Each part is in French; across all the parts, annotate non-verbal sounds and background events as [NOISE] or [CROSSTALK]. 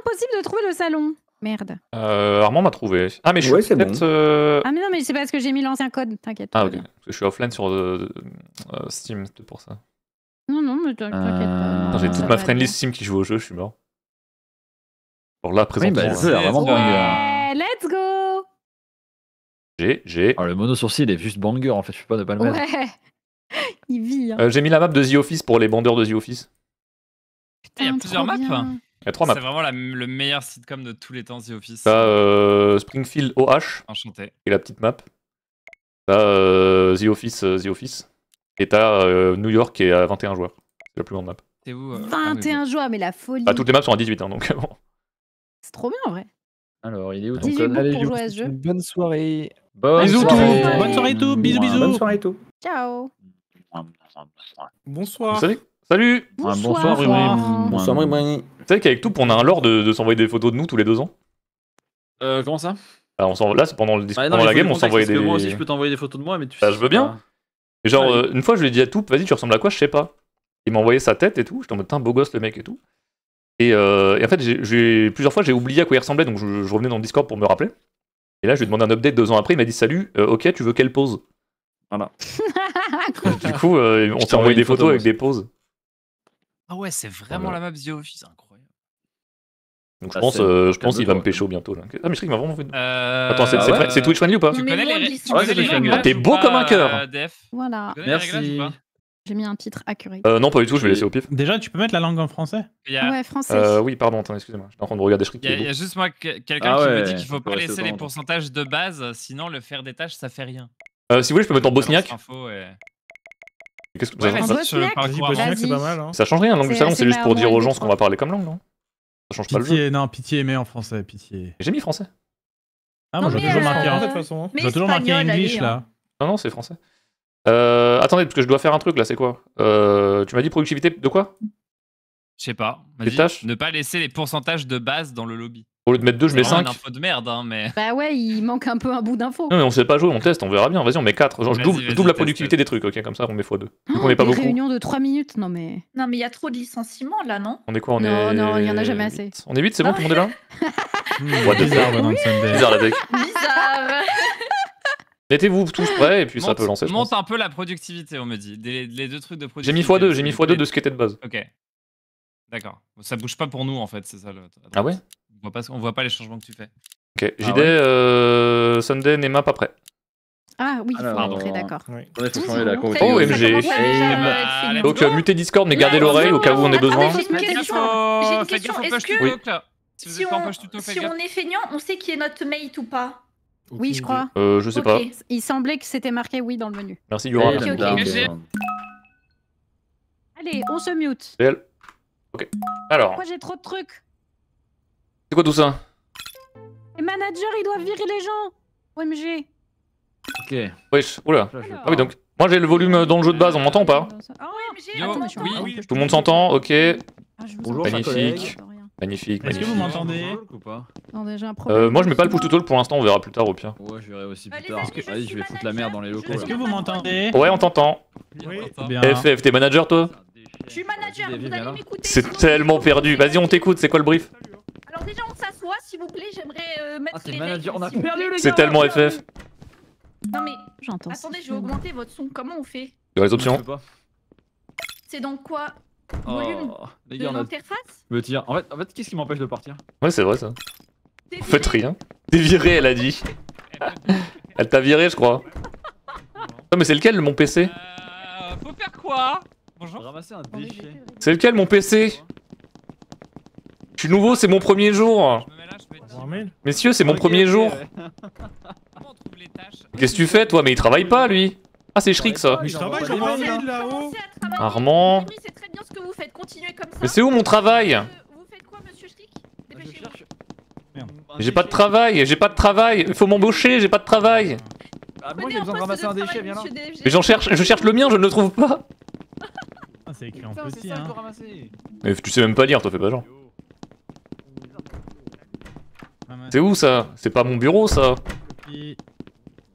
Impossible de trouver le salon. Merde. Euh, Armand m'a trouvé. Ah, mais je Ouais, suis c'est peut-être. bon. euh, Ah mais non mais c'est parce que j'ai mis l'ancien code, t'inquiète. Ah, ok. Parce que je suis offline sur euh, euh, Steam, c'est pour ça. Non non mais t'in- t'inquiète pas. Euh, J'ai toute ma friendly Steam qui joue au jeu, je suis mort. Bon, là, Oui, présentement, bah, ça a l'air vraiment Ouais. banger. Ouais, let's go j'ai, j'ai, Alors, le mono sourcil est juste banger en fait, je peux pas ne pas le mettre. Ouais. [LAUGHS] Il vit. Hein. euh, j'ai mis la map de The Office pour les bandeurs de The Office. Putain, il y a plusieurs maps bien. Il y a trois maps. C'est vraiment la- le meilleur sitcom de tous les temps, The Office. T'as euh, Springfield OH, Enchanté. qui est la petite map. T'as euh, The Office, euh, The Office. Et t'as euh, New York qui est à 21 joueurs. C'est la plus grande map. T'es où euh, ah oui, 21 joueurs, mais la folie. Bah, toutes les maps sont à 18, hein, donc [LAUGHS] bon. C'est trop bien en vrai. Alors, il est où ton 18 code bouts Allez, pour vous jouer à ce jeu. bonne soirée. Bonne Bisous, soirée. tout. Bonne soirée, tout. Bisous, bisous. Bonne soirée, tout. Ciao. Bonsoir. Salut Salut bonsoir, Rumi. Bonsoir, moi, moi. Tu sais qu'avec tout, on a un lore de, de s'envoyer des photos de nous tous les deux ans Euh, comment ça? Bah, on s'en- Là, c'est pendant, le, Ah, non, pendant mais la game, on s'envoyait parce des. que Moi aussi, je peux t'envoyer des photos de moi, mais tu Bah, sais je veux bien. pas. Et genre, Ouais. euh, une fois, je lui ai dit à tout, vas-y, tu ressembles à quoi? Je sais pas. Il m'a envoyé sa tête et tout. J'étais en mode, beau gosse le mec et tout. Et, euh, et en fait, plusieurs fois, j'ai oublié à quoi il ressemblait, donc je, je revenais dans le Discord pour me rappeler. Et là, je lui ai demandé un update deux ans après. Il m'a dit, salut, euh, ok, tu veux quelle pose? Du coup, euh, [LAUGHS] on s'est envoyé des photo, photos avec des poses. Ah ouais, c'est vraiment Voilà. la map The Office, incroyable. Donc je Ah, pense, euh, je pense qu'il va me pécho bientôt. Là. Ah, mais je sais qu'il m'a vraiment fait. Euh, Attends, c'est ah ouais, euh, Twitch friendly ou pas Tu connais les, Ouais, réglages T'es beau comme un cœur. euh, Voilà. Merci. J'ai mis un titre accurate. Euh, non, pas du tout, je vais laisser au pif. Déjà, tu peux mettre la langue en français? A, Ouais, français. Euh, oui, pardon, attends, excusez-moi. J'étais en train de regarder Shriek. il y a- y juste moi, que- quelqu'un Ah qui me dit qu'il faut faut pas laisser les pourcentages de base, sinon le faire des tâches ça fait rien. Euh, si vous voulez, je peux mettre en bosniaque. Qu'est-ce que Ouais, ça, c'est pas mal. Hein. ça change rien, la langue du salon, c'est juste pour dire aux gens ce qu'on va parler comme langue, non? Ça change pas le jeu. Pitié, non, pitié, mais en français, pitié. J'ai mis français. Ah, moi, j'ai toujours marqué. de en- toute façon. J'ai toujours marqué English là. Non, non, c'est français. Euh, attendez, parce que je dois faire un truc là, c'est quoi? Euh, Tu m'as dit productivité de quoi? Je sais pas. Des tâches? Ne pas laisser les pourcentages de base dans le lobby. Au lieu de mettre 2, je mets vraiment 5. une info de merde, hein, mais. Bah ouais, il manque un peu un bout d'info. Non, mais on sait pas jouer, on teste, on verra bien. Vas-y, on met 4. Genre, je double, la productivité des trucs, ok Comme ça, on met x2. Vu Oh, qu'on est pas des beaucoup. réunions de 3 minutes, non mais. Non, mais il y a trop de licenciements là, non? On est quoi On Non, est. non, il y en a jamais assez. On est 8, c'est bon, Non. tout le monde est là [LAUGHS] Hmm, Bizarre. Bizarre la tech. Bizarre [LAUGHS] Mettez-vous tous prêts et puis ça peut lancer, je pense. monte un peu la productivité, on me dit. Les, les deux trucs de J'ai productivité. mis x2, j'ai mis x2 de ce qui était de base. Ok. D'accord. Ça bouge pas pour nous en fait, c'est ça le. Ah ouais? On voit, pas, on voit pas les changements que tu fais. Ok, JD, ouais. euh, Sunday, Nema, pas prêt. Ah oui, il faut Alors, rentrer, d'accord. Ouais. On la Oh, bien, MG. ça commence déjà, Et- bah, être fini. let's Donc, euh, mutez Discord, mais gardez l'oreille au cas où on ait besoin. j'ai une question. J'ai une question. Est-ce que-. Si on, si est feignant, on sait qui est notre mate ou pas Oui, je crois. Euh, je sais pas. Il semblait que c'était marqué oui dans le menu. Merci, Yura. Ok, ok. ok. Allez, on se mute. Réel. Ok. Alors, Pourquoi j'ai trop de trucs? C'est quoi tout ça Les managers, ils doivent virer les gens. OMG. Ok. Wesh, oula. Ah oui, donc, moi j'ai le volume dans le jeu de base, on m'entend ou pas Ah OMG, Yo, attends, oui. Oui. Tout le monde s'entend Ok. Ah, Bonjour, Magnifique. Magnifique, Est-ce que vous m'entendez ou pas Non, j'ai un problème. Euh, moi je mets pas le push to talk pour l'instant, on verra plus tard au pire. Ouais, je verrai aussi plus Allez, tard. vas-y, je Vas-y, suis je vais foutre la merde dans les locaux. Est-ce que vous m'entendez Ouais, on t'entend. Oui. Attends. Bien. FF, t'es manager toi Je suis manager, vous allez m'écouter. C'est tellement perdu. Vas-y, on t'écoute, c'est quoi le brief? Alors déjà, on s'assoit, s'il vous plaît. J'aimerais euh, mettre Ah, les règles, on a perdu les C'est tellement FF. Non mais J'entends. attendez, je vais augmenter votre son. Comment on fait? Dans les options. C'est donc quoi? Volume Oh, les de gars, l'interface? me tire. En fait, en fait qu'est-ce qui m'empêche de partir? Ouais, c'est vrai ça. En fait, rien. T'es viré, elle a dit. Elle t'a viré, je crois. Non, mais c'est lequel mon PC Euh, faut faire quoi? Bonjour. Ramasser un déchet. C'est lequel mon PC Je suis nouveau, c'est mon premier jour. Messieurs, c'est mon premier jour. [LAUGHS] Qu'est-ce que tu fais, toi? Mais il travaille pas, lui. Ah, c'est Shriek, ça. Mais je travaille, là-haut. Armand. Mais c'est où mon travail? Euh, J'ai pas de travail, j'ai pas de travail. Il faut m'embaucher, j'ai pas de travail. Ah, moi j'ai besoin de ramasser un déchet, viens là. Mais j'en cherche, je cherche le mien, je ne le trouve pas. Ah, c'est écrit en petit, hein. Mais tu sais même pas lire, toi fais pas genre. Ah, mince. C'est où ça? C'est pas mon bureau ça?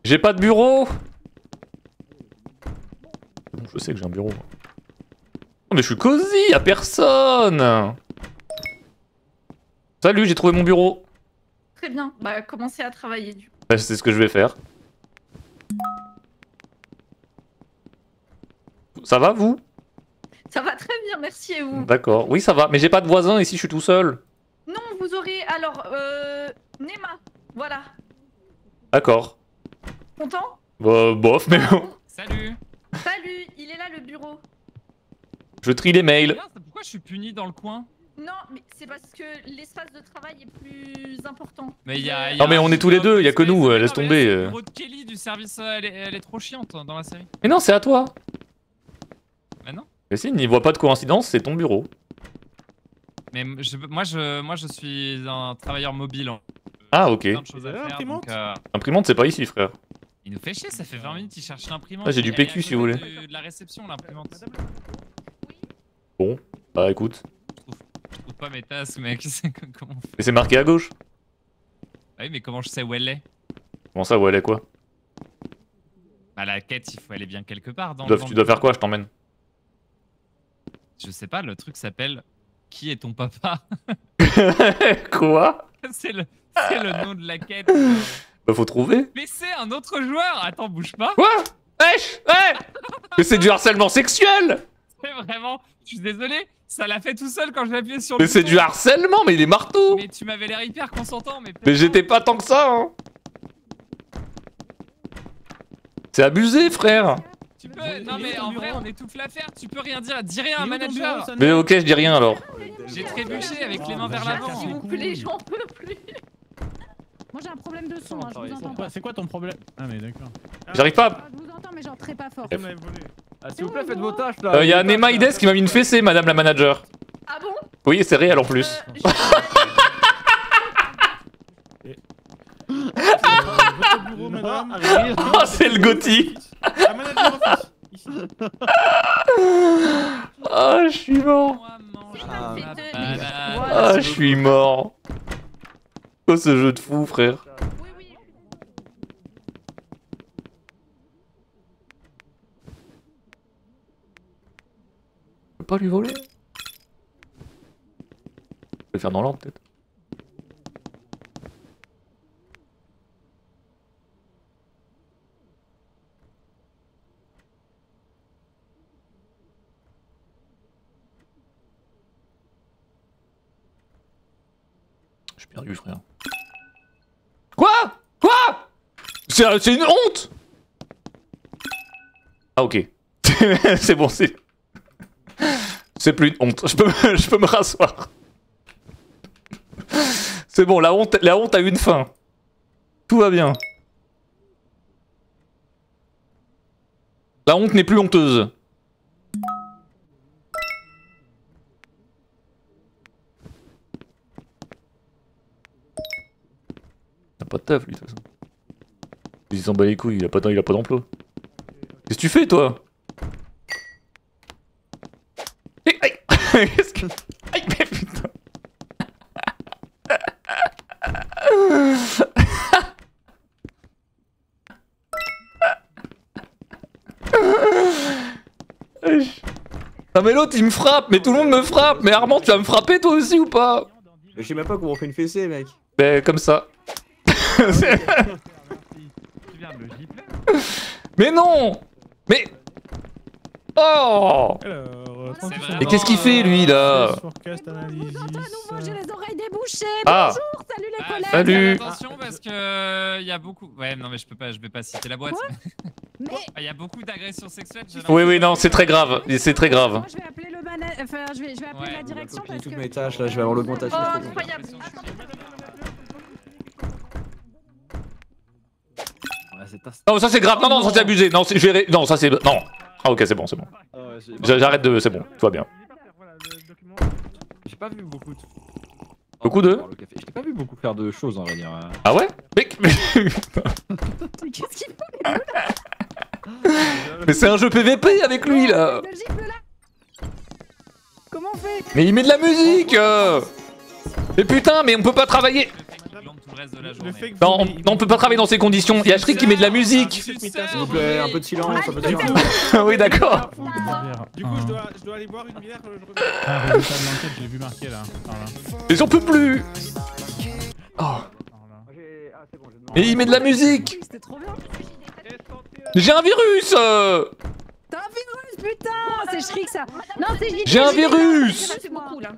J'ai pas de bureau. Bon, je sais que j'ai un bureau. Oh, mais je suis cosy, y'a personne. Salut, j'ai trouvé mon bureau. Très bien. Bah, commencez à travailler du coup. Bah, c'est ce que je vais faire. Ça va, vous? Ça va très bien, merci et vous? D'accord. Oui, ça va. Mais j'ai pas de voisin ici, je suis tout seul. Non, vous aurez alors euh, Nema. Voilà. D'accord. Content? Bah, bof, mais bon. Salut Salut, il est là le bureau. Je trie les mails. Pourquoi je suis puni dans le coin? Non, mais c'est parce que l'espace de travail est plus important. Mais il y a, il Non, mais on est tous les deux, y a que nous, euh, Mais laisse mais tomber, le bureau de Kelly du service, euh, elle est, elle est trop chiante hein, dans la série. Mais non, c'est à toi. Bah non. Mais si, n'y voit pas de coïncidence, c'est ton bureau. Mais je- moi, je, moi, je suis un travailleur mobile. hein. Ah, ok. Donc, euh, Imprimante, c'est pas ici, frère. il nous fait chier, ça fait 20 minutes, il cherche l'imprimante. Ah, j'ai du PQ, si vous voulez. de- de la réception, l'imprimante. Bah, écoute. Je trouve pas mes tasses, mec. [LAUGHS] Comment on fait Mais c'est marqué à gauche. Ah oui, mais comment je sais où elle est? Comment ça, ouais, elle est quoi? Bah, la quête, il faut aller bien quelque part. Dans, tu dois, tu dois faire quoi? Je t'emmène. Je sais pas, le truc s'appelle Qui est ton papa [LAUGHS] quoi C'est le, c'est le nom de la quête. Bah, faut trouver. Mais c'est un autre joueur Attends, bouge pas Quoi Wesh Ouais Mais c'est du harcèlement sexuel [LAUGHS] C'est vraiment. Je suis désolé, ça l'a fait tout seul quand j'ai appuyé sur Mais le c'est bouton. du harcèlement, mais il est marteau Mais tu m'avais l'air hyper consentant, mais. Mais j'étais pas tant que ça, hein C'est abusé, frère Non, mais en vrai, on étouffe l'affaire, tu peux rien dire. Dis rien manager Mais ok, je dis rien alors. J'ai trébuché avec les mains vers l'avant. S'il vous plaît, j'en peux plus. Moi j'ai un problème de son, hein, je vous C'est entends quoi, pas. c'est quoi ton problème? Ah mais d'accord. J'arrive pas. Je vous entends mais genre très pas fort. Ah, s'il vous plaît, faites vos tâches là. Il Euh, y a Vos tâches, Nema. Ides qui m'a mis une fessée, madame la manager. Ah bon? Oui, c'est réel en Euh, plus. je- [LAUGHS] Ah, c'est le Gotti. Ici. Ah, je suis mort Ah. je suis mort Oh, ce jeu de fou, frère. Je peux pas lui voler Je vais faire dans l'ordre, peut-être. Perdu, frère. Quoi? Quoi? C'est une honte Ah, ok. [LAUGHS] c'est bon, c'est... C'est plus une honte. Je peux, me- [LAUGHS] je peux me rasseoir. C'est bon, la honte, la honte a une fin. Tout va bien. La honte n'est plus honteuse. Pas de taf, lui, de toute façon. Il s'en bat les couilles, il a pas, il a pas d'emploi. Qu'est-ce que tu fais, toi? Eh, Aïe aïe [LAUGHS] Qu'est-ce que... Aïe, mais putain. Non mais l'autre il me frappe, mais tout le monde me frappe Mais Armand tu vas me frapper toi aussi ou pas? Je sais même pas comment on fait une fessée, mec. Ben comme ça. [LAUGHS] mais non Mais... Oh Alors, Mais qu'est-ce qu'il fait lui là Forecast Je analysis. vous entends à nouveau, j'ai les oreilles débouchées. Ah Bonjour, salut les Ah, collègues. Salut. Attention parce que il y a beaucoup. Ouais, non mais je peux pas, je vais pas citer la boîte. [LAUGHS] Mais Ah, Il y a beaucoup d'agressions sexuelles. Oui oui non c'est très grave, et c'est très grave. moi je vais appeler le mana... Enfin, je vais, je vais appeler Ouais, la direction Faut que j'ai parce toutes que... mes tâches, là, je vais avoir l'augmentation. Oh, c'est bon. incroyable. C'est tas- Non ça c'est grave, non non ça c'est abusé, non c'est- je vais non ça c'est... Non Ah ok c'est bon c'est bon. Ah J'arrête de... c'est bon, tout va bien. J'ai pas vu beaucoup de. Beaucoup de? Je t'ai pas vu beaucoup faire de choses, on va dire. Ah ouais? Mec mais... Mais qu'est-ce qu'il fait? mais c'est un jeu PVP avec lui là Comment on fait? Mais il met de la musique euh. Mais putain mais on peut pas travailler reste de la Le journée. fait que Non, vous- on, non, on peut pas travailler dans ces conditions. Il y a Shriek qui met de la musique. S'il vous plaît, un peu de silence, un peu de silence. oui, d'accord. Du coup, je dois, je dois aller boire une bière. euh. Ah, résultat de l'enquête, je l'ai vu marqué là. Mais j'en peux plus. Oh. Et il met de la musique. C'était trop bien. J'ai un virus. euh. T'as un virus, putain C'est Shriek ça Non, c'est J'ai un virus. Ça fait beaucoup là.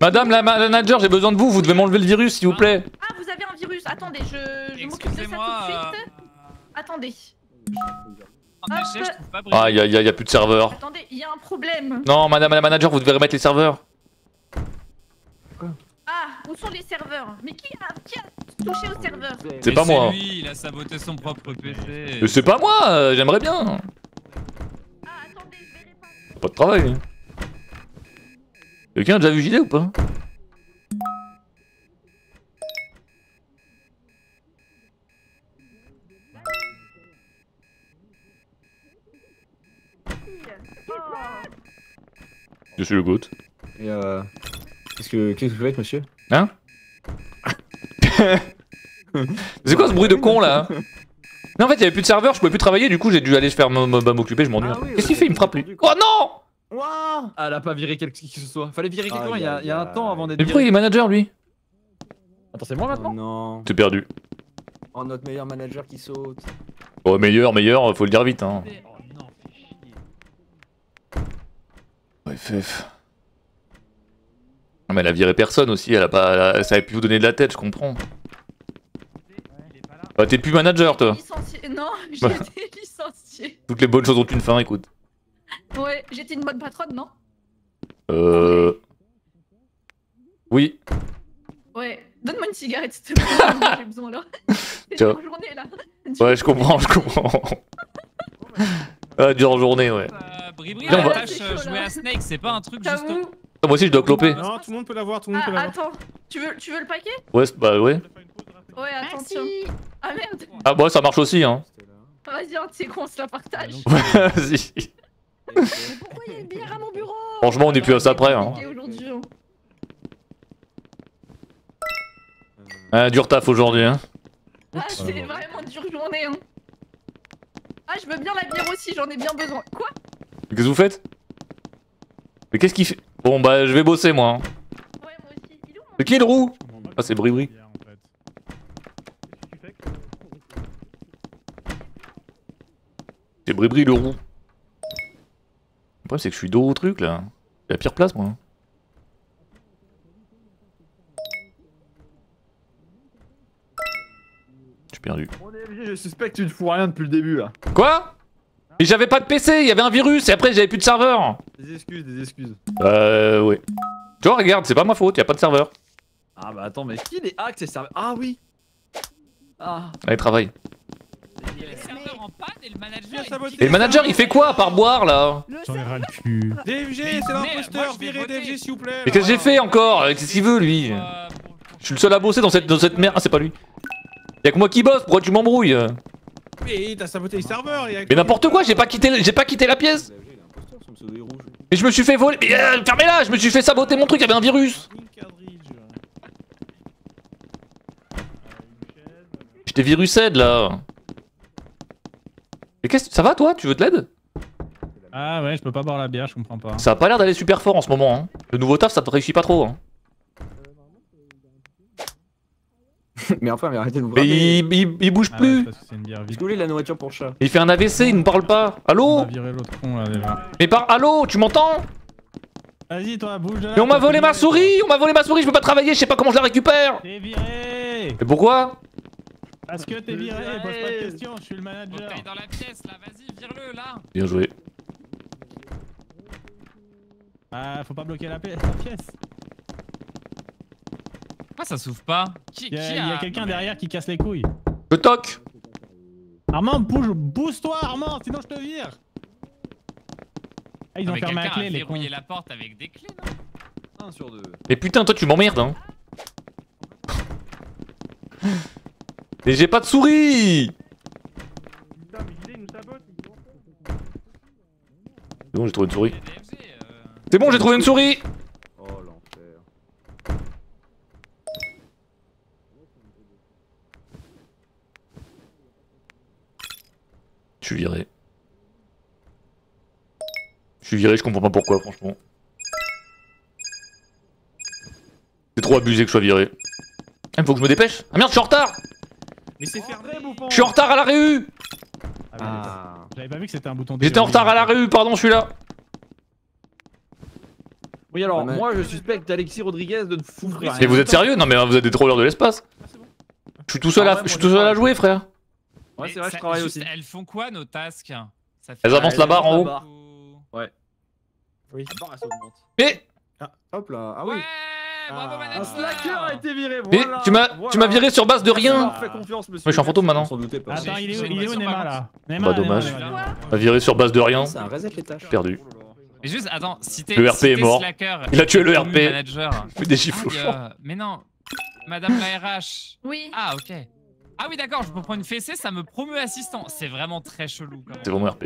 Madame la manager, j'ai besoin de vous. Vous devez m'enlever le virus, s'il vous plaît. Ah, vous avez un virus. Attendez, je, je m'occupe de ça tout de euh, suite. Attendez, pas Brigitte. Ah, y a, y a- y a plus de serveur. attendez, il y a un problème. Non, madame la manager, vous devez remettre les serveurs. Ah, où sont les serveurs? Mais qui a, qui a touché au serveur? C'est pas moi. lui, il a saboté son propre PC. Mais c'est pas moi, euh, j'aimerais bien. Ah, attendez, je verrai pas. Pas de travail. Quelqu'un a déjà vu JD ou pas? Je suis le goût. Et euh. Qu'est-ce que, qu'est-ce que vous faites, monsieur? Hein? [LAUGHS] C'est quoi ce bruit de con là? Non, en fait, il y avait plus de serveur, je pouvais plus travailler, du coup, j'ai dû aller faire m'occuper, je m'ennuie. Ah oui, Qu'est-ce qu'il fait? Il me frappe lui. Oh quoi. non Waouh Ah, elle a pas viré quel- qui que ce soit. Fallait virer quelqu'un, il y a, il y a un temps avant d'être Mais pourquoi il est manager lui? Attends, c'est moi Oh maintenant non. T'es perdu. Oh, notre meilleur manager qui saute. Oh, meilleur, meilleur, faut le dire vite. Hein. Oh non, fais chier. Ouais, FF. Non, mais elle a viré personne aussi, elle a pas. elle a- ça avait pu vous donner de la tête, je comprends. Bah, t'es plus manager toi. Licencié. Non, j'ai Bah. été licencié. Toutes les bonnes choses ont une fin, écoute. Ouais, j'étais une bonne patronne, non? Euh. Oui. Ouais. Donne-moi une cigarette, s'il te plaît. [LAUGHS] J'ai besoin là. [LAUGHS] C'est Tiens. une journée là. Ouais, je comprends, je comprends. Ah, dure journée, ouais. Euh, Bribri, Viens, on la va- tâche C'est chaud, jouer à Snake, c'est pas un truc juste. Ah, moi aussi, je dois cloper. Non, tout le monde peut l'avoir, tout le monde peut Ah, l'avoir. attends. Tu veux, tu veux le paquet? Ouais, bah ouais. Ouais, attends, tiens. Ah merde. Ah, bah ça marche aussi, hein. Vas-y, un de ces cons, on se la partage. [LAUGHS] Vas-y. Pourquoi il y a une [LAUGHS] bière à mon bureau Franchement, on est plus à ça près. Hein. hein. Ah, dur taf aujourd'hui, hein. Ah, c'est vraiment une dure journée. Hein. Ah, je veux bien la bière aussi, j'en ai bien besoin. Quoi? Qu'est-ce que vous faites? Mais qu'est-ce qu'il fait? Bon, bah, je vais bosser, moi. hein. Ouais, moi aussi. Il est où mon C'est qui le roux? Ah, c'est Bribri. C'est Bribri le roux. Le problème, c'est que je suis dos au truc, là. La pire place, moi. Je suis perdu. Je suspecte que tu ne fous rien depuis le début là. Quoi? Mais j'avais pas de PC, il y avait un virus, et après, j'avais plus de serveur. Des excuses, des excuses. Euh, ouais. Tu vois, regarde, c'est pas ma faute, y a pas de serveur. Ah bah attends, mais qui les hacks ces serveurs? Ah oui Ah Allez, travaille. Les serveurs en panne et le manager. Il- saboter. Et le manager, il fait quoi à part boire, là J'en ai ras le cul. DFG, c'est l'imposteur, virez. DFG s'il vous plaît. Mais qu'est-ce que j'ai fait encore Qu'est-ce qu'il veut, lui Euh, Je suis le seul à bosser dans cette, dans cette merde. Ah, c'est pas lui. Y'a que moi qui bosse, pourquoi tu m'embrouilles Mais t'as saboté les serveurs. Mais n'importe quoi, j'ai pas quitté, j'ai pas quitté la pièce. Mais je me suis fait voler. Mais euh, fermez-la, je me suis fait saboter mon truc, il y avait un virus. J'étais virused là. Mais qu'est-ce ça va toi? Tu veux de l'aide? Ah ouais, je peux pas boire la bière, je comprends pas. Ça a pas l'air d'aller super fort en ce moment. Hein. Le nouveau taf, ça te réussit pas trop. Hein. [LAUGHS] mais enfin, mais arrêtez de vous Mais il, il, il bouge Ah plus. voulez de la nourriture pour chat Il fait un AVC, il nous parle pas. Allô? Va virer l'autre con là déjà. Mais par allô, tu m'entends? Vas-y toi, bouge de là. Mais on m'a volé ma souris, on m'a volé ma souris, je peux pas travailler, je sais pas comment je la récupère. T'es viré Mais pourquoi? Parce que t'es viré, pose pas de questions, je suis le manager. t'ailles dans la pièce là, vas-y, vire-le là. Bien joué. Ah, faut pas bloquer la, pi- la pièce. Pourquoi ça s'ouvre pas Qui, Il y a, a a- quelqu'un mais- derrière qui casse les couilles. Je toque. Armand, bouge, bouge-toi Armand, sinon je te vire. Ah, ils Non, ont fermé la clé a les verrouillé la porte avec des clés, non 1 sur 2. Mais putain, toi tu m'emmerdes. Hein. Mais j'ai pas de souris C'est bon, j'ai trouvé une souris. C'est bon, j'ai trouvé une souris Oh l'enfer. Je suis viré. Je suis viré, je comprends pas pourquoi, franchement. C'est trop abusé que je sois viré. Ah, Il faut que je me dépêche. Ah merde, je suis en retard mais c'est fermé, bouffon Je suis en retard à la réu Ah, Ah. J'avais pas vu que c'était un bouton. J'étais en retard à la réu, pardon, je suis là. Oui, alors, Ouais, mais- moi je suspecte Alexis Rodriguez de ne foutre rien. Mais vous êtes sérieux? Non mais vous êtes des trollers de l'espace. Je suis tout seul, Ah à, ouais, je suis moi, tout seul à je jouer, frère. Ouais, c'est vrai, je ça- travaille juste, aussi. Elles font quoi nos tasks? Ça fait- Elles avancent la barre en haut. barre. Ou- Oui. La barre, elle s'augmente. Mais, Hop là. Ah oui. Bravo Ah. Un slacker a été viré, mais tu m'as voilà. tu m'as viré sur base de rien. monsieur. Moi je suis en fantôme maintenant. Attends, il est où, il est où là Bah, dommage. Nema, Nema. On m'a viré sur base de rien. C'est un reset les tâches. Perdu. Mais juste, attends, si t'es Le RP si est mort. slacker, Il a tué le RP. Manager. Fais des gifles au Aïe, champ. euh, mais non, Madame la RH. Oui. Ah ok. Ah oui d'accord, je peux prendre une fessée, ça me promeut assistant. C'est vraiment très chelou. C'est vraiment RP.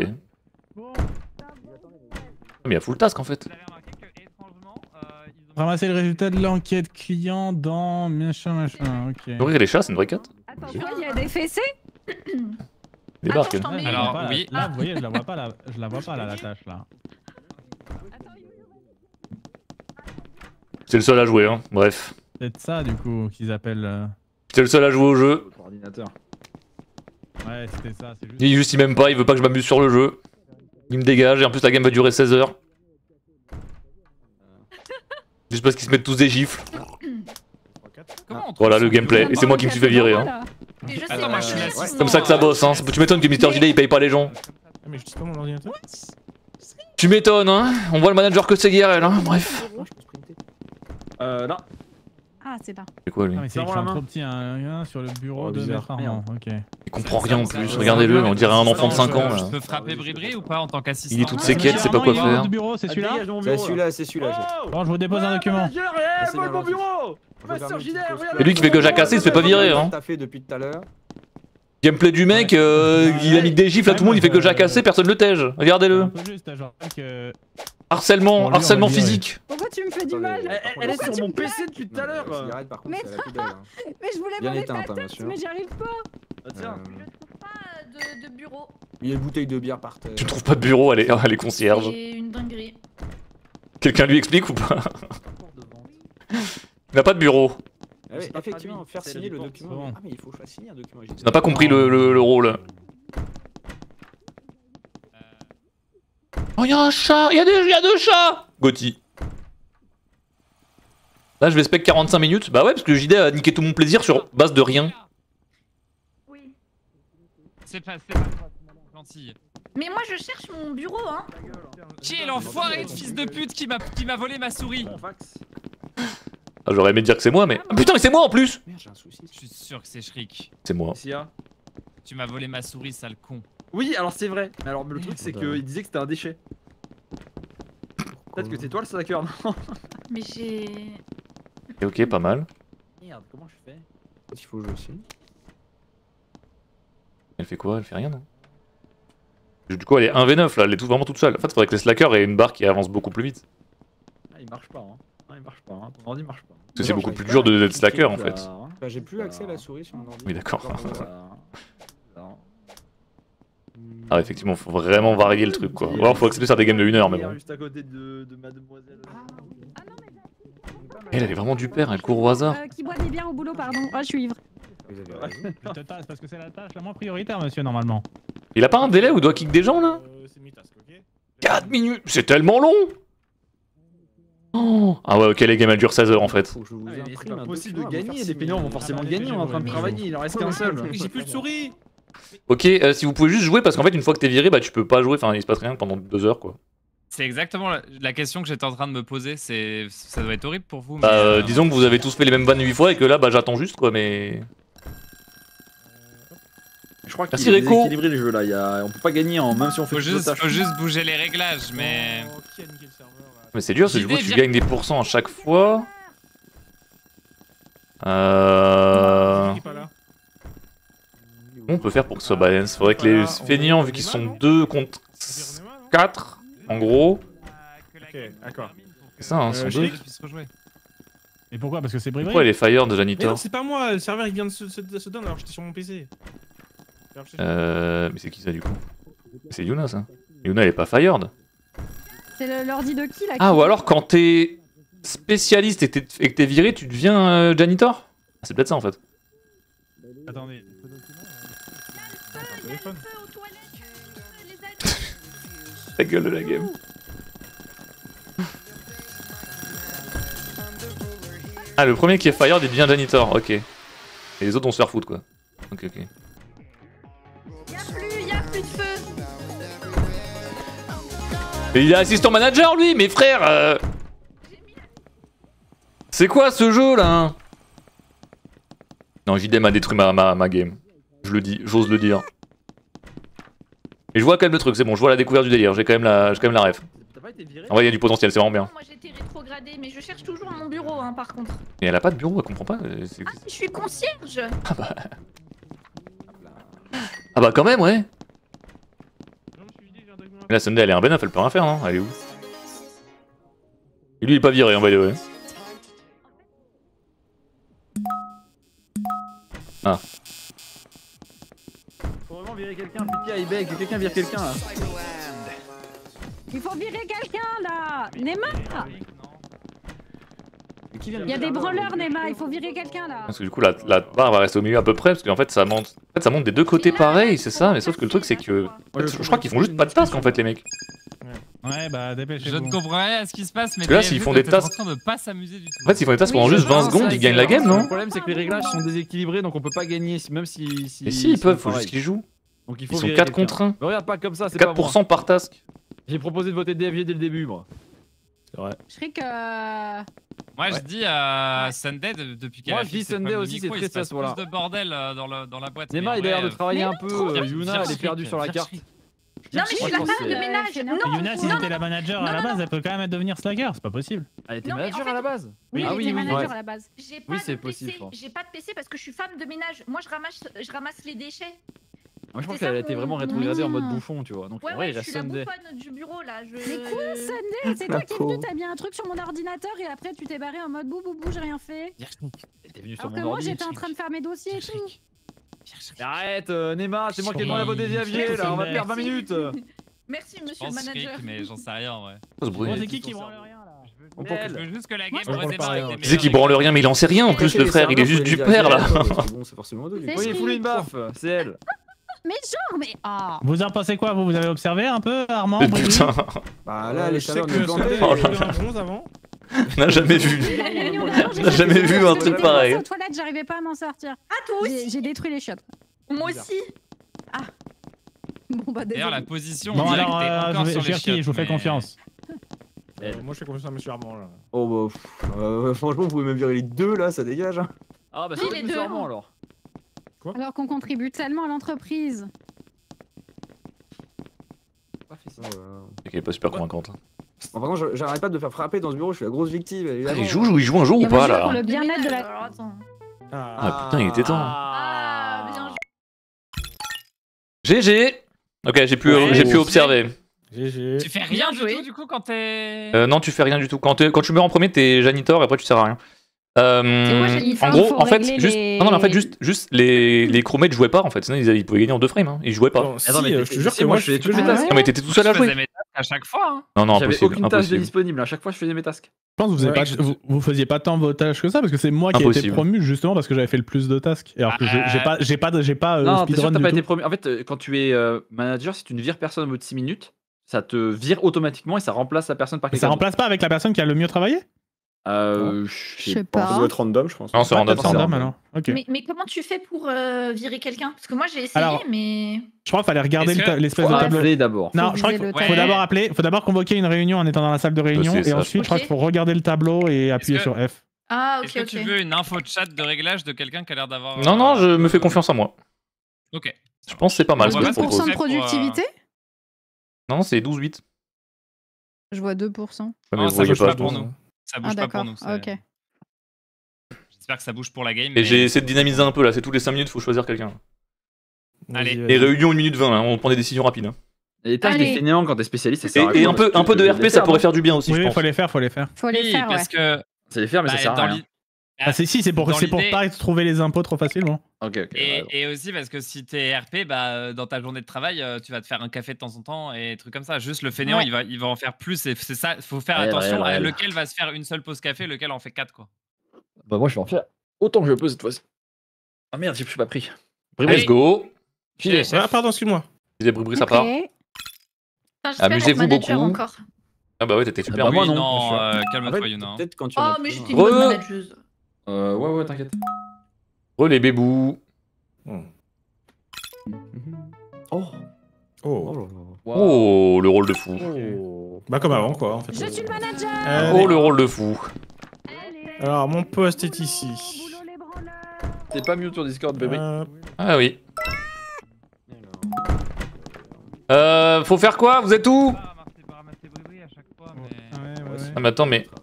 Mais il y a full task en fait. Vous avez remarqué que étrangement, euh, ils ont- Ramasser le résultat de l'enquête client dans machin machin, ok. Nourrir les chats, c'est une vraie quête. Attends, quoi, il y a des fessées? Débarque. Attends, je Alors, pas, oui. Là, vous voyez, je la vois pas là, je la vois pas là la tâche là. C'est le seul à jouer, hein. Bref. C'est peut-être ça du coup qu'ils appellent. euh, C'est le seul à jouer au jeu. Ordinateur. Ouais, c'était ça, c'est juste. Il juste il m'aime pas, il veut pas que je m'amuse sur le jeu. Il me dégage et en plus la game va durer 16 heures. Juste parce qu'ils se mettent tous des gifles. Comment Voilà le gameplay. Et c'est moi qui me suis fait virer. Hein. Attends, moi je suis l'assistant. Comme ça que ça bosse. Hein. Tu m'étonnes que Mister Gilet il paye pas les gens. Ah, mais je dis pas mon ordinateur. Tu m'étonnes, hein. On voit le manager que c'est IRL, hein. Bref. Euh, là. Ah, c'est là. C'est quoi lui Ah, c'est écrit la en main. trop petit un, un sur le bureau Oh, de bizarre. Ok. Il comprend rien en plus. Regardez-le, on dirait un enfant de 5 ans. Je là. peux frapper Bribri ou pas en tant qu'assistant Il est toutes Ah, ses quêtes, c'est pas quoi faire. bureau, c'est Ah, celui-là C'est celui-là, c'est celui-là. j'ai- Oh Bon, je vous dépose un Ouais, document. Et lui qui fait que jacasser, il se fait pas virer, hein. T'as fait depuis tout à l'heure. Gameplay du mec, euh, il a mis des gifles à tout le monde, il fait que jacasser, personne le tège. Regardez-le. Harcèlement, Bon, lui, on harcèlement physique. Pourquoi tu me fais du mal Elle, est la sur mon PC depuis tout à l'heure La Mais la hein. [LAUGHS] Mais je voulais éteinte, ta hein, tête, mais j'y arrive pas. Ah, tiens. Euh, Pas de, de bureau. Il y a une bouteille de bière par terre. Tu ne trouves pas de bureau, elle est, [LAUGHS] elle est concierge. C'est une dinguerie. Quelqu'un lui explique ou pas [LAUGHS] Il n'a pas de bureau. Ah effectivement, faire signer la le document. Ah, mais il faut faire signer un document. Tu n'as pas compris le, le- le rôle. Oh, il y a un chat Il y, a des- y a deux chats Gotti. Là, je vais spec 45 minutes. Bah ouais, parce que JD a niqué tout mon plaisir sur base de rien. Oui. C'est pas, c'est pas gentil. Mais moi je cherche mon bureau, hein. Qui est l'enfoiré de fils de pute qui m'a qui m'a volé ma souris. Ah, J'aurais aimé dire que c'est moi, mais. Ah, putain, mais c'est moi en plus Merde, j'ai un souci. Je suis sûr que c'est Shriek. C'est moi. Tu m'as volé ma souris, sale con. Oui, alors c'est vrai. Mais alors, le truc, c'est qu'il disait que c'était un déchet. Peut-être que c'est toi le slacker, non [LAUGHS] Mais j'ai. Ok, ok, pas mal. Merde, comment je fais? Il faut jouer aussi. Elle fait quoi? Elle fait rien, non? Du coup, elle est 1v9 là, elle est tout, vraiment toute seule. En fait, faudrait que les slackers aient une barre qui avance beaucoup plus vite. Ah, il marche pas, hein. Ah, il marche pas, hein. Ton ordi marche pas. Parce que c'est beaucoup plus dur d'être slacker en fait. hein. Bah, j'ai plus accès à la souris sur mon ordi. Oui, d'accord. [LAUGHS] Ah, effectivement, faut vraiment varier le truc quoi. Ou alors, faut accepter ça des games de 1 heure, mais bon. Juste à côté de, de mademoiselle. Elle, elle est vraiment du père, elle court au hasard. Euh, qui boit des au boulot, pardon. Ah, je suis ivre. Vous avez raison. Je te tasse parce que c'est la tâche la moins prioritaire, monsieur, normalement. Il a pas un délai où il doit kick des gens là? Euh, c'est mi-task, ok 4 minutes C'est tellement long Oh Ah ouais, ok, les games elles durent 16 heures en fait. Faut que je vous Ah, c'est imprime pas possible de gagner, faire les peignants vont forcément Ah gagner, on est en train de travailler, il en reste qu'un seul. J'ai plus de souris Ok, euh, si vous pouvez juste jouer parce qu'en fait, une fois que t'es viré, bah tu peux pas jouer, enfin il se passe rien pendant 2 heures quoi. C'est exactement la, la question que j'étais en train de me poser. C'est, ça doit être horrible pour vous. Bah, mais, euh, euh, disons que vous avez tous fait les mêmes vannes 8 fois et que là, bah j'attends juste quoi, mais. Je crois qu'il est Rico. déséquilibré le jeu là, il y a... on peut pas gagner en... même si on fait faut juste, faut juste bouger les réglages, mais. Oh, Mais c'est dur, parce que du coup, tu gagnes des pourcents à chaque fois. Euh. Qui est pas là? Comment on peut faire pour que ce soit balance Faudrait que les feignants, vu qu'ils sont 2 contre 4, en gros. Ok, d'accord. C'est ça, hein, Euh, sont j'ai- deux. Et pourquoi? Parce que c'est Bribri Pourquoi elle est fire de Janitor? C'est pas moi, le serveur il vient de se, se, se down alors que j'étais sur mon PC. Euh. Mais c'est qui ça du coup? C'est Yuna ça. Yuna elle est pas fired. C'est le- l'ordi de qui là Ah ou alors quand t'es spécialiste et, que t'es viré, tu deviens euh, janitor? C'est peut-être ça en fait. Attendez. Téléphone. [LAUGHS] La gueule de la game. [LAUGHS] Ah le premier qui est fired il devient janitor, ok. Et les autres vont se faire foutre quoi. Ok ok. Y'a plus, y'a plus de feu. Et il est assistant manager lui, mes frères euh. C'est quoi ce jeu là hein? Non, JDM a détruit ma, ma, ma game. Je le dis, j'ose le dire. Et je vois quand même le truc, c'est bon, je vois la découverte du délire, j'ai quand même la, j'ai quand même la ref. T'as pas été viré En vrai, il y a du potentiel, c'est vraiment bien. Moi j'ai été rétrogradée, mais je cherche toujours mon bureau hein, par contre. Et elle a pas de bureau, elle comprend pas. euh, Ah, je suis concierge. Ah bah quand même, ouais. Mais la Sunday, elle est un ben elle peut rien faire, non Elle est où? Et lui, il est pas viré, en by the way. Vraiment virer quelqu'un, il beg, que quelqu'un vire quelqu'un là. Il faut virer quelqu'un là Neymar Il y a des avoir, Neymar, il faut virer quelqu'un là Parce que du coup, la, la barre va rester au milieu à peu près, parce qu'en fait, ça monte, en fait, ça monte des deux côtés pareil, c'est ça, mais sauf que le truc, c'est que. en fait, je crois qu'ils font juste pas de task en fait, les mecs. Ouais, bah Je dépêchez-vous. ne comprends rien à ce qui se passe, mais Parce que là, s'ils font des tasks- en train de pas s'amuser du tout. En fait, s'ils font des tasks Oui, pendant je juste 20 pense, secondes, ils gagnent la game, Le non problème c'est que les réglages sont déséquilibrés donc on peut pas gagner même si. si Mais si, ils peuvent, faut juste qu'ils jouent. Donc il faut Ils sont virer 4 quelqu'un. contre 1. Mais regarde pas comme ça, c'est pas moi. 4% par task. J'ai proposé de voter DFG dès le début moi. Je serais que... Moi, je Ouais. dis à Sunday de- depuis qu'elle Moi, je dis Sunday aussi, c'est très voilà. plus de bordel euh, dans, le, dans la boîte. Neymar mais il a l'air de vrai, travailler un peu, euh. Yuna elle est perdue sur la carte. Non, mais je suis la Moi, femme c'est- de ménage. Euh, Non, Yuna, si c'était la manager à la base, elle peut quand même devenir Slacker, c'est pas possible. Elle était manager à la base. Oui, ah oui, était oui, manager ouais. à la base. J'ai pas Oui, de c'est PC, possible, je. J'ai pas de PC parce que je suis femme de ménage. Moi, je ramasse, je ramasse les déchets. Moi je pense qu'elle a été vraiment rétrogradée en mode bouffon, tu vois. Donc Ouais, en vrai ouais, il je reste suis la bouffonne du bureau là. Je... Mais quoi, Sunday [LAUGHS] C'est La toi qui es venu, t'as mis un truc sur mon ordinateur et après tu t'es barré en mode bou bou bou, j'ai rien fait. Sur Alors que moi j'étais en train de faire mes dossiers et tout. Arrête, euh, Neymar, c'est moi qui ai demandé à voter DFG là, on va perdre 20 minutes. Merci, [LAUGHS] monsieur le manager. Mais j'en sais rien, ouais. C'est qui qui branle rien là On Je veux juste que la game redémarre pense avec pas, les hein. Qui c'est qui branle rien, mais il en sait rien en plus, le frère, il est juste du père là. Bon, [LAUGHS] c'est forcément. Oui, il fout une baffe, c'est elle. Mais genre, mais ah Vous en pensez quoi Vous? Vous avez observé un peu, Armand Mais Putain, Bah là, Euh, les je sais chaleurs que nous plantaient. Oh avant. on n'a jamais vu. J'ai jamais vu un truc pareil. Aux toilettes, j'arrivais pas à m'en sortir. Ah, toi J'ai aussi j'ai détruit les chiottes. Moi aussi. Bon bah D'ailleurs, la position, Bon on dirait alors, que t'es euh, encore je vais sur les je vous fais confiance. Euh, Moi je fais confiance à Monsieur Armand là. Oh bah, euh, franchement, vous pouvez même virer les deux là, ça dégage. hein. Ah bah c'est les deux. Armand alors. Alors qu'on contribue tellement à l'entreprise. Là là. Ok, pas super convaincante. Bon, par contre, j'arrête pas de me faire frapper dans ce bureau, je suis la grosse victime. Ah, il joue, il joue un jour ou pas jouer pour là le bien-être de la. Alors, attends. Ah putain, il était temps. Ah, bien joué. GG Ok, j'ai pu, Ouais, j'ai pu observer. GG. Tu fais rien du tout, du coup, quand t'es. Euh, non, tu fais rien du tout. Quand, t'es- quand tu meurs en premier, t'es janitor et après tu sers à rien. Euh, en gros, en fait, juste, les- non, non, en fait, juste, juste les, les crewmates jouaient pas en fait. Sinon, ils, ils pouvaient gagner en deux frames. Hein. Ils jouaient pas. Bon, si, Attends, mais euh, je te jure que moi, je fais je tous les Ah tasks. Non, mais t'étais tout seul à Je faisais jouer. mes tasks à chaque fois. hein. Non, non, J'avais impossible. aucune tâche de disponible, à chaque fois je faisais mes tasks. pense que vous, Ouais, pas, je- vous, vous faisiez pas tant vos tâches que ça parce que c'est moi qui ai été promu justement parce que j'avais fait le plus de tasks. Et alors que j'ai- Ah. pas, j'ai pas, de- j'ai pas euh, Non, t'es sûr t'as pas été promu. En fait, quand tu es manager, si tu ne vires personne au bout de 6 minutes, ça te vire automatiquement et ça remplace la personne par quelqu'un. ça remplace pas avec la personne qui a le mieux travaillé? Euh, je sais Bon, ça pas. doit être random, je pense. Non, c'est random. random alors. Ok. Mais, mais comment tu fais pour euh, virer quelqu'un? Parce que moi j'ai essayé, Alors, mais. Je crois qu'il fallait regarder l'espèce de tableau. appeler d'abord. Non, Faut je crois qu'il faut, d'abord appeler, faut d'abord convoquer une réunion en étant dans la salle de réunion et ça. ensuite je crois qu'il faut regarder le tableau et appuyer que- sur F. Ah, ok, Est-ce que tu veux une info de chat de réglage de quelqu'un qui a l'air d'avoir. Non, non, je euh, me fais confiance en moi. Ok. Je pense que c'est pas mal On ce va que je pas se propose. 2% de euh, productivité? Non, c'est 12-8. Je vois 2%. Ouais, mais Non, vous ça pas. pas pour nous. Ça Ah bouge pas pour nous. ok. J'espère que ça bouge pour la game. Et mais- j'ai essayé de dynamiser un peu là, c'est tous les 5 minutes, faut choisir quelqu'un. Allez. Vas-y, Et vas-y. réunion 1 minute 20, hein, on prend des décisions rapides. hein. Et les tâches Allez. des fainéants quand t'es spécialiste, ça Et, un peu, un peu de RP, les ça pourrait faire du bien aussi, Oui, je il pense. faut les faire, faut les faire. Faut les Oui, faire, ouais. parce que C'est les faire, mais ça bah, sert à dans rien. Ah, c'est si, c'est pour, c'est pour pas trouver les impôts trop facilement. Ok, ok. Et, ouais, et aussi parce que si t'es RP, bah, euh, dans ta journée de travail, euh, tu vas te faire un café de temps en temps et trucs comme ça. Juste le fainéant, Ouais. il, va, il va en faire plus. C'est ça, faut faire attention à lequel va se faire une seule pause café, lequel en fait quatre quoi. Bah, moi, je vais en faire autant que je peux cette fois-ci. Ah merde, je suis pas pris. Let's go. Chez- Ah, pardon, excuse-moi. Des bruits, ça part. Amusez-vous beaucoup. encore. Ah bah ouais, t'étais super bah, bien. moi, non, non, euh, En calme-toi, fait, Yuna. Peut-être quand tu Oh, mais j'étais une bonne manageuse. Euh, ouais, ouais, t'inquiète. Re les bébous. Oh. Oh. Oh là là. Oh, le rôle de fou. Oh. Bah, comme avant, quoi. En fait. Je suis le manager. Allez. Oh, le rôle de fou. Allez. Alors, mon poste est ici. T'es pas mute sur Discord, bébé. Euh, Ah oui. Euh, faut faire quoi? Vous êtes où? Ah. Ah mais attends, mais Je crois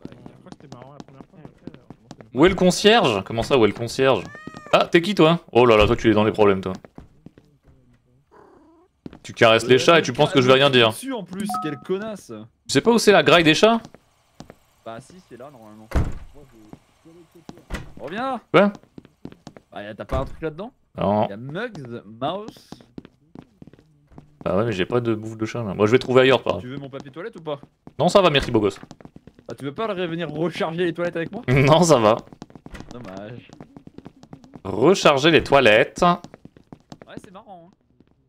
que c'était marrant la première fois. mais après, euh, où est le concierge? Comment ça, où est le concierge? Ah, t'es qui toi? Oh là là, toi tu es dans les problèmes toi. Tu caresses les chats et tu penses que je vais rien dire. En plus, quelle connasse? Tu sais pas où c'est la graille des chats? Bah si, c'est là normalement. Reviens. Quoi Bah t'as pas un truc là-dedans? Non. Y'a Mugs, Mouse. Ah ouais, mais j'ai pas de bouffe de chat là. Moi je vais trouver ailleurs, pas. Tu veux mon papier toilette ou pas? Non, ça va, merci beau gosse. Bah tu veux pas revenir recharger les toilettes avec moi? [LAUGHS] Non, ça va. Dommage. Recharger les toilettes. Ouais, c'est marrant. Hein.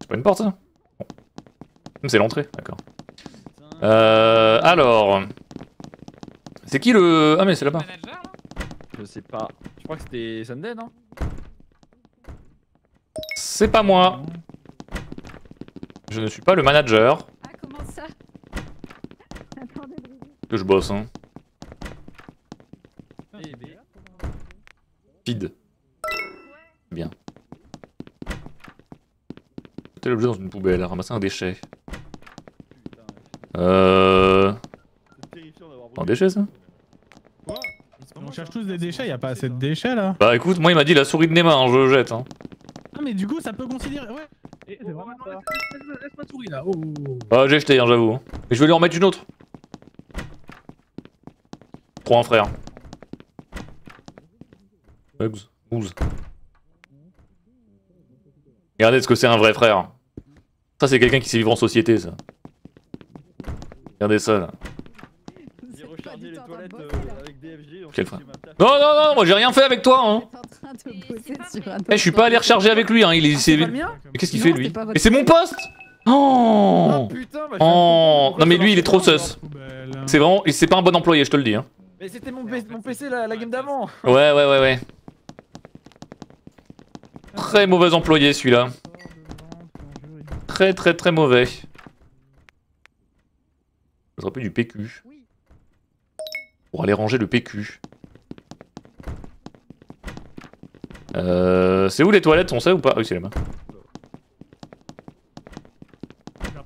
C'est pas une porte ça? Bon. C'est l'entrée, d'accord. Euh. Alors. C'est qui le. Ah, mais c'est là-bas. Je sais pas. Je crois que c'était Sunday, non? C'est pas moi. Je ne suis pas le manager. Ah, comment ça? Que je bosse, hein. Eh ben, Feed. Bien. C'était l'objet dans une poubelle, ramasser un déchet. putain, Euh. c'est terrifiant d'avoir Un déchet ça? Quoi? On cherche tous des déchets, y a pas assez de déchets là. Bah écoute, moi il m'a dit la souris de Nema, hein, je le jette. Hein. Ah, mais du coup, ça peut considérer. Ouais. Et c'est vraiment ça. Laisse ma souris là. Oh. Ah, j'ai jeté, hein, j'avoue. hein. Mais je vais lui en mettre une autre. Trop un frère. Bugs. Ouze. Regardez ce que c'est un vrai frère. Ça, c'est quelqu'un qui sait vivre en société, ça. Regardez ça, là. J'ai Vous êtes pas rechargé du les toilettes euh, avec DFG. Quel frère. Non, non, non, moi j'ai rien fait avec toi, hein. Eh, je suis pas allé recharger avec lui, hein. Il est. Mais qu'est-ce qu'il fait, lui Mais c'est mon poste Ah Oh putain, bah, Oh Non, mais lui, il est trop sus. C'est vraiment. C'est pas un bon employé, je te le dis, hein. Mais c'était mon, PC la, la game d'avant. Ouais, ouais, ouais, ouais. Très mauvais employé, celui-là. Très, très, très mauvais. Ça serait plus du PQ. Pour aller ranger le PQ. Euh, c'est où les toilettes, on sait ou pas? Ah oui, c'est les mains.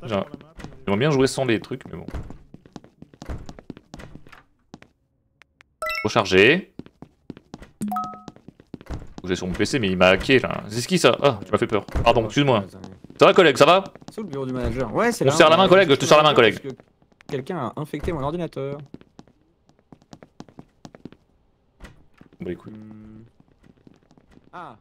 J'aimerais bien jouer sans les trucs, mais bon. Recharger. J'ai sur mon PC, mais il m'a hacké là. C'est ce qui ça? Ah, tu m'as fait peur. Pardon, excuse-moi. Ça va, collègue, ça va? C'est où le bureau du manager Ouais, c'est On serre la main, collègue, je te serre la main, collègue. Quelqu'un a infecté mon ordinateur. Bah écoute, Hmm. Ah,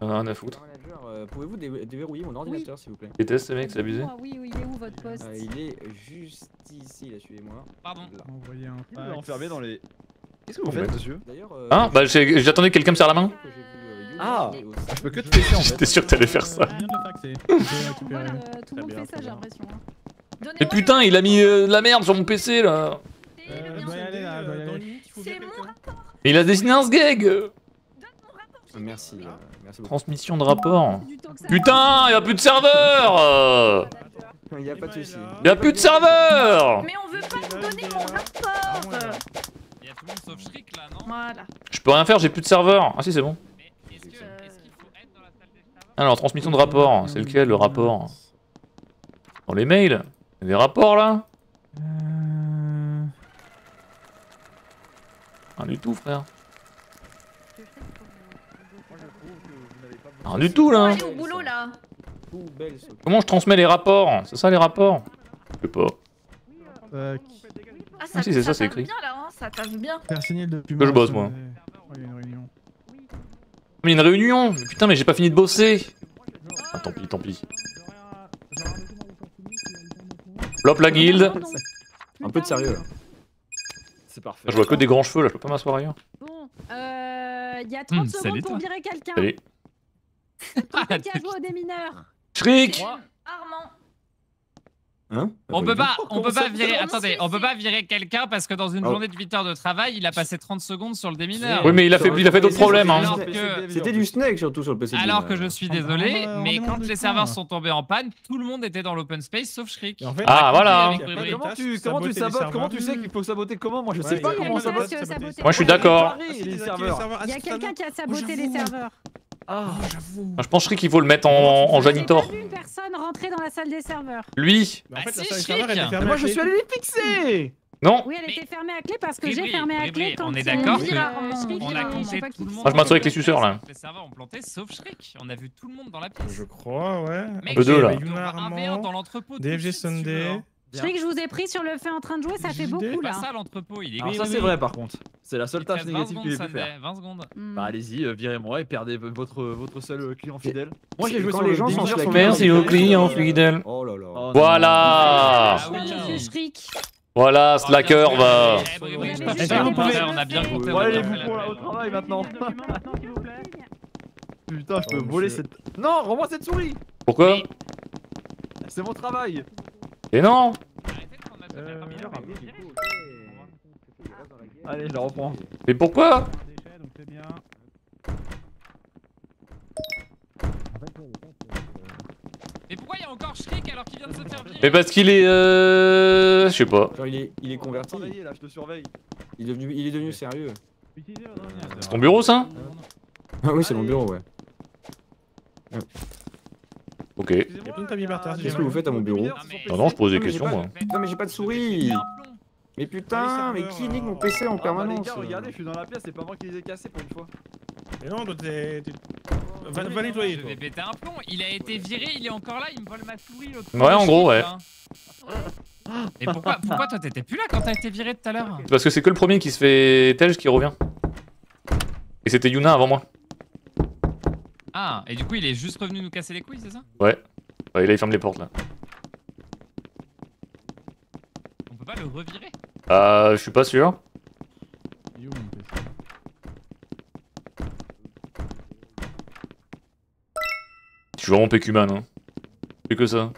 rien à foutre. manager, euh, pouvez-vous dé- déverrouiller mon ordinateur, s'il vous plaît? Déteste ces mecs, c'est abusé? Ah Oui, oui, il est où votre poste? Euh, Il est juste ici, là, suivez-moi. Pardon. Là. Envoyer un fax. enfermé dans les. Qu'est-ce que vous Bon, faites, monsieur? D'ailleurs. euh, Hein? Bah j'attendais que quelqu'un me serre la main. euh, Younes Ah, Je peux que te fesser en [LAUGHS] fait. J'étais sûr que t'allais faire ça. [LAUGHS] Tout le monde, euh, fait ça, j'ai l'impression. hein. Mais putain, il a mis euh, de la merde sur mon PC là. Il a dessiné un sgeg Ah, Merci, euh, merci beaucoup. Transmission de rapport. Putain, y a plus de serveur euh. Il y a pas de souci. Y a plus de serveur Mais on veut pas nous donner mon rapport. Il y a tout le monde sauf Shriek là, non Voilà. Je peux rien faire, j'ai plus de serveur. Ah si, c'est bon. Euh, Alors, transmission de rapport, c'est lequel le rapport Dans les mails Il y a des rapports là Rien du tout, frère. Rien du tout là. Allez au boulot là. Poubelle, saute. Comment je transmets les rapports? C'est ça les rapports? Je sais pas. Ah, ça, Ah, si, c'est ça, c'est écrit. bien là, hein, ça bien. Que je bosse, moi. Il y a une réunion. Mais une réunion Mais Putain, mais j'ai pas fini de bosser Ah, tant pis, tant pis. Flop la guilde Un peu de sérieux là. C'est parfait. Je vois que des grands cheveux là, je peux pas m'asseoir ailleurs. Bon, euh, il y a 30 Hmm, secondes salut, pour toi. virer quelqu'un. Allez. Qui a [LAUGHS] joué au démineur Shriek Armand. Hein On peut pas, on peut pas virer. Attendez, on peut pas virer quelqu'un parce que dans une Oh. journée de 8 heures de travail, il a passé 30 secondes sur le démineur. Oui, mais il a fait, il a fait d'autres problèmes. Hein. Alors que- C'était du snake surtout sur le PC. Alors que je suis Ah, désolé, on mais quand les serveurs sont tombés en panne, tout le monde était dans l'open space sauf Shriek. Et en fait, Ah, voilà. Comment tu, comment tu sabotes Comment tu sais qu'il faut saboter comment? Moi je sais pas comment saboter. Moi je suis d'accord. Ah. Ah, Il y a quelqu'un qui a saboté les serveurs. Ah, j'avoue. Je pense Shriek qu'il faut le mettre en, en J'ai janitor. pas vu une personne rentrer dans la salle des serveurs? Lui Mais en Ah, fait, la c'est salle des chic. serveurs était Mais fermée moi je suis allé les fixer Non Oui, elle Mais- était fermée à clé parce que j'ai fermé à clé quand on est d'accord que- On a compté pas tout le quitté. monde. Moi, je m'assois avec les suceurs, là. Les serveurs ont planté sauf Shriek. On a vu tout le monde dans la pièce. Je crois, ouais. Mec, deux, là. on Yuna va un V1 Armand, dans l'entrepôt. tout de DFG Sunday. Hein. Shriek, je vous ai pris sur le fait en train de jouer, ça fait beaucoup C'est là. pas ça l'entrepôt, il est Alors ça c'est vrai par contre. C'est la seule tâche reste 20 négative que j'ai pu faire. Sunday, 20 secondes. Hmm. Bah allez-y, euh, virez-moi et perdez votre, votre seul euh, client fidèle. Moi j'ai joué sur les le gens sont sur Merci aux clients fidèles. Oh là là. Oh. Voilà Ah oui. Monsieur Shriek. Voilà, Slacker va. Eh, que on a- bien compté. Allez les boutons au travail maintenant. Putain, je peux Oh, voler cette... Non, rends-moi cette souris Pourquoi C'est mon travail Et non Euh. Allez, je la reprends. Mais pourquoi. Mais pourquoi il y a encore Shriek alors qu'il vient de se faire virer Mais parce qu'il est. Euh. Je sais pas. Genre il est, il est converti. Là, je te surveille. Il est devenu, il est devenu sérieux. C'est ton bureau ça Ah oui, c'est mon bureau, ouais. Ok. Il y a plein de tamis par terre, si Qu'est-ce que vous faites à mon bureau Non, non, je pose des Non, mais j'ai questions pas- moi. Non, mais j'ai pas de souris. Mais putain, mais qui nique mon PC en Ah bah les permanence gars, regardez, je suis dans la pièce, c'est pas moi qui les ai cassés pour une fois. Mais non, toi, t'es. t'es- Va, va nettoyer, Je toi. vais péter un plomb. Il a été viré, il est encore là, il me vole ma souris. l'autre Ouais, en gros, ouais. hein. Et pourquoi, pourquoi toi t'étais plus là quand t'as été viré tout à l'heure? Parce que c'est que le premier qui se fait Telge qui revient. Et c'était Yuna avant moi. Ah, et du coup il est juste revenu nous casser les couilles, c'est ça? Ouais. Ouais, là il ferme les portes là. On peut pas le revirer? Ah, je suis pas sûr. Je suis vraiment PQ-man. Hein. Je fais que ça.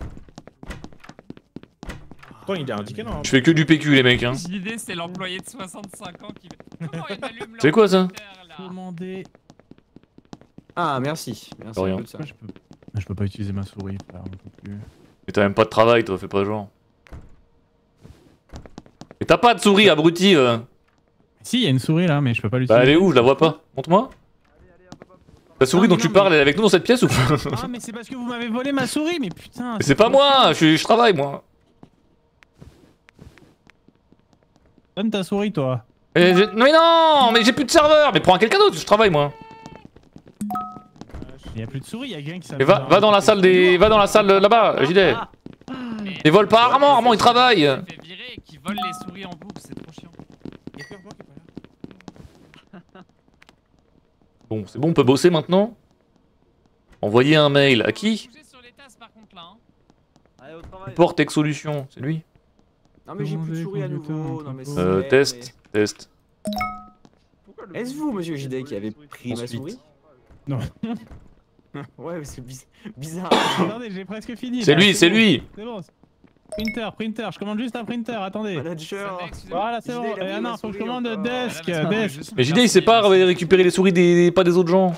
Pourtant, il est indiqué, non Je fais que du PQ les mecs. Hein. L'idée c'est l'employé de 65 ans qui. Comment il allume C'est quoi, ça? Ah, merci. Merci rien. un peu de ça. Je peux. Je peux pas utiliser ma souris, frère, plus. Mais t'as même pas de travail toi, fais pas genre. Mais t'as pas de souris abruti euh. Si, il y a une souris là, mais je peux pas Bah l'utiliser. elle est où? Je la vois pas. Montre-moi. La souris Non, dont tu parles, mais- elle est avec nous dans cette pièce ou pas Ah, mais c'est parce que vous m'avez volé ma souris, mais putain. Mais c'est pas moi, je, travaille moi. Donne ta souris, toi. Mais non, mais j'ai plus de serveur. Mais prends quelqu'un d'autre, je travaille moi. Il y a plus de souris, il y a quelqu'un qui Mais va, va dans la salle des, va dans la salle là-bas, JD. Mais- Et vole pas Armand, Armand il travaille. Il fait virer et qui vole les souris en boucle, c'est trop chiant. Il y a que moi qui est pas là. [LAUGHS] Bon, c'est bon, on peut bosser maintenant. Envoyer un mail à qui Bouger sur les tasses par contre là. Hein. Allez, au travail. Support Tech Solutions, c'est lui. Non, mais j'ai plus de souris à nouveau. Non, mais c'est- Euh, test, test. Est-ce vous, monsieur JD, qui avez pris ma souris? Non. [LAUGHS] [LAUGHS] Ouais, mais c'est biz- bizarre. [COUGHS] Attendez, j'ai presque fini. C'est lui, c'est lui. C'est bon. Printer, printer, je commande juste un printer, attendez. Manager. Voilà, c'est bon. pris non, faut que je commande encore. desk, Ah, desk. Mais JD il sait pas récupérer les souris des, pas des autres gens.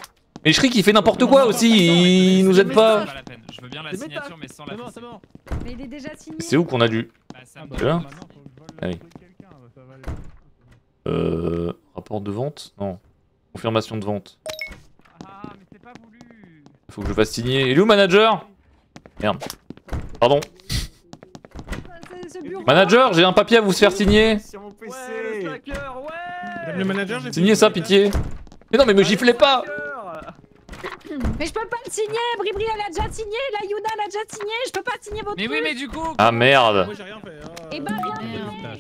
Mais Shriek il fait n'importe quoi aussi, il nous aide pas. Je veux bien la C'est signature mais sans la C'est bon, PC. c'est bon. Mais il est déjà signé. C'est où qu'on a dû Bah, Ah bah, C'est là maintenant, faut que je vole la Allez. souris de quelqu'un, ça va aller. Euh. Rapport de vente Non. Confirmation de vente. Ah, mais c'est pas voulu. Faut que je fasse signer. Il est où manager Merde. Pardon. Manager, j'ai un papier à vous faire signer. Le slacker, ouais Madame le manager, j'ai Signez ça, pitié. Mais non, mais me giflez pas Mais je peux pas le signer. Bribri elle a déjà signé. La Yuna elle a déjà signé. Je peux pas signer votre Mais oui, mais du coup. Ah merde. Moi j'ai rien fait. ah. Eh ben, rien.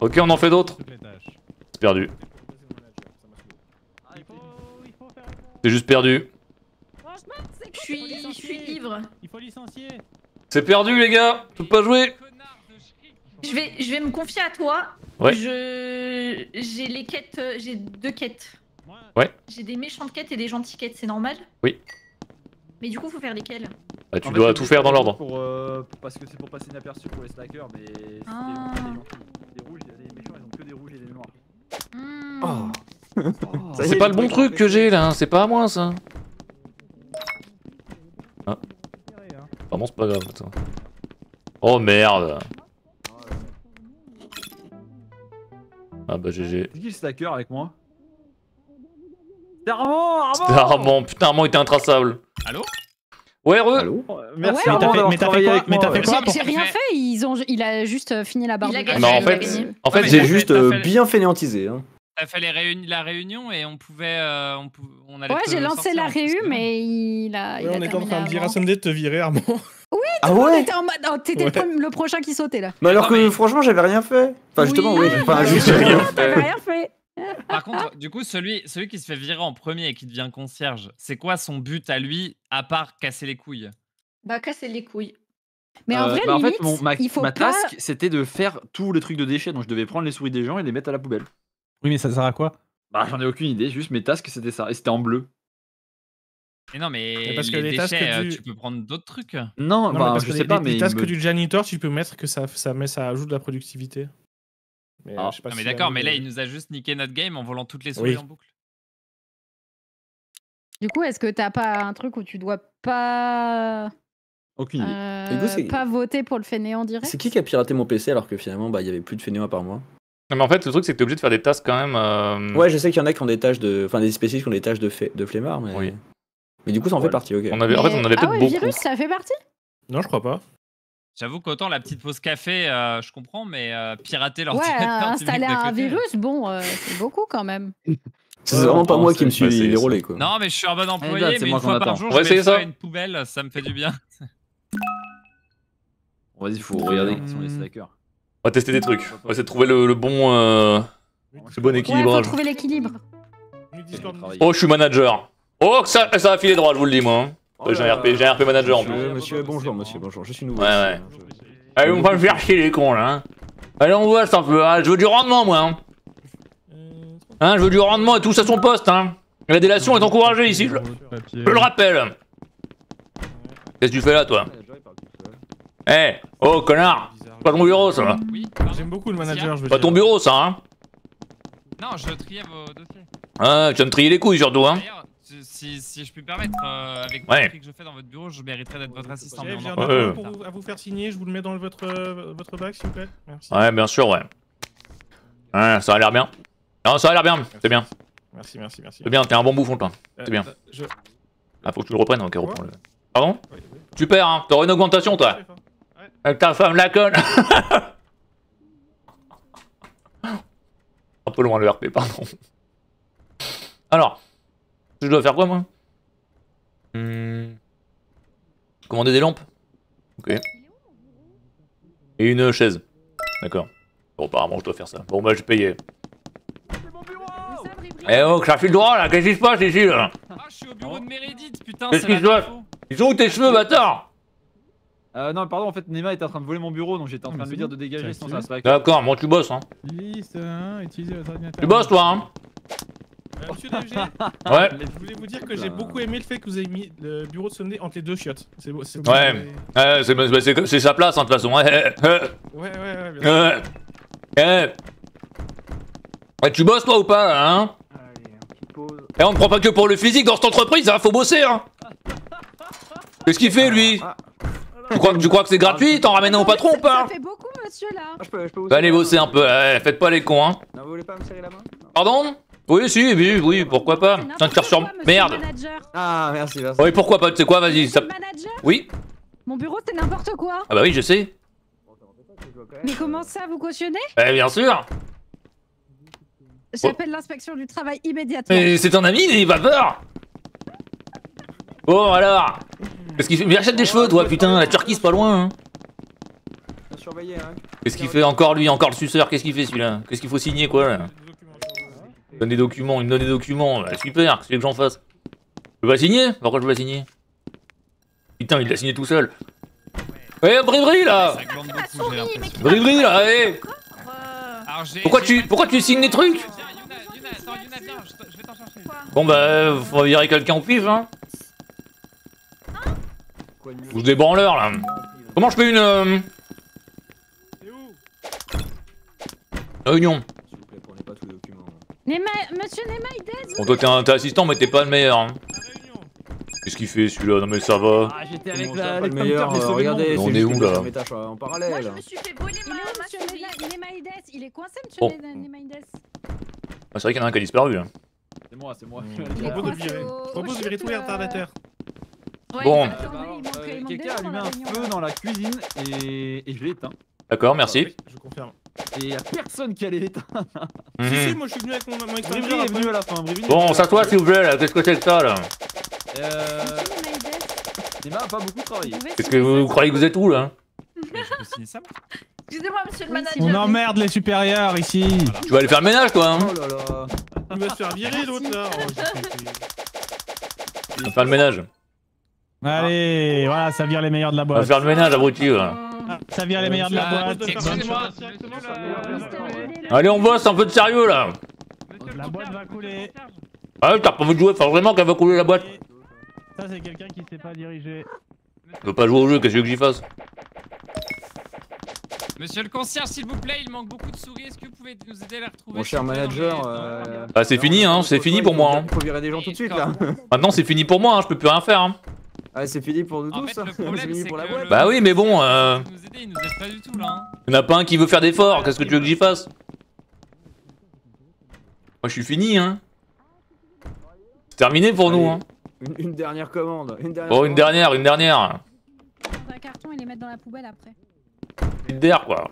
Ok, on en fait d'autres. C'est perdu. Il faut, il faut faire effort. C'est juste perdu. Je suis, je suis ivre. Il faut licencier. C'est perdu, les gars. Faut pas jouer. Je vais, je vais me confier à toi. Ouais. Je, j'ai les quêtes, euh, j'ai deux quêtes. Moi, J'ai des méchantes quêtes et des gentilles quêtes, c'est normal. Oui. Mais du coup, faut faire lesquelles? Bah, tu En fait, dois tout faire dans l'ordre. Pour, euh, parce que c'est pour passer inaperçu pour les slackers, mais c'est des, Ah. des rouges, les méchants, ils ont que des rouges et des noirs. Hmm. Oh. Y C'est est, pas le bon truc que j'ai là, hein. c'est pas à moi ça. Hein. Vraiment, c'est pas grave. Attends. Oh merde. Ah bah GG. C'est qui le slacker avec moi? C'est Armand Armand C'était Armand, putain, Armand était intraçable. Allô? Ouais, re. Allô? Oh, Merci Ouais, mais t'as Armand fait- mais t'as fait quoi Mais fait J'ai rien fait fait, ils ont, il a juste euh, fini la barre Il a de gagné. Non, en fait, en fait, mais J'ai juste fait- euh, fait- bien fainéantisé. Hein. T'as fait les réuni- la réunion et on pouvait. euh, on, pou- on allait Ouais, j'ai lancé la réu, mais il a. il Ouais, a on était en train de dire à. Sunday de te virer, Armand. Ah On ouais était en mode. oh, T'étais le Ouais. premier- le prochain qui sautait là. Mais alors que mais- franchement, j'avais rien fait. Enfin, justement, oui. Oui. Enfin, juste rien fait. rien fait. Par contre, du coup, celui, celui qui se fait virer en premier et qui devient concierge, c'est quoi son but à lui, à part casser les couilles? Bah, casser les couilles. Mais en Euh, vrai, bah, en fait, mon- ma, il faut ma pas. task, c'était de faire tous les trucs de déchets. Donc, je devais prendre les souris des gens et les mettre à la poubelle. Oui, mais ça sert à quoi? Bah, j'en ai aucune idée. Juste mes tasks, c'était ça. Et c'était en bleu. Mais non, mais, Mais parce que les, les euh, du- tu peux prendre d'autres trucs. Non, Non, mais bah, parce je que sais les, pas, les, mais. les il tasks me- du janitor, tu peux mettre que ça, ça, met, ça ajoute de la productivité. Mais, Ah. je sais pas Non, si mais d'accord, la mais là, il nous a juste niqué notre game en volant toutes les souris Oui. en boucle. Du coup, est-ce que t'as pas un truc où tu dois pas. Aucune idée. euh, c'est- pas voter pour le fainéant direct? C'est qui qui a piraté mon PC alors que finalement, bah, il y avait plus de fainéants à part moi? Non, mais en fait, le truc, c'est que t'es obligé de faire des tasks quand même. euh, Ouais, je sais qu'il y en a qui ont des tâches de. Enfin, des spécialistes qui ont des tâches de, fa- de flemmard, mais. Oui. Mais du coup, ça en fait Ouais. partie, ok. On avait, en fait, on avait ah peut-être ouais, beaucoup. virus, ça fait partie? Non, je crois pas. J'avoue qu'autant la petite pause café, euh, je comprends, mais euh, pirater Ouais, l'ordinateur [LAUGHS] du mec installer un côté. virus, bon, euh, c'est beaucoup quand même. [LAUGHS] C'est Ouais, vraiment pas moi qui me suis déroulé, quoi. Non, mais je suis un bon employé, regarde, c'est mais moi une fois par jour, On va je mets ça. une poubelle, ça me fait du bien. Vas-y, faut regarder qui sont les slackers. On va tester des trucs. On va essayer de trouver le, le bon. euh, Le bon Ouais, faut équilibrage. trouver l'équilibre. Oh, je suis manager. Oh, que ça, ça a filé droit, je vous le dis, moi. hein. Oh j'ai un RP, un RP manager en Monsieur, plus. monsieur, bonjour, monsieur, bonjour. Je suis nouveau. Ouais, ouais. hein, je- Allez, on va me faire chier les cons là. Hein. Allez, on voit ça un peu. hein. Je veux du rendement, moi. Hein. Hein, je veux du rendement et tous à son poste. Hein. La délation est encouragée ici, je, je le rappelle. Qu'est-ce que tu fais là, toi? Eh, oh connard. Pas ton bureau, ça. Oui, J'aime beaucoup le manager, je veux Pas dire. ton bureau, ça. Hein. Non, je triais vos dossiers. Ah, tu vas me trier les couilles surtout. Hein. D'ailleurs, si, si- je puis me permettre, euh, avec Ouais. le prix que je fais dans votre bureau, je mériterais d'être votre assistant. J'ai un document pour vous, à vous faire signer, je vous le mets dans votre, euh, votre bac, s'il vous plaît. Merci. Ouais, bien sûr, ouais. Ouais, ça a l'air bien. Non, ça a l'air bien. C'est bien. Merci, merci, merci. C'est bien, t'es un bon bouffon, toi. Euh, c'est bien. je- Ah, faut que tu le reprennes, ok, reprends-le. Pardon Oui, oui. Super, hein. T'auras une augmentation, toi. Avec ta femme, la conne. Un peu loin le RP, pardon. Alors, je dois faire quoi, moi? Hmm. Commander des lampes Ok. Et une chaise. D'accord. Bon, apparemment, je dois faire ça. Bon, bah, j'ai payé. Eh oh, que ça file droit, là Qu'est-ce qui se passe ici, là Ah, je suis au bureau de Meredith, putain, Qu'est-ce c'est qui se passe? Ils sont où tes cheveux, bâtard? Euh, non, pardon, en fait, Nema était en train de voler mon bureau, donc j'étais en Ah, train de lui dire de bon. dégager, sinon c'est ça bon. se passe. D'accord, moi, tu bosses, hein. Liste 1, utilise votre ordinateur. Tu bosses, toi, hein Euh, Monsieur [LAUGHS] Ouais. je voulais vous dire que j'ai beaucoup aimé le fait que vous ayez mis le bureau de Sunday entre les deux chiottes. C'est beau, c'est Ouais. beau, Ouais, c'est sa place, hein, de toute façon. Ouais, [LAUGHS] ouais, ouais. Ouais, ouais, ouais, bien sûr. Ouais. Tu bosses toi ou pas hein? Allez, un petit pause. Et on ne prend pas que pour le physique dans cette entreprise, hein, faut bosser hein Qu'est-ce qu'il fait lui? Ah. Tu crois, que- tu crois que c'est gratuit T'en ramènes au patron ou pas Ça fait beaucoup, monsieur, là. Ah, je peux, je peux vous Bah, Allez bosser un peu, ouais, faites pas les cons hein Non, vous voulez pas me serrer la main. Pardon Oui, si, oui, oui, pourquoi pas Tiens, faire sur... Merde. Ah, merci, merci. Oui, pourquoi pas, tu sais quoi, vas-y, ça... Oui Mon bureau, c'est n'importe quoi. Ah bah oui, je sais Mais comment ça, vous cautionnez Eh bien sûr J'appelle l'inspection du travail immédiatement. Mais c'est ton ami, n'ayez pas peur Bon, alors. Qu'est-ce qu'il fait Mais achète des cheveux, toi, putain, la Turquie, c'est pas loin, hein. Hein. Qu'est-ce qu'il fait encore, lui, encore le suceur Qu'est-ce qu'il fait, celui-là? Qu'est-ce qu'il faut signer, quoi, là? Il me donne des documents, il me donne des documents, bah, super, qu'est-ce que tu veux que j'en fasse. Je vais signer? Pourquoi je vais signer? Putain, il l'a signé tout seul. Eh, Bribri là. Bribri là, Pourquoi tu, pas- pourquoi tu signes des trucs? Bon bah, euh, faut virer quelqu'un au pif, hein. Vous des branleurs là. Comment je fais une euh, réunion S'il vous plaît, prenez pas tous les documents. Nema... Monsieur Nemaïdes Bon, toi t'es un- t'es assistant, mais t'es pas le meilleur. Hein. Qu'est-ce qu'il fait celui-là? Non mais ça va. Ah, j'étais avec la le meilleur euh, Regardez, On est où, là? euh, en Moi, parallèle. je me suis fait voler Il ma. Nema- Nemaïdes Il est coincé, monsieur. Nema- Nemaïdes Ah, c'est vrai qu'il y en a un qui a disparu. hein. C'est moi, c'est moi. Je propose de virer. au- Je propose au de virer tous les là. retardataires. Ouais, Bon. Euh, Quelqu'un a allumé un feu dans la cuisine et, et je l'ai éteint. D'accord, merci. Oui, je confirme. Et y a personne qui allait l'éteindre. [LAUGHS] Mhm. Si, si, moi je suis venu avec mon, mon Brivry est venu à la fin. Brivry Bon, ça toi s'il vous plaît là, qu'est-ce que c'est que ça là Euh. Nema a pas beaucoup travaillé. Qu'est-ce que vous, croyez que vous êtes où là je peux signer ça moi Excusez-moi, monsieur le manager. On emmerde les supérieurs ici. Tu vas aller faire le ménage toi hein Oh là là. Il va se faire virer l'autre là. Oh, fait- vas faire le ménage. Allez, voilà, ça vire les meilleurs de la On va boîte. faire le ménage abruti. ouais. Ah, Ça vire les meilleurs de la Ah, boîte. excusez-moi. Allez, on bosse un peu de sérieux là. La boîte va couler. Ah, t'as pas envie de jouer, faut vraiment qu'elle va couler la boîte. Ça, c'est quelqu'un qui sait pas diriger. Je veux pas jouer au jeu, qu'est-ce que tu veux que j'y fasse? Monsieur le concierge, s'il vous plaît, il manque beaucoup de souris. Est-ce que vous pouvez nous aider à les retrouver Mon cher s'il vous plaît, dans manager. les- dans- euh, Ah, c'est fini, hein, c'est fini pour moi. hein. Faut virer des gens tout de suite là. Maintenant, c'est fini pour moi, hein, je peux plus rien faire. hein. Ah, c'est fini pour nous En tous. fait, hein. le [LAUGHS] C'est problème, fini pour la boîte. Bah oui, mais bon, euh, Il nous aider, il nous aide pas du tout là. hein. y en a pas un qui veut faire d'efforts, qu'est-ce que tu veux que j'y fasse? Moi, je suis fini, hein. C'est terminé pour nous, hein. Une, une dernière commande. Une dernière. Bon, une commande. dernière, une dernière. Prendre un carton et les mettre dans la poubelle après. Une d'air, quoi.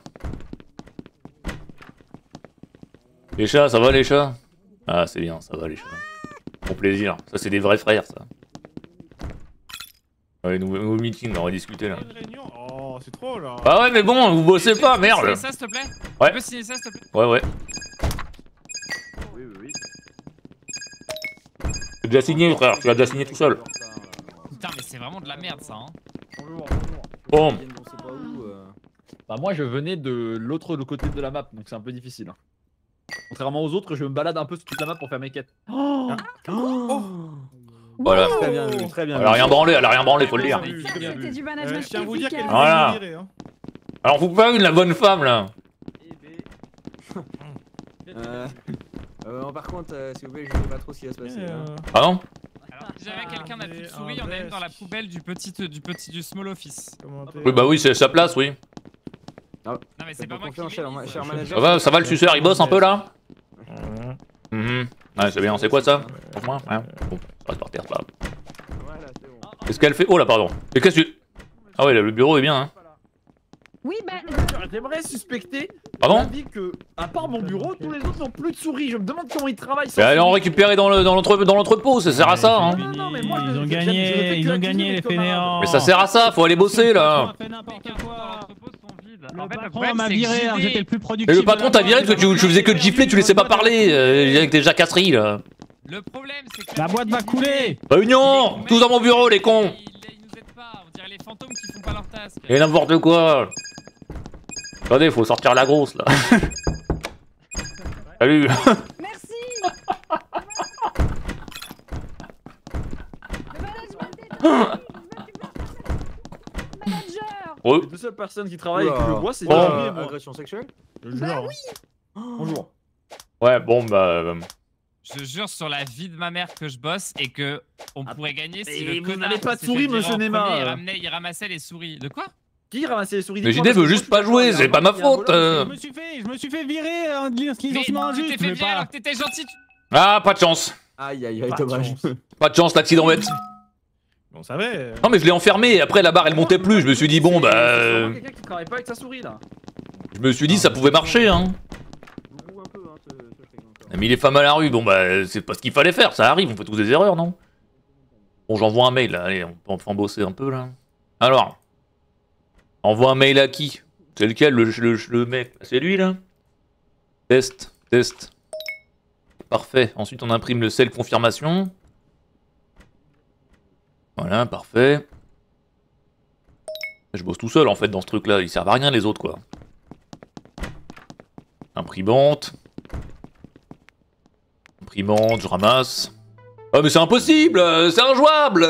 Les chats, ça va les chats? Ah, c'est bien, ça va les chats. Bon plaisir. Ça, c'est des vrais frères, ça. Ouais, nouveau, meeting, on va discuter là. Oh, c'est trop là. Ah ouais, mais bon, vous bossez pas, merde ça, s'il te plaît Ouais. Tu peux signer ça, s'il te plaît Ouais, ouais. Oui, oui, oui. J'ai déjà signé, frère, tu l'as déjà signé tout seul. Putain, mais c'est vraiment de la merde ça. Hein. Bonjour, bonjour. Bon, Ils viennent on sait pas où. euh. Bah moi je venais de l'autre côté de la map, donc c'est un peu difficile. hein. Contrairement aux autres, je me balade un peu sur toute la map pour faire mes quêtes. Oh voilà. Très bien vu, très bien Elle a rien branlé, elle a rien branlé, faut le dire. C'était du management je tiens à vous dire qu'elle. Voilà. Hein. Alors, faut pas une la bonne femme là. [LAUGHS] Euh, euh, par contre, euh, s'il vous plaît, je sais pas trop ce qui va se passer. Euh. Ah non si jamais quelqu'un n'a plus de souris, on a une dans la poubelle du petit, du petit, du small office. Oui, bah oui, c'est sa place, oui. Non, mais c'est pas pas moi qui cher, cher ça. manager. Ça va, ça va le suceur, il bosse un peu là Ouais. Mhm. Ouais, c'est bien, c'est quoi ça Franchement, hein Bon, ça reste par terre, pas. Voilà, c'est bon. Qu'est-ce qu'elle fait? Oh là, pardon. Et qu'est-ce que tu? Ah ouais, là, le bureau est bien, hein. Oui, bah. J'aimerais suspecter Pardon? l'avis que, à part mon bureau, tous les autres n'ont plus de souris. Je me demande comment ils travaillent. sans Mais allez en souris. récupérer dans le- dans l'entrepôt, ça sert à ça, hein. Non, non, mais moi, je- Ils ont gagné, fais ils ont gagné les fainéants. Mais ça sert à ça, faut aller bosser là. Le patron m'a viré, j'étais le plus productif. Et le patron t'a viré parce que tu, tu faisais que de gifler, tu laissais pas parler euh, avec tes jacasseries là. Le problème, c'est que La boîte va couler. Réunion Tous dans mon bureau, les cons Ils, ils nous aident pas, on dirait les fantômes qui font pas leur task. Et n'importe quoi Attendez, faut sortir la grosse là. Salut Merci [LAUGHS] Le Manager. Les deux seules personnes qui travaillent que je vois, c'est Euh, moi. agression sexuelle Je jure. Bonjour. Ouais, bon bah... euh, Je jure sur la vie de ma mère que je bosse et que on Ah, pourrait gagner si le vous connard n'avez pas de souris, fait monsieur Nema. Il, ramenait, il ramassait les souris. De quoi? Qui ramassait les souris Mais JD veut juste je pas jouer, c'est pas ma faute, euh. Je me suis fait, je me suis fait virer un Mais licenciement tu t'es injuste. fait mais virer alors que t'étais gentil. tu- Ah, pas de chance Aïe aïe aïe, Pas de dommage. chance. [LAUGHS] Pas de chance, l'accident bête On savait. Non mais je l'ai enfermé, et après la barre elle montait plus, je me suis dit bon bah... Euh, quelqu'un qui travaille pas avec sa souris là. Je me suis dit ça pouvait marcher hein Vous un peu, hein, ce- ce truc encore. On a mis les femmes à la rue, bon bah c'est pas ce qu'il fallait faire, ça arrive, on fait tous des erreurs, non? Bon, j'envoie un mail, là. allez, on peut enfin bosser un peu, là. Alors, envoie un mail à qui? C'est lequel, le, le, le mec? C'est lui, là Test, test. Parfait, ensuite on imprime le sel confirmation. Voilà, parfait. Je bosse tout seul en fait dans ce truc là, ils servent à rien les autres quoi. Imprimante. Je ramasse. Oh mais c'est impossible, euh, c'est injouable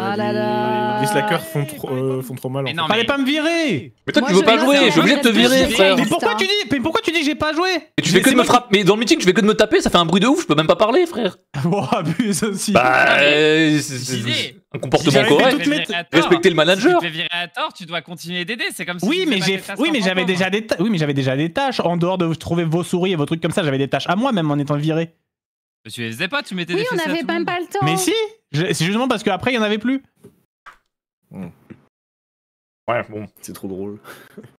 Ah là là. Les slackers font trop, euh, font trop mal. Mais en non, fait. mais- Fallait pas me virer Mais toi Moi, tu veux je pas vais jouer, je suis obligé de te virer frère. Mais pourquoi tu dis Mais pourquoi tu dis que j'ai pas joué? Et tu fais que de me frapper, mais dans le meeting tu fais que de me taper, ça fait un bruit de ouf, je peux même pas parler frère. Bon, [LAUGHS] abuse aussi. Bah, euh, c'est- un comportement j'avais fait correct. toutes mes- Respecter le manager. Si tu te fais virer à tort, tu dois continuer d'aider. C'est comme si Oui, tu mais faisais j'ai, oui, mais en j'avais déjà des, ta- oui, mais j'avais déjà des tâches en dehors de trouver vos souris et vos trucs comme ça. J'avais des tâches à moi même en étant viré. Mais Tu les faisais pas, tu mettais Oui, des on fessées à avait tout le même monde. pas le temps. Mais si, c'est justement parce qu'après il y en avait plus. Ouais, bon. C'est trop drôle.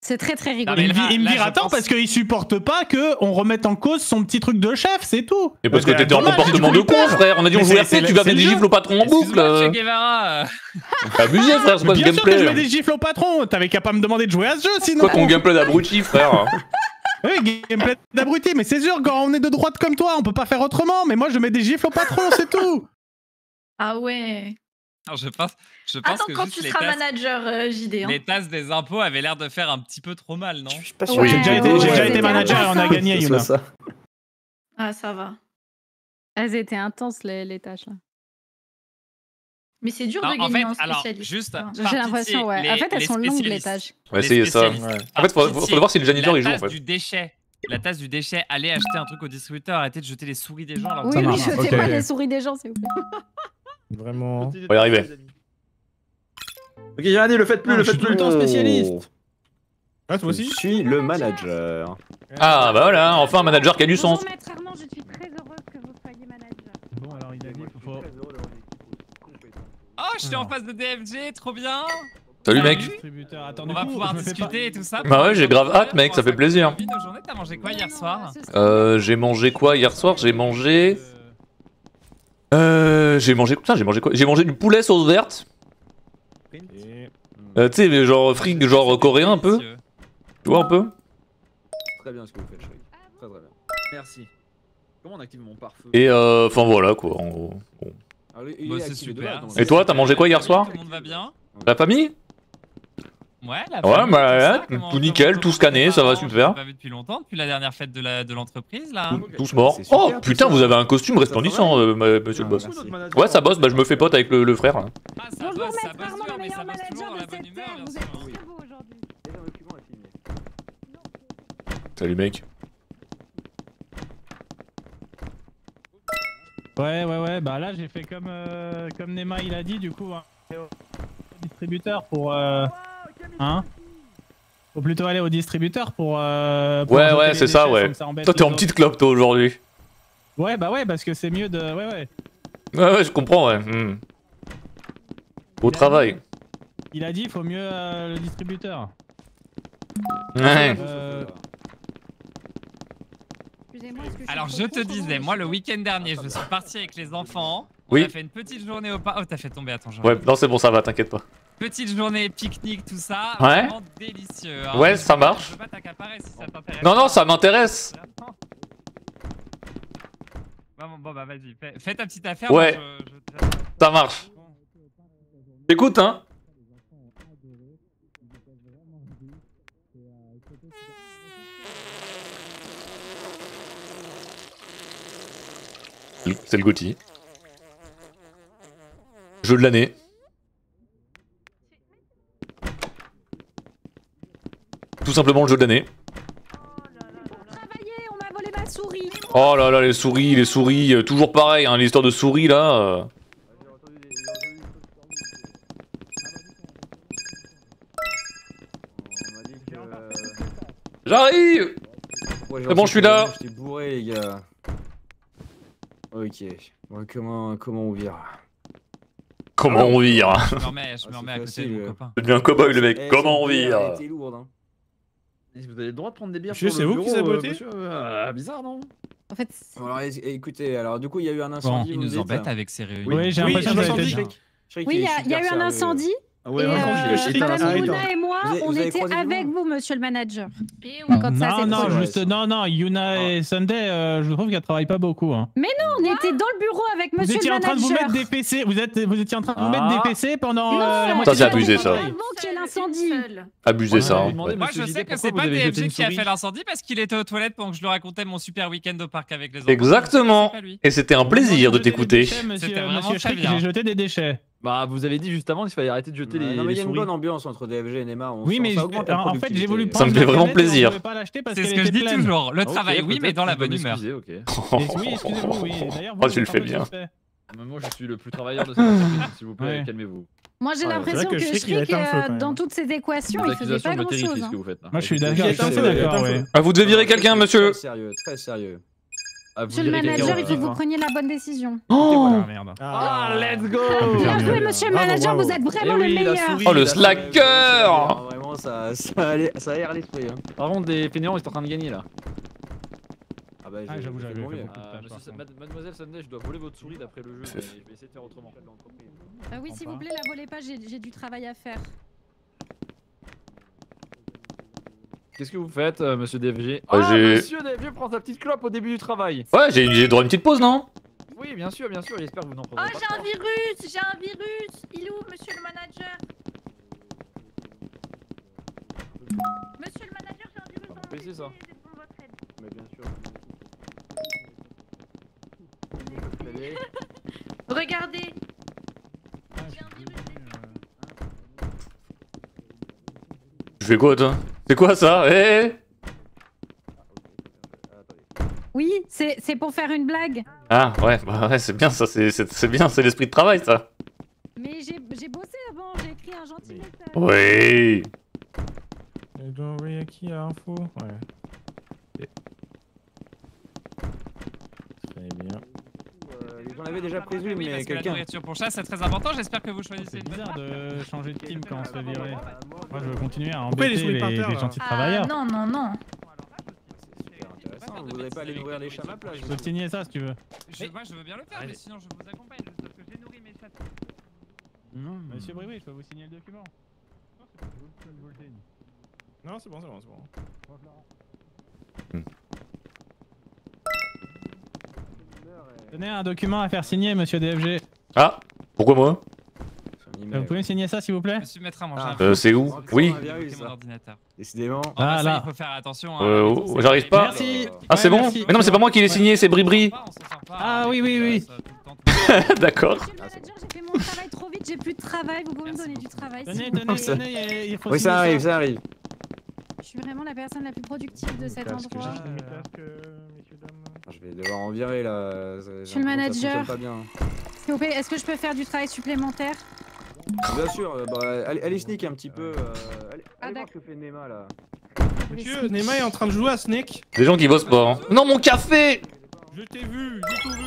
C'est très très rigolo. mais il me, là- il je tort pense- parce qu'il supporte pas que on remette en cause son petit truc de chef, c'est tout. Et parce que t'étais en comportement de con frère, on a dit on c'est- RP, tu vas mettre des le gifles au patron en boucle. Euh. Abusé frère, c'est quoi ce Bien sûr que je mets gameplay des gifles au patron. T'avais qu'à pas me demander de jouer à ce jeu sinon. Quoi ton gameplay d'abruti frère? Oui, gameplay d'abruti, mais c'est sûr quand on est de droite comme toi, on peut pas faire autrement. Mais moi je mets des gifles au patron, c'est tout. Ah ouais. Alors, je pense, je pense Attends, que quand juste tu les seras tasses, manager euh, JD. Hein. les tasses des impôts avaient l'air de faire un petit peu trop mal, non? Je suis pas sûr J'ai Ouais, déjà été, ouais, j'ai déjà ouais, été c'était manager et on a gagné, ce Yuna. soit ça. Ah, ça va. Elles étaient intenses les, les tâches là. Mais c'est dur Non, de en gagner fait, alors, spécialiste. juste J'ai l'impression, ouais. les- en fait, elles les sont longues les spécialistes. tâches. On va Les essayer ça. spécialistes. En fait, faudrait, pitié, faudrait voir si le janitor la il joue en tasse fait. du déchet. La tasse du déchet, aller acheter un truc au distributeur, arrêter de jeter les souris des gens. alors que Oui, ça oui, marche. ok. pas les souris des gens, s'il vous plaît. [LAUGHS] Vraiment. On va y arriver. Ok, j'ai rien dit, le faites plus, Ah, le je faites suis plus. le temps spécialiste. Ah, toi Je aussi suis le manager. Ah bah voilà, enfin un manager qui a du sens. Bonjour, maître Armand, je suis très heureuse que vous soyez manager. Bon, alors il a dit qu'il faut. Oh, je suis en face de DFG, trop bien. Salut mec. On va coup, pouvoir je discuter et tout ça. Bah ouais, j'ai grave hâte, mec, ça fait plaisir. T'as mangé quoi hier soir Euh, j'ai mangé quoi hier soir? J'ai mangé. Euh, j'ai mangé. Putain, j'ai mangé quoi? J'ai mangé du poulet sauce verte. Et- Euh, tu sais, genre fric, genre coréen un peu. Tu vois un peu? Très bien ce que vous faites, chérie. Très très bien. Merci. Comment on active mon pare-feu? Et euh, enfin voilà quoi. En gros. Bon. Alors, Bah, est super. Et toi, t'as mangé quoi hier soir? Tout le monde va bien? La famille? Ouais, la Ouais, bah, tout ouais, ça, tout comment- nickel, comment- tout scanné, ça va super. Pas vu depuis longtemps, depuis la dernière fête de la- de l'entreprise là. Tous- Tous morts. Oh putain, ça. vous avez un costume resplendissant, euh, monsieur le boss. merci. Ouais, ça bosse, bah je me fais pote avec le, le frère. Ah, ça Bonjour, bosse, ça maître bosse le mais ça meilleur bosse toujours manager dans la de bonne cette humeur, terre. bien Vous sûr. êtes très beau aujourd'hui. Salut mec. Ouais, ouais, ouais. Bah là, j'ai fait comme euh, comme Nema il a dit, du coup, hein, au distributeur pour. Euh, hein Faut plutôt aller au distributeur pour. euh, pour Ouais, ouais, c'est ça, ouais. ça Toi, t'es en petite clope, toi, aujourd'hui. Ouais, bah ouais, parce que c'est mieux de. Ouais, ouais. Ouais, ouais, je comprends, ouais. hmm. Au travail. Il a dit, il faut mieux euh, le distributeur. Ouais. Euh, Alors je te disais, moi le week-end dernier, je suis parti avec les enfants. Oui. On a fait une petite journée au parc. Oh, t'as fait tomber, attends, je Ouais, non, c'est bon, ça va, t'inquiète pas. Petite journée pique-nique, tout ça. Ouais. Vraiment délicieux. hein. Ouais, ça marche. Je veux pas t'accaparer si ça t'intéresse. Non, non, ça m'intéresse. Bon, bon, bah vas-y, fais, fais ta petite affaire. Ouais. moi, je- je- Ça marche. Écoute, hein. C'est le Gotti. Jeu de l'année. Tout simplement le jeu de l'année. Oh là là, les souris, les souris, euh, toujours pareil, hein, l'histoire de souris là. euh. J'arrive ouais, C'est bon, je suis là. J'étais bourré, les gars. Ok. Bon, comment, comment on vire Comment on vire Je me remets, je me Ah, remets à côté de mon euh. copain. C'est devenu un cowboy le mec, Eh, comment on vire Elle était lourde, hein. Vous avez le droit de prendre des bières Monsieur, sur c'est le vous qui bureau, sabotez euh, monsieur Ah, Bizarre, non En fait, Bon, alors, écoutez, alors du coup, il y a eu un incendie. Il vous nous embête avec ses réunions. Oui, j'ai un incendie. oui, il y a, il eu un incendie. Ah ouais, et euh, Yuna et moi, Vous avez- on vous était avec vous, monsieur le manager. Et Quand ça, non, non, trop juste, non, non, Yuna et Sunday, euh, je trouve qu'elle travaille pas beaucoup. Hein. On était dans le bureau avec Vous monsieur étiez le en train de vous manager. mettre des PC, vous, êtes, vous étiez en train de vous Ah. mettre des PC pendant Non, euh, la ça, c'est abusé, ça. Avant qu'il y ait l'incendie. Abusé ça. hein. Ouais. Moi, je sais que c'est vous pas DFG qui a fait l'incendie parce qu'il était aux toilettes pendant que je lui racontais mon super week-end au parc avec les enfants. Exactement. Et c'était un plaisir de t'écouter. C'était Monsieur, vraiment monsieur très bien. j'ai jeté des déchets. Bah, vous avez dit juste avant qu'il fallait arrêter de jeter Ouais, les, non, mais il y a une bonne ambiance entre DFG et Neymar. On Oui, mais en fait, j'ai voulu productivité. Ça me prendre fait vraiment plaisir. On pouvait pas l'acheter parce C'est ce que je dis pleine. toujours. Le travail, oui, mais dans la bonne humeur. [LAUGHS] Oui, excusez-vous, oui. [LAUGHS] D'ailleurs, Oh, tu le fais bien. Moi, je suis le plus travailleur de cette entreprise, s'il vous plaît, Ouais. calmez-vous. Moi, j'ai Ouais, l'impression que que euh, dans toutes ces équations, il faisait pas grand-chose. ce hein. Moi, je suis Il d'accord. Ah, vous devez virer quelqu'un, monsieur. Très sérieux, très sérieux. Ah, vous Monsieur le manager, il faut que vous preniez la bonne décision. Oh, Ah, merde. Ah, let's go Bien joué, monsieur le manager, bravo. vous êtes vraiment Eh le meilleur. souris. Oh, le la slacker Ah, Vraiment, ça, ça, ça aère l'esprit. Hein. Par contre, des fainéants, ils sont en train de gagner là. Ah bah, Ah, j'avoue, j'avais beaucoup. Euh, Mademoiselle Sunday, je dois voler votre souris d'après le jeu, mais je vais essayer de faire autrement. Ah oui, s'il vous plaît, la volez pas, j'ai du travail à faire. Qu'est-ce que vous faites, euh, monsieur DFG Ah, j'ai- monsieur DFG prend sa petite clope au début du travail. Ouais, j'ai j'ai droit à une petite pause, non? Oui, bien sûr, bien sûr, j'espère que vous n'en Oh, j'ai un virus J'ai un virus. Il est où, monsieur le manager? Monsieur le manager, j'ai un virus dans mon PC, ça. j'ai besoin de votre aide. Mais bien sûr. [LAUGHS] Regardez. Ah, J'ai un virus fais quoi, toi C'est quoi ça Eh Oui, c'est c'est pour faire une blague. Ah, ouais, bah ouais, c'est bien ça, c'est- c'est c'est bien, c'est l'esprit de travail, ça. Mais j'ai j'ai bossé avant, j'ai écrit un gentil message. Oui. Donc, oui, qui a info Ouais. Très bien. Euh, J'en avais déjà prévu, Oui, mais parce que la quelqu'un. nourriture pour chat, c'est très important. J'espère que vous choisissez C'est bizarre de changer de team quand on se fait virer. Moi, je veux continuer à embêter les gentils Ah travailleurs. non, non, non. Vous voudrez pas aller nourrir les chats à ma place Je peux te signer ça si tu veux. Je, moi, je veux bien le faire, mais sinon, je vous accompagne. Parce que j'ai nourri mes chats. Monsieur Bribri, je peux vous signer le document. Non, c'est bon, c'est bon, c'est bon. Tenez un document à faire signer, monsieur DFG. Ah, pourquoi moi? Vous pouvez me signer ça, s'il vous plaît? Monsieur Maître, moi, Ah. un Euh, c'est où? Oui. Décidément. Ah, là. Il faut faire attention. hein. Euh, oh, j'arrive pas? Merci. Ah, c'est Ouais, bon? merci. Mais non, mais c'est pas moi qui l'ai signé, c'est Bribri. Ah, hein, oui, oui, oui. [LAUGHS] D'accord. J'ai fait mon travail trop vite, j'ai plus de travail, vous pouvez me donner du travail. tenez, il faut Oui, ça arrive, ça arrive. Je suis vraiment la personne la plus productive de cet endroit. j'ai vais devoir en virer là. ça- Monsieur le ça fonctionne manager. pas bien. S'il vous plaît, est-ce que je peux faire du travail supplémentaire? Bien sûr, euh, bah, allez, allez sneak un petit peu. euh, allez Ah, allez voir d'accord. ce que fait Nema là. Monsieur, Nema est en train de jouer à Snake. Des gens qui bossent pas. hein. Non, mon café Je t'ai vu, j'ai tout vu.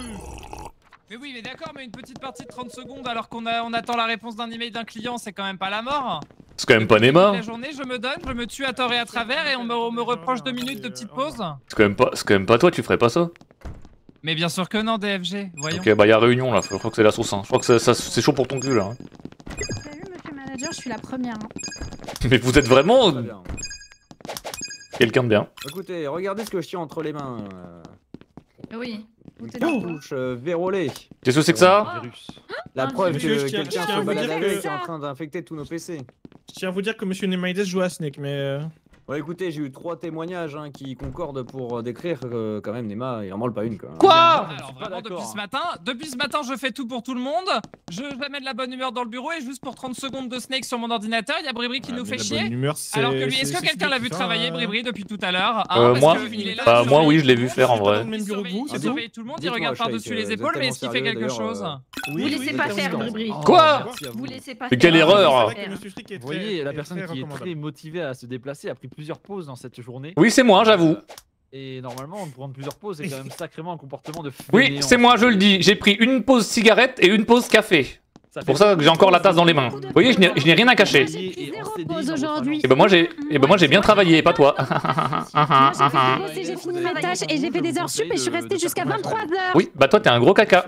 Mais oui, mais d'accord, mais une petite partie de 30 secondes alors qu'on on attend la réponse d'un email d'un client, c'est quand même pas la mort. C'est quand même pas Neymar. La journée, je me donne, je me tue à tort et à travers et on me, on me reproche deux minutes de petite pause. C'est quand même pas, c'est quand même pas toi, tu ferais pas ça. Mais bien sûr que non, DFG, voyons. Ok, bah y a réunion là, je crois que c'est la sauce. hein. Je crois que ça, ça- c'est chaud pour ton cul là. hein. T'as vu, monsieur le manager, je suis la première. hein. Mais vous êtes vraiment Très bien. quelqu'un de bien. Écoutez, regardez ce que je tiens entre les mains. euh, Oui. Vous Une cartouche euh, vérolée. Qu'est-ce que c'est que ça Virus. La Ah, preuve monsieur, que je tiens- quelqu'un je tiens à se vous balade dire avec que- est en train d'infecter tous nos PC. Je tiens à vous dire que Monsieur Nemaides joue à Snake, mais. euh, Ouais, écoutez, j'ai eu trois témoignages hein, qui concordent pour euh, décrire que quand même Nema, il en manque pas une quoi. Quoi Alors je vraiment depuis ce matin, depuis ce matin je fais tout pour tout le monde, je mets de la bonne humeur dans le bureau et juste pour 30 secondes de Snake sur mon ordinateur, il y a Bribri qui ah, nous fait la chier. bonne humeur, c'est- Alors que lui, est-ce que quelqu'un l'a vu travailler hein. Bribri depuis tout à l'heure? Hein, Euh, moi- que il est là, Bah moi oui, je l'ai vu faire en Je vrai. le même Il bureau que surveille, tout le monde, il regarde par-dessus euh, les êtes épaules, mais est-ce qu'il fait quelque chose euh, Vous laissez pas faire. Bribri. Quoi Vous laissez pas Mais faire. quelle erreur Vous voyez, la personne qui est très motivée à se déplacer a pris plusieurs pauses dans cette journée. Oui, c'est moi, j'avoue. Et normalement, prendre plusieurs pauses, c'est quand même [LAUGHS] sacrément un comportement de Oui, fainéant. c'est moi, je le dis. J'ai pris une pause cigarette et une pause café. C'est pour ça que j'ai encore la tasse dans les mains. Vous voyez, je n'ai rien à cacher. Et. Et ben moi j'ai, et ben moi j'ai bien travaillé, pas toi. J'ai [LAUGHS] fini mes tâches et j'ai fait des heures sup et je suis restée jusqu'à 23h. Oui, bah toi t'es un gros caca.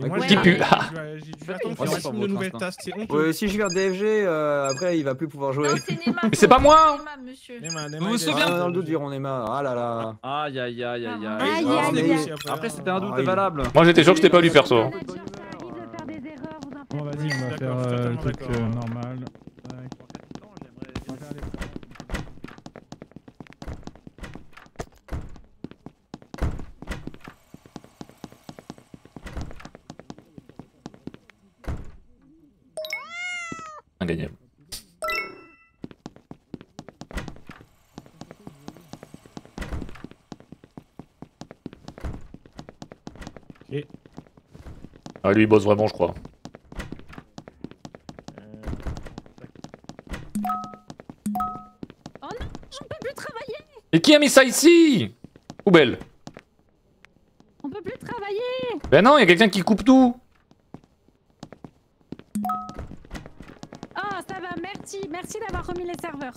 Hein. Et moi, Qui j'ai- pue. j'ai- J'ai dû attendre Ouais, qu'il c'est fasse pour une nouvelle votre task. C'est honteux. Ouais, si je viens DFG, euh, après il va plus pouvoir jouer. Non, c'est Nema. Mais c'est pas moi Nema, monsieur. Nema, Nema, Vous vous souvenez Ah, dans le doute, Neymar. Ah là là. Aïe aïe aïe aïe aïe. Ah, après. C'était un doute Ah, valable. Moi j'étais sûr que c'était pas lui faites Bon, vas-y, on va faire suis euh, truc euh, normal. Tac. On va faire les- Ah lui il bosse vraiment je crois. On peut plus travailler, Et qui a mis ça ici? Poubelle. on peut plus travailler. Ben non, il y a quelqu'un qui coupe tout. Merci, merci d'avoir remis les serveurs.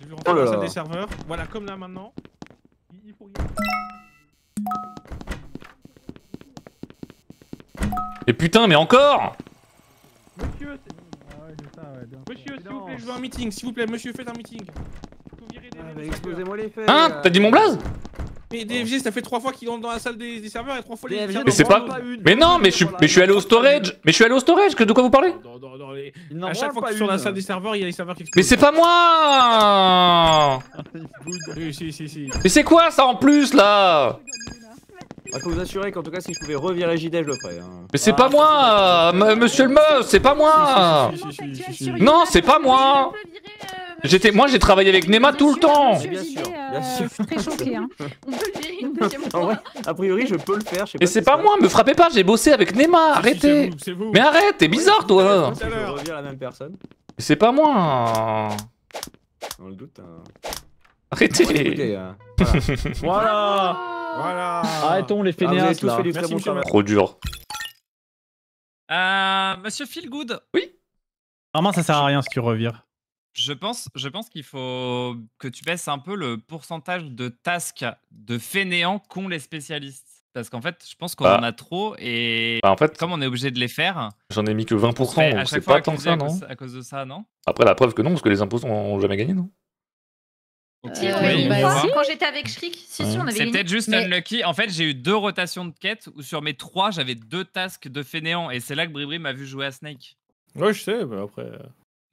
J'ai vu rentrer Oh là dans la salle des serveurs. Voilà, comme là maintenant. Il- il faut y- Et putain, mais encore Monsieur, c'est- Ah ouais, c'est ça, ouais, bien. monsieur, s'il vous plaît, je veux un meeting. S'il vous plaît, monsieur, faites un meeting. Faut virer des- Ah, bah, serveurs. exposez-moi les faits. Hein euh. T'as dit mon blaze? Mais DFG, ça fait trois fois qu'il entre dans la salle des, des serveurs et trois fois les DFG, serveurs Mais c'est pas- le- Mais non, mais je suis, mais je suis allé au storage Mais je suis allé au storage, que de quoi vous parlez? Dans- dans- dans les- À chaque fois que tu es sur la une. salle des serveurs, il y a les serveurs qui Mais explosent. c'est pas moi [LAUGHS] Oui, si, si, si. Mais c'est quoi ça en plus là? Ah, faut vous assurer qu'en tout cas, si je pouvais revirer JD, je le ferais. hein. Mais c'est Ah, pas moi m- Monsieur le Meuf, c'est pas moi. Non, c'est pas moi euh, J'étais, moi j'ai travaillé avec Nema tout le temps Bien sûr, euh, bien sûr. je suis [LAUGHS] très choqué. Hein. [LAUGHS] On peut virer une deuxième En vrai, fois. a priori, je peux le faire. Je sais Mais si c'est pas moi, me frappez pas, j'ai bossé avec Nema, arrêtez. Mais arrête, t'es bizarre toi Si je revire la même personne, Mais c'est pas moi dans le doute. hein. Arrêtez hein, Voilà. [LAUGHS] Voilà. Arrêtons les ah, tous là. fait Merci, monsieur. Trop dur. Euh, Monsieur Feelgood, Vraiment, ça sert à rien si tu revires. je pense, je pense qu'il faut que tu baisses un peu le pourcentage de tasks de fainéants qu'ont les spécialistes. Parce qu'en fait, je pense qu'on Bah. en a trop et Bah, en fait, comme on est obligé de les faire, j'en ai mis que on se 20%, fait à donc c'est pas tant que ça, non? à cause de ça, non? Après, la preuve que non, parce que les impôts ont jamais gagné, non? Euh, oui, bah, fois, si. quand j'étais avec Shriek. Si, si, on avait C'est peut-être juste Mais- unlucky. En fait, j'ai eu deux rotations de quêtes où sur mes trois, j'avais deux tasks de fainéants et c'est là que Bribri m'a vu jouer à Snake. Ouais, je sais, mais après. euh,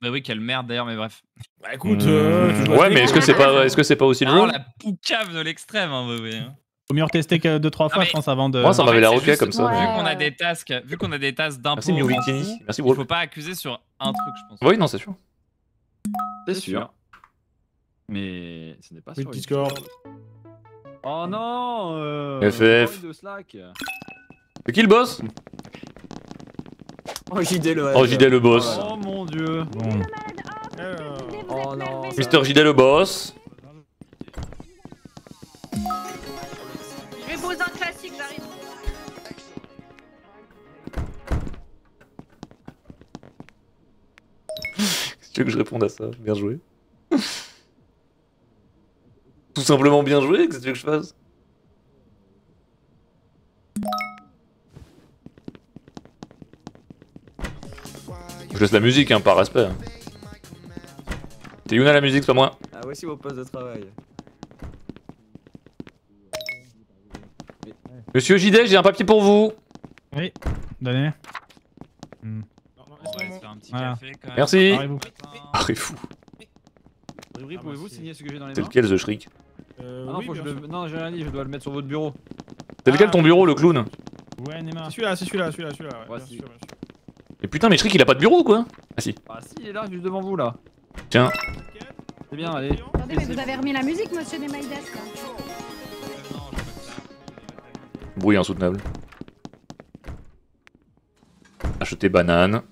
Bah oui, quelle merde d'ailleurs, mais bref. Bah écoute, euh, Mmh, Ouais, mais est-ce que c'est pas, est-ce que c'est pas aussi le jeu la poucave de l'extrême, hein, Bribri. hein. Faut mieux retester que 2-3 fois, mais- je pense, avant de. Moi, ça m'avait ok juste- comme ça. Vu qu'on a des tasks, vu qu'on a des tasks d'impôts, Merci. Merci, il faut pas accuser sur un truc, je pense. Oui, non, c'est sûr. C'est sûr. Mais ce n'est pas Oui, sur Discord. Oh non euh, FF. envie de Slack. C'est qui le boss? Oh, JD le Oh, JD le boss. Oh mon dieu. Bon. Oh non, Mister JD le boss. Je vais poser un classique, j'arrive. Si tu veux que je réponde à ça, bien joué. Tout simplement bien joué, qu'est-ce que tu veux que je fasse? Je laisse la musique, hein, par respect. hein. T'es Yuna la musique, c'est pas moi? Ah, voici vos postes de travail. Monsieur JD, j'ai un papier pour vous. Oui, donnez. se faire un petit Voilà. café quand même. Merci. Parlez-vous. C'est fou. Bribri, Ah, pouvez-vous c'est- signer ce que j'ai dans les C'est mains lequel, The Shriek Euh, Ah non, oui, faut que je le... non, j'ai rien dit, je dois le mettre sur votre bureau. C'est lequel Ah, ton bureau, le clown Ouais, Nema. C'est celui-là, c'est celui-là, celui-là, celui-là. Ouais, Ouais, bien si. sûr, bien sûr. Mais putain, mais Shriek il a pas de bureau quoi Ah si. Ah si, il est là, juste devant vous là. Tiens. C'est bien, allez. Attendez, mais vous avez remis la musique, monsieur Nemaïdes. là. Bruit insoutenable. Acheter banane.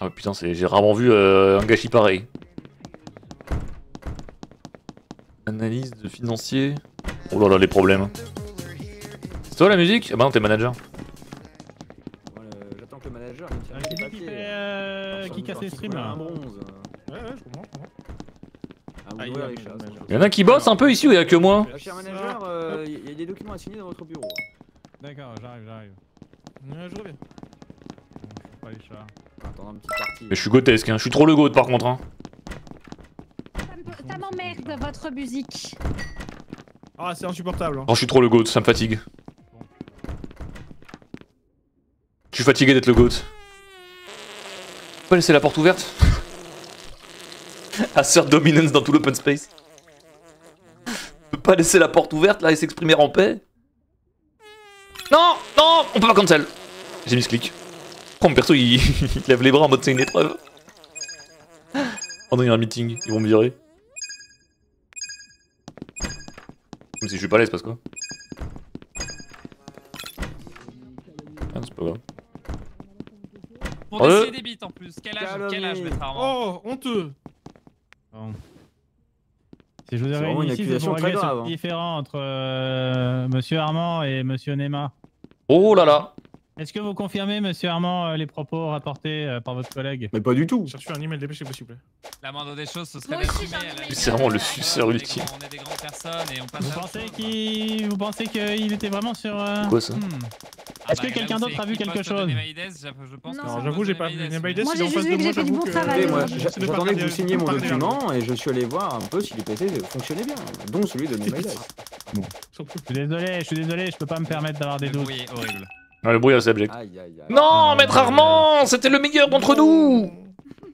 Ah putain, c'est- j'ai rarement vu euh, un gâchis pareil. Analyse de financier. Oh là là, les problèmes. toi la musique? Ah bah non, t'es manager. Moi, le- J'attends que le manager Euh, chercher Qui fait, euh, Sur qui casse les streams là Un bronze. Ouais, ouais, je comprends. je Ah, il a manager. Y'en a qui bossent un peu ici ou y'a que moi? Ah, cher manager, euh, il y a des documents à signer dans votre bureau. D'accord, j'arrive, j'arrive. Je reviens. Pas les chats. Attends. Mais je suis gotesque, hein. je suis trop le goat par contre. Hein. Ça me- Ça m'emmerde votre musique. Ah, c'est insupportable. hein. Oh, je suis trop le goat, ça me fatigue. Je suis fatigué d'être le goat. Faut pas laisser la porte ouverte? [LAUGHS] Assert dominance dans tout l'open space. On peut pas laisser la porte ouverte là et s'exprimer en paix? Non Non On peut pas cancel J'ai mis ce clic. Oh mon perso il... [LAUGHS] il lève les bras en mode c'est une épreuve. Oh non il y a un meeting, ils vont me virer. Comme si je suis pas à l'aise parce quoi Ah c'est pas grave. Pour Euh. décider des bits en plus. Quel âge, quel âge mettre Armand Oh, honteux. Bon. Si je vous C'est avais vraiment une accusation pour très grave, hein. différent entre euh, Monsieur Armand et Monsieur Nema. Oh là là Est-ce que vous confirmez, Monsieur Armand, euh, les propos rapportés euh, par votre collègue Mais pas du tout. J'ai reçu un email, dépêchez-vous s'il vous plaît. La moindre des choses, ce serait d'assumer. C'est vraiment le suceur ultime. grands- On est des grandes personnes et on passe Vous à pensez qu'il vous pensez qu'il était vraiment sur euh, Quoi, ça hmm. Ah Est-ce bah, que quelqu'un là où d'autre a vu quelque chose Non. j'avoue, j'ai pas vu Nemaides, Moi, il est en j'ai face juste de vu moi, que j'ai fait du j'avoue bon que- travail. J'attendais que vous signiez mon document et je suis allé voir un peu si les PC fonctionnaient bien, dont celui de Nemaides. Je suis désolé, je suis désolé, je peux pas me permettre d'avoir des doutes. est horrible. Ah, le bruit est assez abject. Aïe aïe aïe. Non, maître Armand C'était le meilleur d'entre nous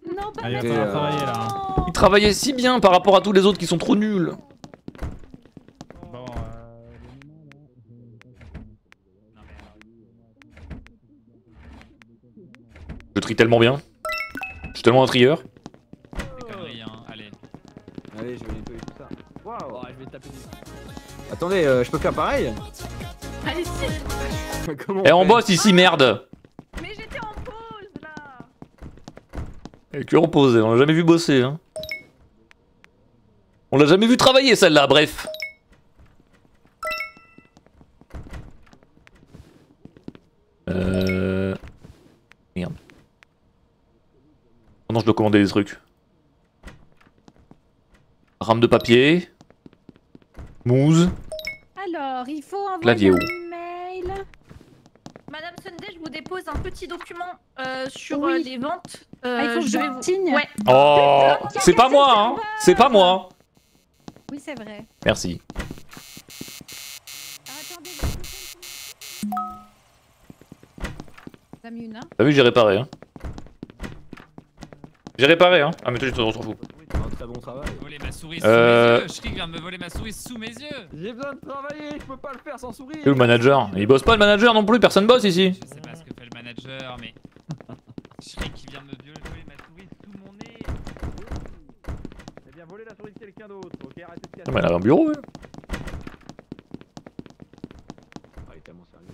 Non, pas Ah, il euh, là. hein. Il travaillait si bien par rapport à tous les autres qui sont trop nuls. Bon, euh, Je trie tellement bien. Je suis tellement un trieur. Des conneries, hein. Allez. Allez, je vais nettoyer tout ça. Waouh. Je vais taper des. Attendez, euh, je peux faire pareil? Allez, si. Comment Et on bosse ici, merde Mais j'étais en pause là. Et que reposer, on l'a jamais vu bosser. Hein. On l'a jamais vu travailler celle-là, bref. Euh... Merde. Oh non, je dois commander des trucs. Rame de papier. Mousse. Alors, il faut envoyer Clavier un email. Madame Sunday, je vous dépose un petit document euh, sur Oui. euh, les ventes. Euh, Ah, il faut que je je vais vous- signe Ouais. Oh C'est pas moi, hein C'est pas moi Oui, c'est vrai. Merci. Hein? T'as vu, j'ai réparé, hein J'ai réparé, hein Ah mais toi, on s'en fout. Un très bon travail. Voler ma souris Euh. sous mes yeux. Shriek vient de me voler ma souris sous mes yeux. J'ai besoin de travailler, je peux pas le faire sans sourire. Et où le manager? Il bosse pas le manager non plus, personne bosse ici. Je sais pas ce que fait le manager, mais. Shriek qui vient de me violer voler ma souris sous mon nez. Eh bien, voler la souris de quelqu'un d'autre, ok Arrêtez de casser. Ah, mais elle a un bureau, ouais. Ah, il est tellement sérieux.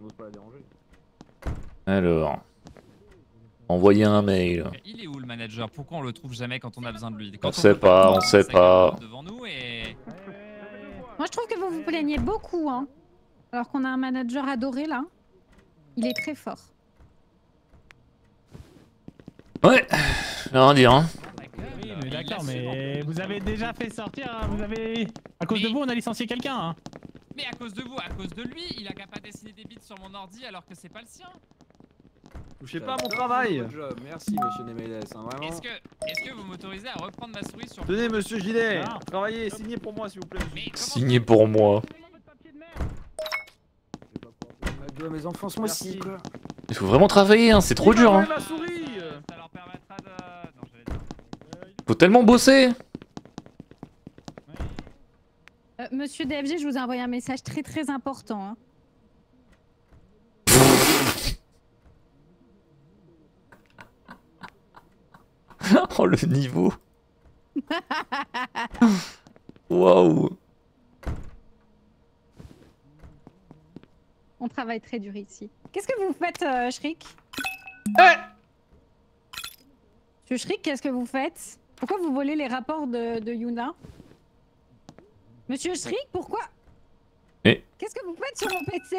On n'ose pas la déranger. Alors. Envoyer un mail. Il est où le manager? Pourquoi on le trouve jamais quand on a besoin de lui? On Quand sait pas, on sait pas. grimpe devant nous et. Moi, je trouve que vous vous plaignez beaucoup, hein. Alors qu'on a un manager adoré, là. Il est très fort. Ouais, rien à dire, hein. Oui, mais d'accord, mais vous avez déjà fait sortir, hein, vous avez... À cause de Mais- vous, on a licencié quelqu'un, hein. Mais à cause de vous, à cause de lui, il a qu'à pas dessiner des bits sur mon ordi alors que c'est pas le sien. Touchez pas à mon travail. job. Merci, monsieur Nemaides, hein, vraiment. Est-ce que, vous m'autorisez à reprendre ma souris sur. Tenez, monsieur Gilet, Non. travaillez, signez pour moi s'il vous plaît. Signé pour moi. Mes enfants. Il faut vraiment travailler, hein, c'est trop dur, hein. volé ma souris. Ça leur permettra de. Non, j'allais dire. Faut tellement bosser. Euh, Monsieur DFG, je vous ai envoyé un message très très important. hein. [LAUGHS] oh le niveau. Waouh. On travaille très dur ici. Qu'est-ce que vous faites, euh, Shriek? Monsieur Shriek, qu'est-ce que vous faites? Pourquoi vous volez les rapports de, de Yuna? Monsieur Shriek, pourquoi? Eh. Qu'est-ce que vous faites sur mon PC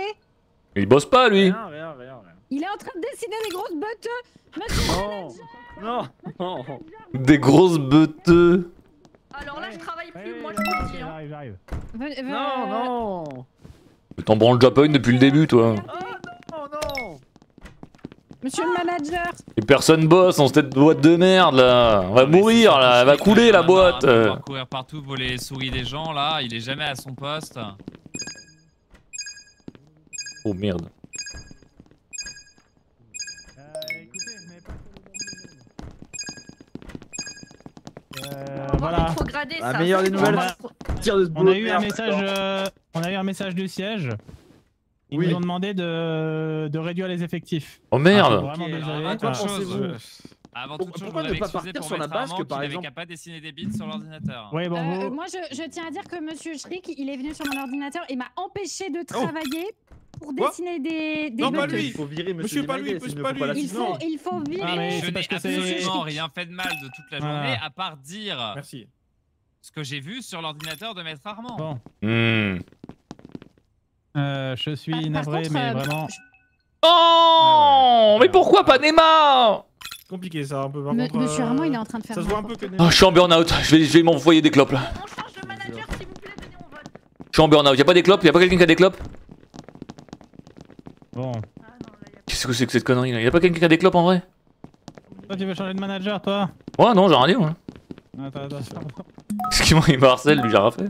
Il bosse pas lui Rien, rien, rien, rien. Il est en train de dessiner des grosses bottes Monsieur Non, non, non. Des grosses beuteux Alors là, je travaille plus, moi je ouais, dis. Hein. J'arrive, j'arrive. Non, non. T'en branles déjà pas une depuis le début toi Oh non. Monsieur le manager Et personne bosse dans cette boîte de merde là On va mourir là, elle va couler la boîte Il va courir partout, voler les souris des gens là, il est jamais à son poste. Oh merde. Euh, On voilà. rétrograder La ça. meilleure des nouvelles. bon. Tire de ce On a eu un message, euh, on a eu un message du siège. Ils Oui. nous ont demandé de, de réduire les effectifs. Oh Ah, merde vraiment Ok, désolé. alors, à quoi Ah, Avant toute chose, pourquoi je ne pas partir pour sur la Maître base Armand que, par exemple- qu'à pas dessiner des bits sur l'ordinateur. Ouais, bon, Euh, vous- Moi, je, je tiens à dire que Monsieur Schrick, il est venu sur mon ordinateur et m'a empêché de travailler pour Quoi dessiner des, des Non, pas lui. Il faut virer Monsieur, Monsieur pas lui, ne pas faut pas lui. Il faut, il faut virer. Ah, mais Je n'ai absolument rien fait de mal de toute la Voilà. journée, à part dire Merci. ce que j'ai vu sur l'ordinateur de Maître Armand. Bon, Hmm. euh, je suis Par- par navré, contre, mais euh, vraiment. Oh Mais pourquoi pas Neymar? Compliqué ça un peu par contre. Monsieur euh, Armand, il est en train de faire. Ça se voit un peu que. Oh, je suis en burn-out, je vais, je vais m'envoyer des clopes là. On change de manager, s'il vous plaît, venez, on vote. Je suis en burn-out, y'a pas des clopes? Y'a pas quelqu'un qui a des clopes? Bon. Ah Qu'est-ce que c'est que cette connerie là? Y'a pas quelqu'un qui a des clopes en vrai? Toi, tu veux changer de manager, toi? Ouais, non, j'ai rien dit, ouais. Attends, attends. Excuse-moi, il me harcèle, lui, j'ai rien fait.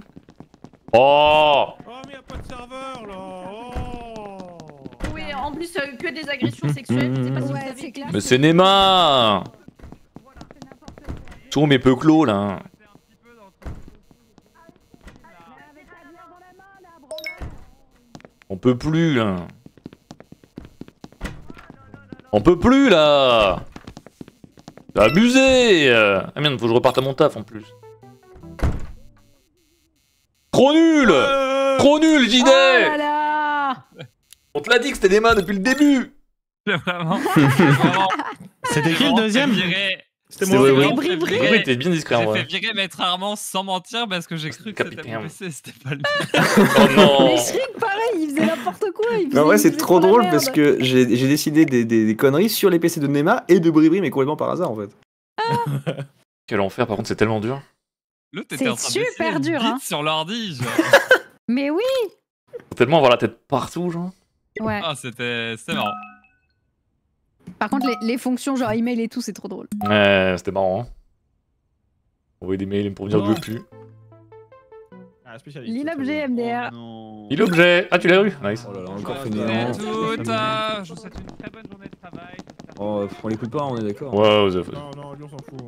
Oh Oh mais y a pas de serveur là. Oh. En plus, euh, que des agressions sexuelles. Je sais pas si vous Ouais, savez. c'est clair. Mais c'est Neymar Tous mes peu clos là. On peut plus là. On peut plus là C'est abusé Ah merde, faut que je reparte à mon taf en plus. Trop nul Trop nul, JD Oh là là On te l'a dit que c'était Neymar depuis le début [LAUGHS] Vraiment, vraiment, [LAUGHS] C'était qui le deuxième C'était moi. oui. virer- Oui, t'es bien discret en J'ai fait virer Maître Armand sans mentir parce que j'ai cru que c'était PC, c'était pas lui. [LAUGHS] Oh non Mais pareil, il faisait n'importe quoi. Il faisait, vrai, il c'est trop drôle parce que j'ai décidé des, des- des conneries sur les PC de Neymar et de Bribri, mais complètement par hasard en fait. Quel enfer, par contre, c'est tellement dur. L'autre C'est était en train super dur, hein. sur l'ordi. genre. Mais oui Faut tellement avoir la tête partout, genre. Ouais. Ah, c'était marrant. Par contre, les, les fonctions genre email et tout, c'est trop drôle. Ouais, c'était marrant. Hein. Envoyer des mails pour me dire que je veux plus. Ah, spécialiste. Line objet MDR. non. Il objet Ah, tu l'as eu Nice. Oh là là, encore fainéant. à toutes, euh, je vous souhaite une très bonne journée de travail. Oh, on l'écoute pas, on est d'accord. Ouais, vous avez- Non, non, lui on s'en fout.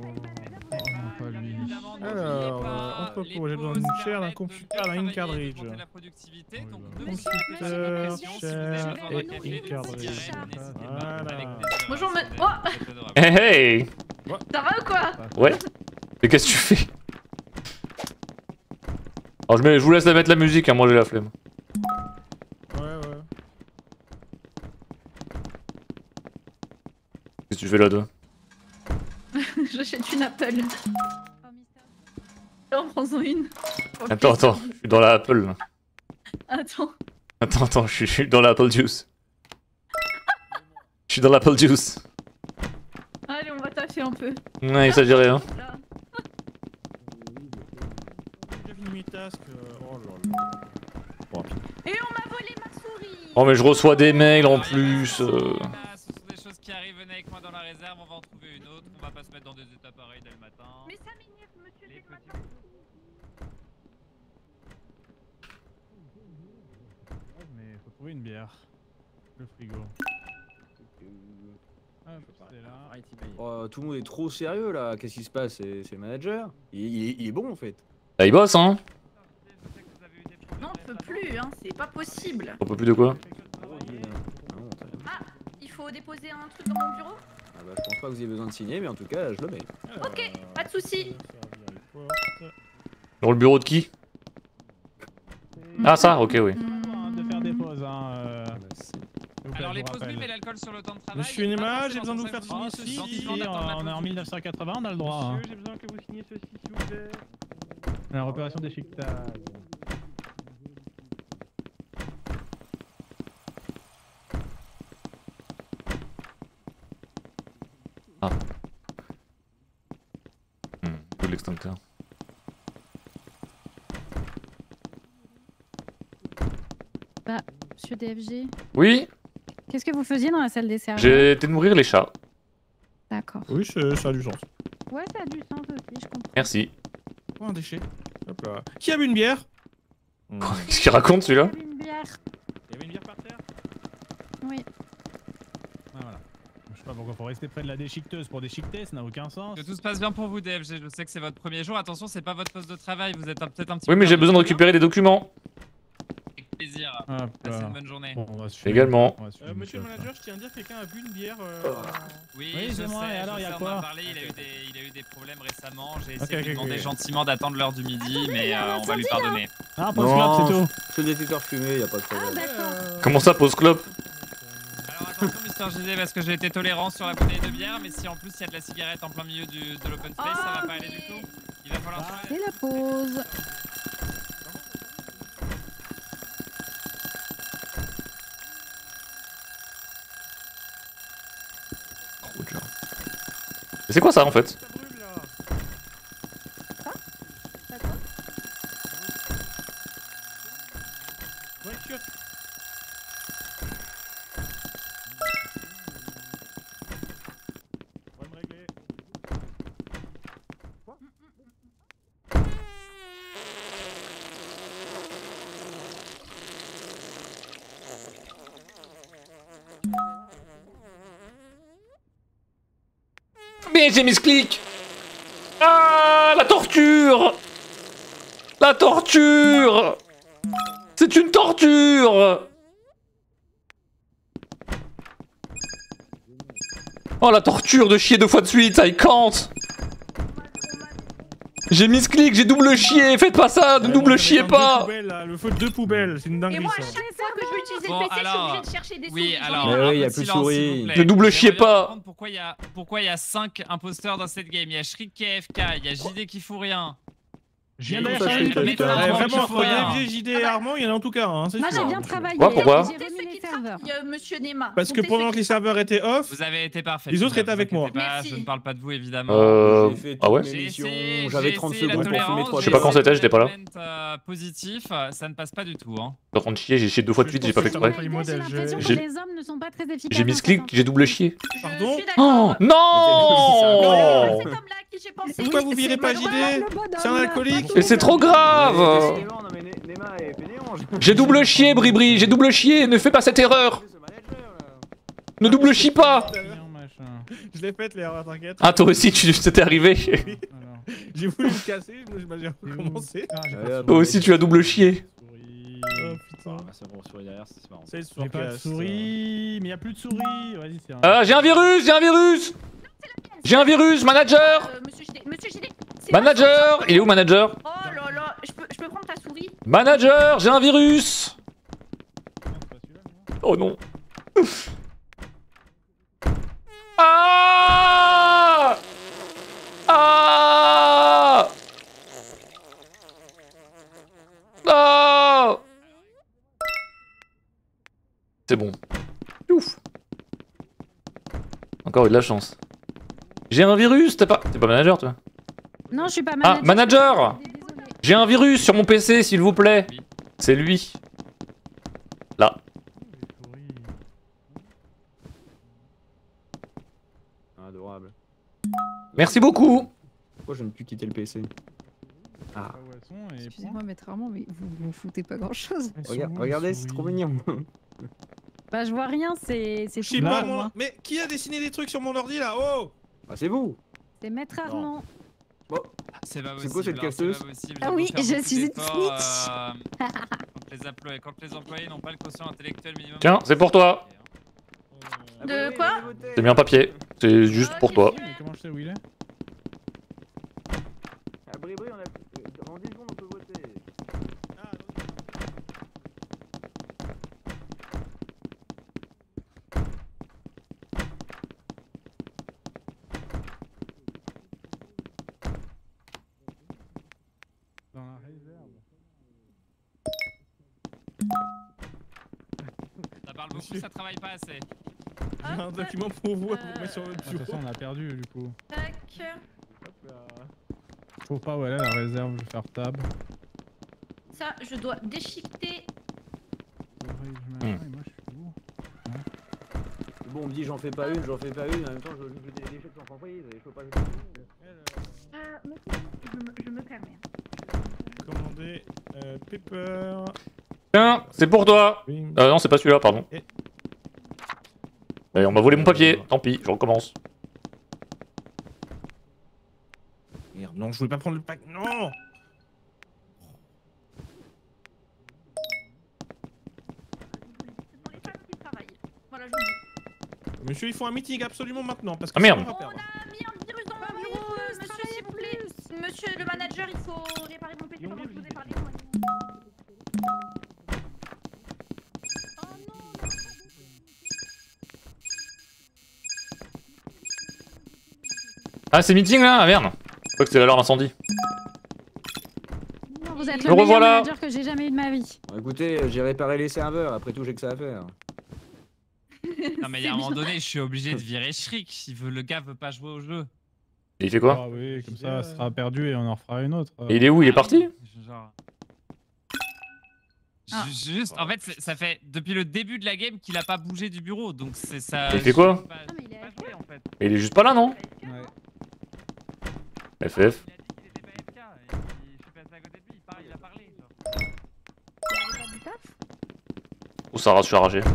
Évidemment, Alors, euh, pas entrepôt, les j'ai besoin pauses d'une qui chaire, d'un computer, d'un la productivité. Oui, cette Computer, besoin café, et. Voilà. Plaisir. Bonjour, des- Oh adorable. Hey hey Ça va ou quoi Ouais Mais qu'est-ce que tu fais Alors, je, mets- je vous laisse la mettre la musique, hein, moi j'ai la flemme. Ouais, ouais. Qu'est-ce que tu fais là, toi [LAUGHS] J'achète une Apple. En prends-en une. Oh, Attends, putain. attends, je suis dans la Apple là. Attends. Attends, attends, je suis- dans l'Apple Juice. Je suis dans l'Apple Juice. Allez, on va taffer un peu. Ouais, hein. Oh là là. [LAUGHS] Et on m'a volé ma souris. Oh, mais je reçois des mails en plus. il euh. Ce sont des choses qui arrivent. Venez avec moi dans la réserve. On va en trouver une autre. On va pas se mettre dans des états pareils dès le matin. Mais ça m'énerve, monsieur dès le matin. Une bière. Le frigo. Hop, c'est là. Arrête, il paye. Oh, tout le monde est trop sérieux là, qu'est-ce qui se passe? C'est le manager il, il est, il est bon en fait. Là, il bosse, hein Non, on peut plus, hein. C'est pas possible. On peut plus de quoi? Ah. Il faut déposer un truc dans mon bureau? Ah bah, je pense pas que vous ayez besoin de signer, mais en tout cas, je le mets. Ok, pas de soucis. Dans le bureau de qui? Ah, ça, ok, oui faire des pauses. Hein, euh... Alors les pauses, oui, mais l'alcool sur le temps de travail. Monsieur Nema, j'ai besoin de vous faire signer ceci. Hein, on, est en 1980, on a le droit. Hein. Monsieur, j'ai besoin que vous signiez ceci, s'il vous plaît. La repération d'échiquetage. Ah. Monsieur DFG, Oui, qu'est-ce que vous faisiez dans la salle des serveurs? J'ai été nourrir les chats. D'accord. Oui, ça ça a du sens. Ouais, ça a du sens aussi, je comprends. Merci. Oh, un déchet. Hop là. Qui a bu une bière? [LAUGHS] Qu'est-ce qu'il raconte celui-là? Une bière. Il y avait une bière par terre? Oui. Ah, voilà. Je sais pas pourquoi faut rester près de la déchiqueteuse pour déchiqueter, ça n'a aucun sens. Que tout se passe bien pour vous, DFG. Je sais que c'est votre premier jour. Attention, c'est pas votre poste de travail. Vous êtes peut-être un petit Oui, peu mais j'ai besoin de récupérer des documents. Plaisir. Passez une bonne journée. Bon, on va se fumer. Également. On va se Euh, Monsieur le manager, je tiens à dire que quelqu'un a bu une bière. euh, Oui, Oui, je c'est moi, et alors, je y a sais, on quoi en a parlé, il a, eu des, il a eu des problèmes récemment. J'ai essayé de lui demander gentiment d'attendre l'heure du midi, Attendez, mais euh, on va lui pardonner. Ah, post club, c'est tout. C'est le détecteur fumé, y a pas de Ah, problème. d'accord. Comment ça, pose clope Alors attention, Mister JD, parce que j'ai été tolérant sur la bouteille de bière, mais si en plus il y a de la cigarette en plein milieu du, de l'open space, ça va Ah, pas aller du tout. Il va falloir changer. C'est la pause. C'est quoi ça en fait Ça brûle là. Ouais, chiotte. On va me régler. Mais j'ai mis ce clic Ah La torture La torture C'est une torture Oh la torture de chier deux fois de suite, I can't J'ai mis ce clic, j'ai double chié, faites pas ça, ne Ouais, double moi, chiez pas Le feu de deux poubelles, c'est une Et dinguerie moi, à chaque fois que je vais utiliser le PC, je suis de chercher des Oui, souris. alors. Y a plus de. Ne double chiez pas. Pourquoi il y a pourquoi il y a 5 imposteurs dans cette game? Il y a Shriek qui est AFK, il y a JD qui fout rien. Pas. conducteur. Ouais, Ouais, vraiment, entre JD et Armand, il y en a en tout cas. Hein, Moi, sûr. j'ai bien travaillé. Pourquoi Serveurs. il y a Monsieur Nema. Parce que pendant que les serveurs étaient off, Vous avez été parfait. Les autres étaient avec moi. pas. Je ne parle pas de vous évidemment. Euh... J'ai fait Ah ouais J'avais j'ai 30 essayé la secondes pour fumer tolérance, trois Je sais pas quand c'était, j'étais pas là. euh, positif, ça ne passe pas du tout. Hein. Train de chier, j'ai chié deux fois de suite, j'ai pas fait exprès. J'ai l'impression que j'ai- les hommes ne sont pas très efficaces. J'ai mis ce clic, j'ai double chié. Pardon Oh non pensé. Pourquoi vous virez pas. JD C'est un alcoolique Et c'est trop grave Mais. J'ai double chié, Bribri, j'ai double chié, ne fais pas cette erreur là. Ne double chie pas. Je l'ai faite l'erreur, t'inquiète. Ah, toi aussi, tu t'étais arrivé. [LAUGHS] J'ai voulu me casser, je j'ai recommencé. Ah, bah, Toi aussi, tu as double chié. souris. Oh putain. Ah, c'est bon, souris derrière, c'est marrant. C'est pas de souris, mais y a plus de souris. Vas-y, c'est un. Ah, j'ai un virus, j'ai un virus J'ai un virus, manager Euh, Monsieur JD, Monsieur JD. Manager Il est où, manager? Oh là je peux, je peux prendre ta souris Manager, j'ai un virus Oh non Ah Ah Ah C'est bon. Ouf Encore eu de la chance. J'ai un virus, t'es pas... T'es pas manager, toi Non, je suis pas Ah, manager. J'ai un virus sur mon PC, s'il vous plaît. C'est lui. Là. Adorable. Merci beaucoup Pourquoi je ne plus quitter le PC Ah. Et Excusez-moi, maître Armand, mais vous vous foutez pas sont où, regardez, c'est trop mignon. Bah, je vois rien, c'est c'est Je sais pas moi. Mais qui a dessiné des trucs sur mon ordi là? Oh Ah, c'est vous C'est maître Armand. C'est pas C'est possible. quoi, cette hein, casseuse Ah oui, je suis une snitch. euh, quand, les employés, quand les employés n'ont pas le quotient intellectuel minimum. Tiens, c'est pour toi. De quoi C'est mis un papier. C'est juste pour toi. Mais comment je sais où il est? Bribri, on a... en 10 secondes, on peut voter. Ah, Dans la réserve. Ça parle beaucoup, ça travaille pas assez. J'ai un document pour vous, à vous mettre sur De votre toute façon, bureau. on a perdu du coup. Tac. Je trouve pas où elle est la réserve, je vais faire tab. Ça, je dois déchiqueter. Machin, et moi, je suis où Bon, on me dit j'en fais pas une, j'en fais pas une, en même temps je joue des déchets sans entreprise, et je peux pas jeter Ah, monsieur, je me, je me permets. Commandez euh, Pepper. Tiens, c'est pour toi. Ah non, c'est pas celui-là, pardon. Et- Allez, on m'a volé mon papier, tant pis, je recommence. Merde, non, je voulais pas prendre le pack. Non. Monsieur, il faut un meeting absolument maintenant parce que Ah, merde. On a mis un virus dans mon bureau, euh, monsieur, s'il vous plaît. Monsieur le manager, il faut réparer mon PC Ah, c'est meeting là Ah merde Je crois que c'était l'alarme incendie. Vous êtes Me le meilleur manager que j'ai jamais eu de ma vie. Bon, écoutez, j'ai réparé les serveurs, après tout j'ai que ça à faire. [LAUGHS] Non, mais il y a un moment donné, je suis obligé de virer Shriek. Si veut, le gars veut pas jouer au jeu. Et il fait quoi Ah oui, comme ça, ça sera perdu et on en refera une autre. Et il est où Il est parti Genre. Ah. Ju- Juste, en fait, ça fait depuis le début de la game qu'il a pas bougé du bureau, donc c'est ça. Il fait quoi pas- Ah, mais il est pas en fait. Il est juste pas là, non. FF. Il a dit qu'il était pas FK, et il- je suis passé à côté de lui, il, par- il a parlé. genre. Ou Sarah, je suis arraché. Bah.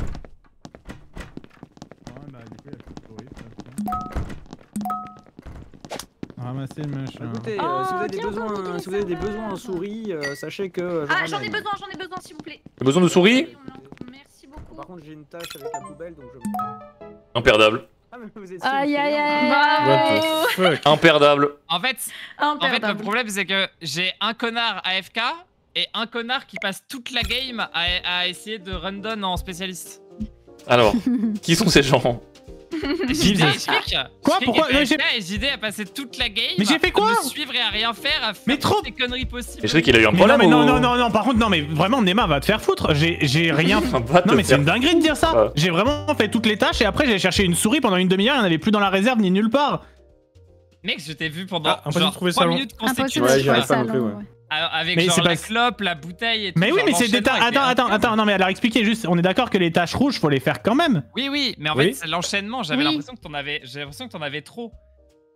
Ramasser le machin. Écoutez, Oh, euh, si vous avez des besoins, si vous avez des besoins en souris, euh, sachez que. euh, Ah, j'en ai besoin, j'en ai besoin, s'il vous plaît. T'as besoin de souris? Merci beaucoup. Par contre, j'ai une tâche avec la poubelle donc je. Imperdable. Ah, mais [LAUGHS] vous êtes Aïe aïe aïe. Imperdable. En fait, en fait, le problème, c'est que j'ai un connard AFK et un connard qui passe toute la game à, à essayer de run-down en spécialiste. Alors, qui sont ces gens? [LAUGHS] Faisait- Shriek, Quoi Pourquoi Non, j'ai- toute la game. Mais j'ai fait quoi me suivre et à rien faire, à faire Mais trop- les conneries possibles. Je sais qu'il a eu un Mais non, problème mais non, ou- non, non, non, par contre, non, mais vraiment, Nema va te faire foutre. J'ai j'ai [LAUGHS] rien. Non, mais c'est une dinguerie de dire ça. Ouais. J'ai vraiment fait toutes les tâches et après, j'ai cherché une souris pendant une demi-heure. Il n'y en avait plus dans la réserve ni nulle part. Mec, je t'ai vu pendant Ah, genre de trouver 3 ça long. minutes consécutives. Ouais, j'y pas non plus, ouais. Alors, Avec Mais genre la pas- clope, la bouteille et tout. Mais oui, mais c'est des tâches. Attends, attends, attends, non, mais elle a expliqué juste. On est d'accord que les tâches rouges, faut les faire quand même. Oui, oui, mais en Oui. fait, c'est l'enchaînement, j'avais Oui. l'impression que t'en avais, j'ai l'impression que t'en avais trop.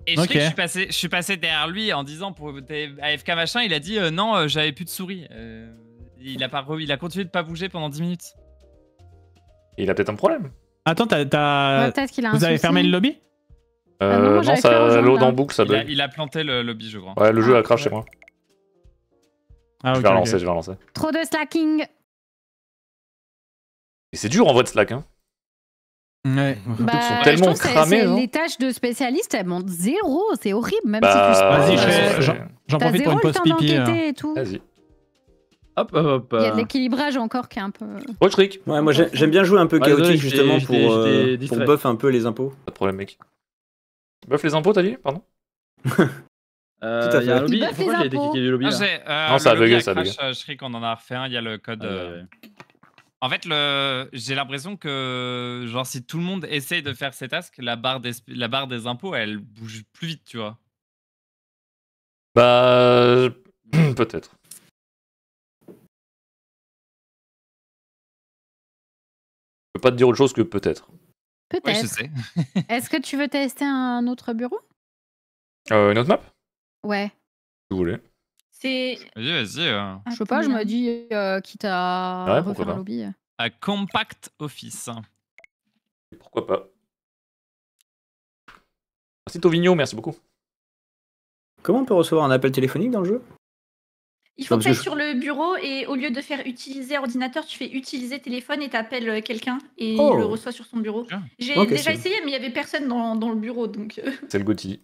Et je sais que je suis passé, je suis passé derrière lui en disant pour AFK machin, il a dit euh, non, euh, j'avais plus de souris. Euh, il a pas, il a continué de pas bouger pendant 10 minutes. Il a peut-être un problème. Attends, t'as- Ouais, Peut-être qu'il a un vous avez souci. fermé le lobby? Ah non, non, ça là. en boucle, ça Il a, il a planté le lobby, je crois. Ouais, le jeu Ah, a chez ouais. moi. Ah, Je vais relancer, je vais relancer. Trop de slacking. Et c'est dur en vrai de slack, hein. Ouais. Bah, sont je tellement cramés, hein. Les tâches de spécialiste, elles montent zéro. C'est horrible, même Bah, si tu Vas-y, fais- ouais, j'en- profite pour zéro une le pause temps pipi. hein. d'enquêter et tout. Vas-y. Hop, hop, hop. Il y a de euh. l'équilibrage encore qui est un peu. Oh, trick. Ouais, moi j'ai- j'aime bien jouer un peu chaotique justement pour, euh, pour buff un peu les impôts. Pas de problème, mec. Buff les impôts, t'as dit Pardon? [LAUGHS] Euh, Tout à il y a un lobby. Pourquoi j'ai été kické du lobby là euh, Non, ça a bugué, ça a crash, euh, Shriek, on en a refait un, il y a le code. Ah, euh, ouais. En fait, le... j'ai l'impression que, genre, si tout le monde essaye de faire ses tasks, la barre des, la barre des impôts, elle bouge plus vite, tu vois. Bah. [CLEARS THROAT] Peut-être. Je peux pas te dire autre chose que peut-être. Peut-être. sais. Est-ce que tu veux tester un autre bureau? Euh, une autre map? Ouais. Si vous voulez. C'est. Vas-y, vas-y. euh, Je sais pas, je me dis, euh, quitte à Ouais, pourquoi refaire un lobby. à Compact Office. Pourquoi pas Merci Tovigno, merci beaucoup. Comment on peut recevoir un appel téléphonique dans le jeu? Il faut Non, que parce tu que sur le bureau et au lieu de faire utiliser ordinateur, tu fais utiliser téléphone et t'appelles euh, quelqu'un et Oh. il le reçoit sur son bureau. Ah. J'ai Ok, déjà c'est- essayé, mais il y avait personne dans, dans le bureau, donc. euh, C'est le Gotti.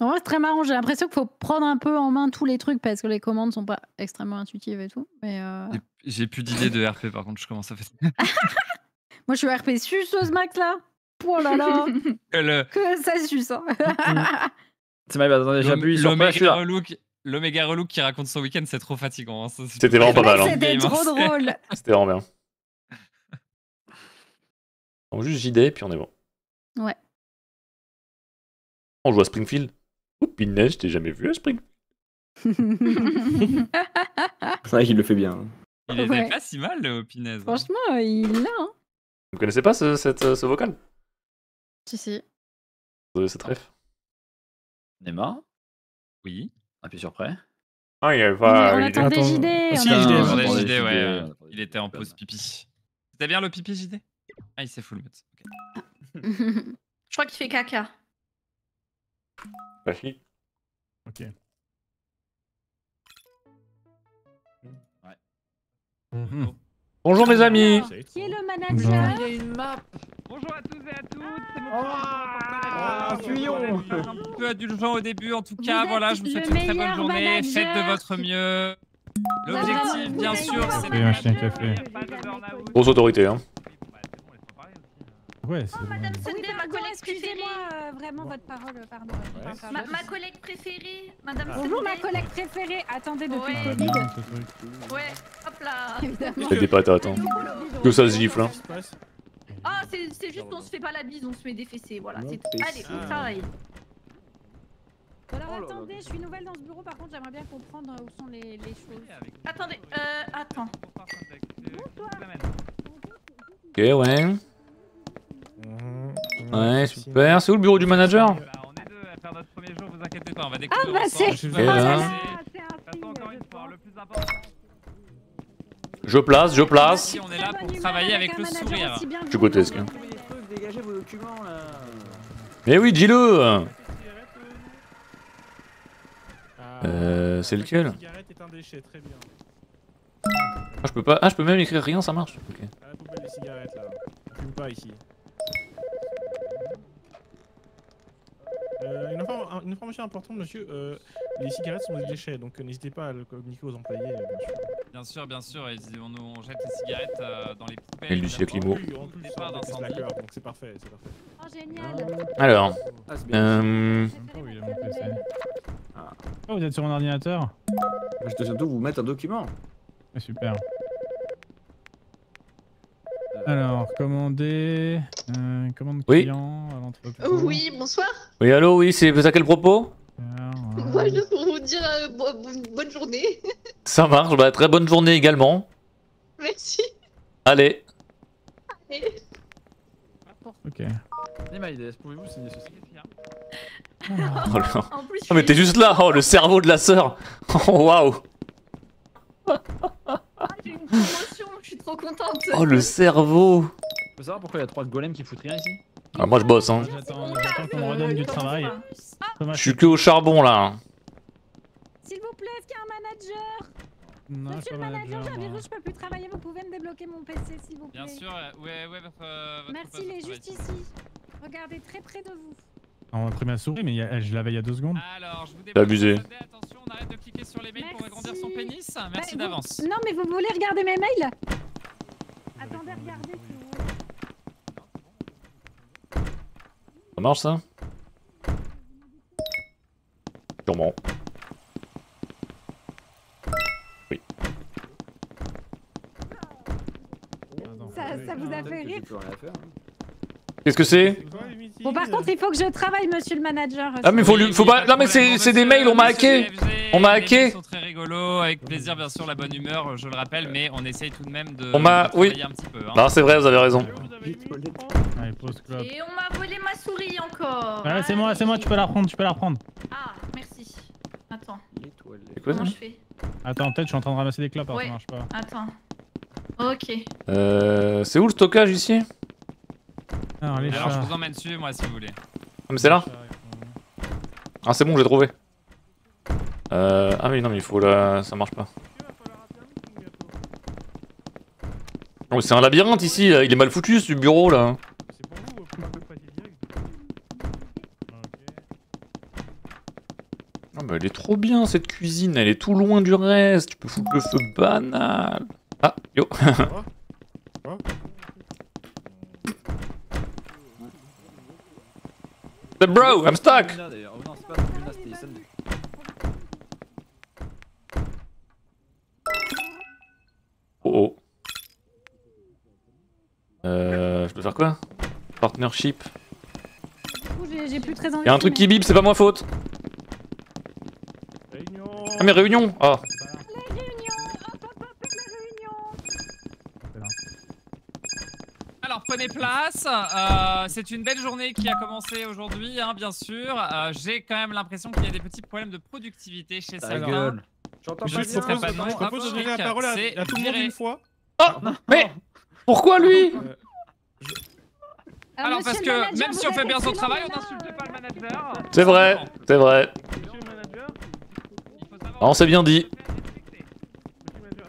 En vrai, c'est très marrant. J'ai l'impression qu'il faut prendre un peu en main tous les trucs parce que les commandes sont pas extrêmement intuitives et tout. Mais euh, J'ai- plus d'idées de RP, par contre, je commence à faire. [LAUGHS] moi, je suis RP suceuse, Max, là. Oh là là, [LAUGHS] Que le, que ça suce. hein. [LAUGHS] C'est ma bad, attendez, suis l'oméga qui- l'oméga relou qui raconte son week-end, c'est trop fatigant. hein, C'était vraiment pas mal. hein. C'était trop drôle. C'était vraiment bien. On juste JD, puis on est bon. Ouais. On joue à Springfield. Oh, Pinez, je t'ai jamais vu à Springfield. C'est [LAUGHS] vrai qu'il le fait bien. hein. Il était Ouais. pas si mal, le Pinez. hein. Franchement, euh, il l'a, hein. Vous connaissez pas ce, cette, euh, ce vocal? Si, si. Euh, Cette ref Nema, Oui. appuie sur prêt. Ah, il y avait on pas. il- attendait Attends. JD. Ah, on si, JD, attendez, attendait JD, ouais. Il était en pause pipi. C'était bien le pipi, JD Ah, il s'est full mute. [LAUGHS] Je crois qu'il fait caca. Pas fini. Ok. Bonjour mes amis Qui est le manager y a une map Bonjour à tous et à toutes, c'est mon Ah, fuyons. [LAUGHS] Un petit peu indulgent au début, en tout cas, voilà, je vous souhaite une très bonne journée, manager. faites de votre mieux. L'objectif, bien sûr, c'est de. Grosse autorité, hein. Ouais, c'est. Madame Oui, Sunday, ma collègue préférée. excusez-moi, euh, vraiment votre parole, euh, pardon. Ouais. Enfin, Ma, ma collègue préférée, Madame Bonjour ma collègue préférée. Attendez, depuis Ouais. Ah, le Covid. ce. Ouais, hop là. Évidemment. C'est des patates, hein. Que ça se gifle, hein. Ah, c'est juste qu'on se fait pas la bise, on se met des fessées, voilà, c'est tout. Allez, on travaille. Alors Oh attendez, je suis nouvelle dans ce bureau, par contre j'aimerais bien comprendre euh, où sont les, les choses. Attendez, euh, attends. Ok, ouais. Ouais, super. C'est où le bureau du manager on est deux à faire notre premier jour, vous inquiétez pas, on va découvrir Ah bah c'est... Là Ah, Je place, je place. on est là pour travailler avec le sourire. Je suis grotesque. Mais oui, dis-le Ah, Euh, c'est lequel ah, je peux pas. Ah, je peux même écrire rien, ça marche. Ok. À la poubelle les cigarettes là. On fume pas ici. Euh, une, inform- une information importante, monsieur. euh, les cigarettes sont des déchets, donc euh, n'hésitez pas à le communiquer aux employés, bien sûr. Bien sûr, bien sûr, et on, nous- on jette les cigarettes euh, dans les poubelles. Et Lucie. Climo. Donc c'est parfait, c'est parfait. Oh génial. Alors, Ah, euh, Oh, PC. Ah. Oh, vous êtes sur mon ordinateur? Je dois surtout vous mettre un document. Ah, Super. Alors, commander. Euh, commande Oui. client à. Oui, bonsoir. oui, allô, oui, c'est à quel propos? Alors, Moi, juste pour vous dire euh, bo- bo- bonne journée. [LAUGHS] Ça marche, bah, très bonne journée également. Merci. Allez. Ok. Nema Ides, pouvez-vous signer ceci? Oh là. En plus, Oh, mais t'es juste là, oh, le cerveau de la sœur. Oh, [LAUGHS] waouh. J'ai une promotion, je suis trop contente. Oh, le cerveau. Tu peux savoir pourquoi il y a trois golems qui foutent rien ici? Ah, moi, je bosse, hein. J'attends qu'on me redonne du travail. Thomas, Je suis que au charbon, là. S'il vous plaît, est-ce qu'il y a un manager? Non, je suis Monsieur le manager, manager. j'avais moi. je peux plus travailler, vous pouvez me débloquer mon PC s'il vous plaît. Bien sûr, ouais, ouais, votre. euh, votre Merci, il est juste ici. Regardez très près de vous. On a pris ma souris, mais a- je l'avais il y a deux secondes. Alors, je vous T'as abusé. Attention, on arrête de cliquer sur les mails pour Merci. agrandir son pénis. Bah, Merci vous- d'avance. Non, mais vous voulez regarder mes mails Attendez, regardez si vous voulez. Ça marche, ça? Sûrement. Attends. Ça, ça vous a fait rire plus rien à faire. hein. Qu'est-ce que c'est? Bon, par contre, il faut que je travaille, monsieur le manager. Ah, mais faut, lui, faut pas. Non, mais c'est des mails, on m'a hacké. On m'a hacké. mails sont très rigolos, avec plaisir, bien sûr, la bonne humeur, je le rappelle, mais on essaye tout de même de, On m'a- oui. un petit peu. hein. Non, c'est vrai, vous avez raison. Allez, pause clope. Et on m'a volé ma souris encore. Ah, c'est moi, c'est moi, tu peux la reprendre, tu peux la reprendre. Ah, merci. Attends, quoi comment je fais? Attends, peut-être je suis en train de ramasser des clopes, alors Ouais. ça marche pas. Attends. Ok. Euh, c'est où le stockage ici? Alors, les Alors, je vous emmène dessus, moi, si vous voulez. Ah, mais c'est là Ah, c'est bon, j'ai trouvé. Euh, ah, mais non, mais il faut la. Ça marche pas. Oh, c'est un labyrinthe ici, là. il est mal foutu ce bureau là. C'est pour vous, pour pas passer direct. Ah, bah, elle est trop bien cette cuisine, elle est tout loin du reste. Tu peux foutre le feu banal. Ah, yo. [LAUGHS] The bro, I'm stuck. Oh non, c'est pas Luna, c'était Sandy. Oh oh. Euh, je peux faire quoi? Partnership. J'ai plus très envie. Y'a un truc qui bip, c'est pas ma faute. Ah mais réunion Ah Les prenez place. Euh, c'est une belle journée qui a commencé aujourd'hui, hein, bien sûr. Euh, J'ai quand même l'impression qu'il y a des petits problèmes de productivité chez Ta certains. gueule. J'entends Je pas ne bien. propose pas de nom. Je propose de donner la parole à, à tout le monde une fois. Mais Pourquoi lui Alors parce que manager, même si on fait bien son travail, on n'insulte pas le manager. C'est vrai, c'est vrai. Monsieur le manager, Il faut savoir- Ah, on s'est bien dit. monsieur le manager.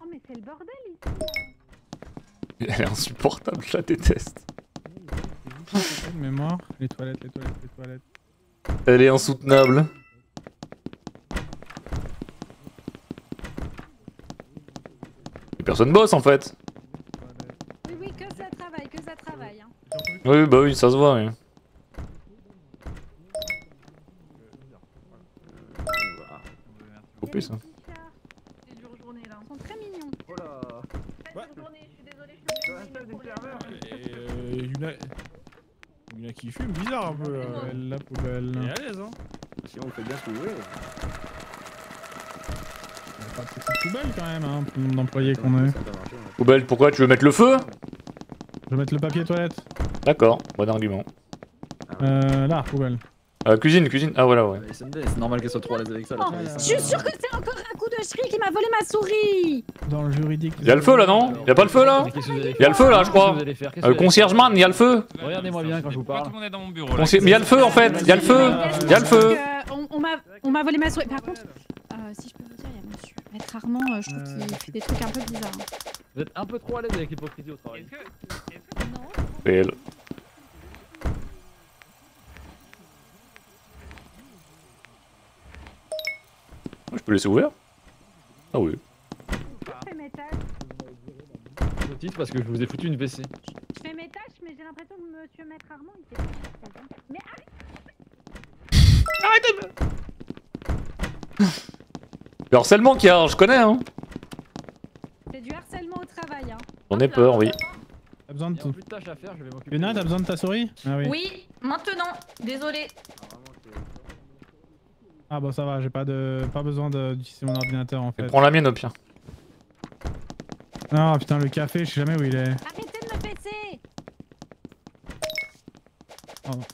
Oh, mais c'est le bordel ici [LAUGHS] Elle est insupportable, je la déteste. De mémoire. Les toilettes, les toilettes, les toilettes. Elle est insoutenable. Et personne bosse en fait. Oui, oui, que ça travaille, que ça travaille. Hein. Oui, bah oui, ça se voit. oui. Coupé ça. Qui fume, bizarre un peu. là. Poubelle, la poubelle. Elle est à l'aise, hein. Sinon, on fait bien a pas de petite poubelle quand même, hein, pour le nombre d'employés qu'on a- Poubelle, pourquoi tu veux mettre le feu? Je vais mettre le papier toilette. D'accord, bon argument. Euh, là, poubelle. Euh, cuisine, cuisine. Ah voilà, ouais. C'est normal qu'elle soit trop à l'aise avec ça. la Oh, je suis sûre que c'est encore un coup de cri qui m'a volé ma souris Dans le juridique. Y'a le feu là, non Y'a pas le feu là Y'a le feu là, je crois. Euh, concierge man, y'a le feu Regardez-moi bien quand je vous parle. tout le monde est dans mon bureau là Concierge- Mais y'a le feu en fait Y'a le feu Y'a le feu Euh, on- m'a on m'a volé ma souris. Par contre, euh, si je peux vous dire, il y a monsieur Maître Armand, euh, je trouve qu'il fait des trucs un peu bizarres. Vous êtes un peu trop à l'aise avec l'hypocrisie au travail. Est-ce que- est-ce que- Non. Je peux laisser ouvert Ah oui. Je fais mes tâches, Au titre parce que je vous ai foutu une WC. je fais mes tâches, mais j'ai l'impression que monsieur Maître Armand, il fait Mais Le harcèlement qu'il y a, je connais hein. c'est du harcèlement au travail. Hein. J'en ai peur, oui. T'as besoin de tout. plus de tâches à faire, je vais m'occuper. Yuna, t'as besoin de ta souris? Ah oui. Oui, maintenant. Désolée. Ah bon, ça va, j'ai pas de, pas besoin de- d'utiliser mon ordinateur en fait. Prends la mienne au pire. Ah putain, le café, je sais jamais où il est. Arrêtez de me fesser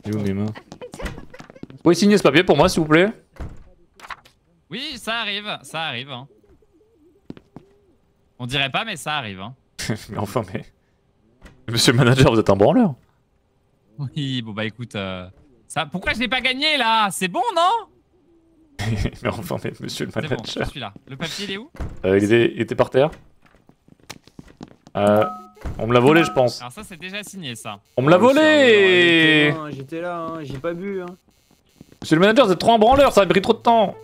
Il est où mes mains Vous pouvez signer ce papier pour moi s'il vous plaît? Oui, ça arrive, ça arrive. hein. On dirait pas, mais ça arrive. hein. [LAUGHS] Mais enfin, mais. Monsieur le manager, vous êtes un branleur Oui, bon bah écoute, euh, ça, pourquoi je l'ai pas gagné là? C'est bon, non? [LAUGHS] Mais enfin, mais monsieur le bon, je manager. suis là. Le papier, il est où? Euh, il, était, il était par terre? Euh, on me l'a volé, je pense. Alors ça, c'est déjà signé, ça. On me l'a le volé J'étais là, hein, j'ai pas bu. Hein. Monsieur le manager, vous êtes trop un branleur, ça a pris trop de temps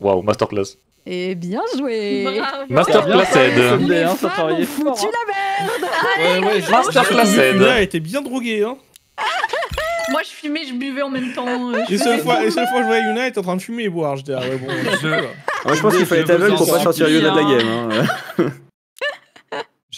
Waouh, masterclass. Et bien joué Bravo. Masterclass aide. Hein, ça femmes ont foutu hein. la merde Ouais, ouais, j'ai- Masterclass aide. Yuna était bien droguée, hein. Moi, je fumais, je buvais en même temps. euh, je Les seules fois, les seules fois que je voyais Yuna, elle était en train de fumer et boire. J'étais ah ouais, bon. Je, je pense qu'il fallait Je être aveugle pour pas sortir Yuna de la hein. game. Hein.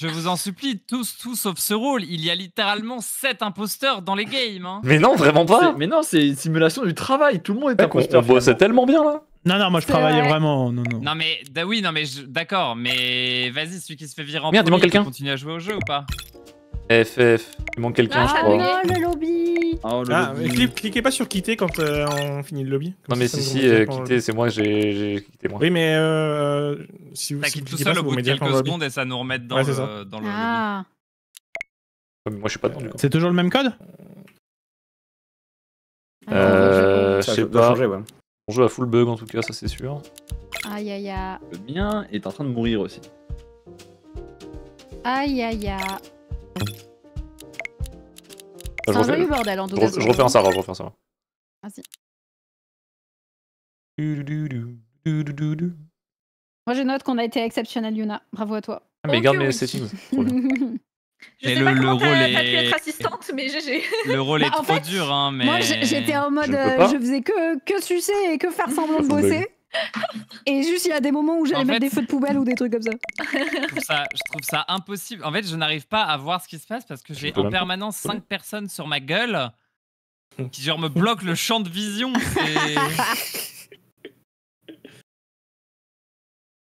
Je vous en supplie, tous, tous sauf ce rôle. Il y a littéralement 7 imposteurs dans les games. Hein. Mais non, vraiment pas Mais non, c'est une simulation du travail. Tout le monde est on, imposteur. on bossait tellement bien là Non, non, moi je travaillais vrai. vraiment. Non, non. Non mais oui, non mais je- d'accord, mais vas-y, celui qui se fait virer en Merde, il manque quelqu'un. peut continuer à jouer au jeu ou pas? FF, il manque quelqu'un, je Ah, crois. oui. Oh, le lobby Ah, le Ah, lobby. clique- cliquez pas sur quitter quand euh, on finit le lobby. Non, mais ça, si, si, euh, quitter, c'est moi, j'ai quitté moi. Oui, mais euh, si vous Ça quitte tout seul au bout de quelques lobby. secondes et ça nous remet dans, Ouais, le, dans le lobby. Ah Ouais, mais Moi, je suis pas dedans du coup. C'est toujours le même code? Euh, je Ça sais pas. changer, ouais. On joue à full bug en tout cas, ça c'est sûr. Aïe aïe aïe Le mien est en train de mourir aussi. Aïe aïe aïe Je C'est un refais, joli bordel en tout je cas. refais- je refais un Sarah, je refais un Sarah. Vas-y. Moi je note qu'on a été exceptionnel Yuna. Bravo à toi. Ah, mais garde mes settings. [LAUGHS] Je sais le- pas le comment t'as pu est- être assistante, mais GG. [LAUGHS] Le rôle Bah, est trop fait, dur, hein, mais... Moi j'étais en mode Je euh, je faisais que, que sucer et que faire semblant de bosser. Et juste, il y a des moments où j'allais mettre fait- des feux de poubelle ou des trucs comme ça. Je trouve ça, je trouve ça impossible. En fait, je n'arrive pas à voir ce qui se passe parce que j'ai en permanence 5 personnes sur ma gueule qui genre me bloquent le champ de vision. [LAUGHS]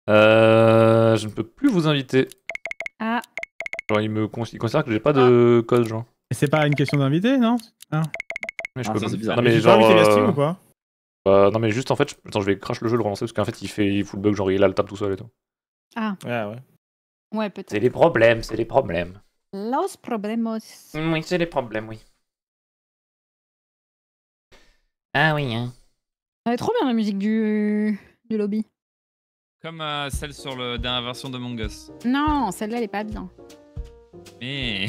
Euh, je ne peux plus vous inviter. Ah, Genre, il me con- considère que j'ai pas de code, genre. Et C'est pas une question d'invité, non? Mais je Ah, peux ça, pas- c'est bizarre. Non, Mais genre. euh, Steam ou pas? Euh, non, mais juste en fait, je... attends, je vais crash le jeu, le relancer parce qu'en fait, il fait il fout le bug, genre il a le table tout seul et tout. Ouais, ouais. ouais, peut-être. C'est les problèmes, c'est les problèmes. Los problemos. Oui, c'est les problèmes, oui. Ah oui, hein. Elle est trop bien la musique du, du lobby. Comme euh, celle sur la dernière version de Among Us. Non, celle-là, elle est pas bien. Mais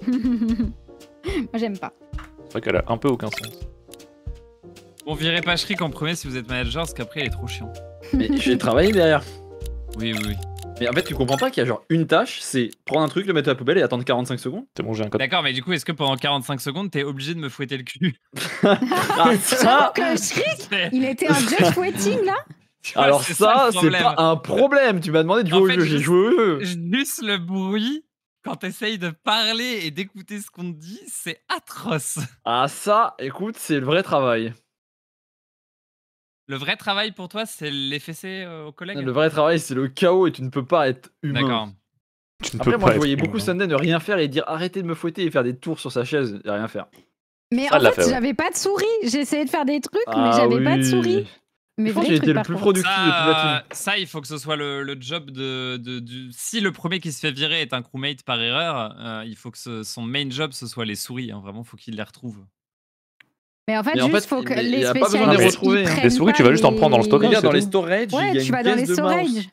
[LAUGHS] Moi, j'aime pas. C'est vrai qu'elle a un peu aucun sens. Bon, virez pas Shriek en premier si vous êtes manager parce qu'après il est trop chiant. Mais j'ai travaillé derrière. Oui, oui, oui. Mais en fait, tu comprends pas qu'il y a genre une tâche, c'est prendre un truc, le mettre à la poubelle et attendre 45 secondes. C'est bon, j'ai un code. D'accord, mais du coup, est-ce que pendant 45 secondes, t'es obligé de me fouetter le cul? [LAUGHS] Ah, ça, que Shriek, C'est- il était un judge waiting là? [LAUGHS] Vois, alors c'est ça, c'est pas un problème. Tu m'as demandé de jouer En au fait, jeu, j'ai joué au jeu. Juste le bruit quand t'essayes de parler et d'écouter ce qu'on te dit, c'est atroce. Ah ça, écoute, c'est le vrai travail. Le vrai travail pour toi, c'est les fessées euh, aux collègues Le vrai travail, c'est le chaos et tu ne peux pas être humain. D'accord. Tu ne Après, peux moi, pas je voyais beaucoup humain. Sunday ne rien faire et dire arrêtez de me fouetter et faire des tours sur sa chaise et rien faire. Mais Ça, en fait, fait, ouais. j'avais pas de souris. J'essayais de faire des trucs, mais Ah j'avais pas de souris. Mais Je pense vrai que j'ai été le par plus productif de toute la Ça, team. ça, il faut que ce soit le, le job de, de- du. Si le premier qui se fait virer est un crewmate par erreur, euh, il faut que ce- son main job ce soit les souris. hein. Vraiment, faut qu'il les retrouve. Mais en fait, Mais en juste fait, faut que les y a pas besoin de les retrouver, hein. souris, tu vas juste en prendre dans le stockage, c'est dans les storage, il y a Ouais, une tu vas dans les storage.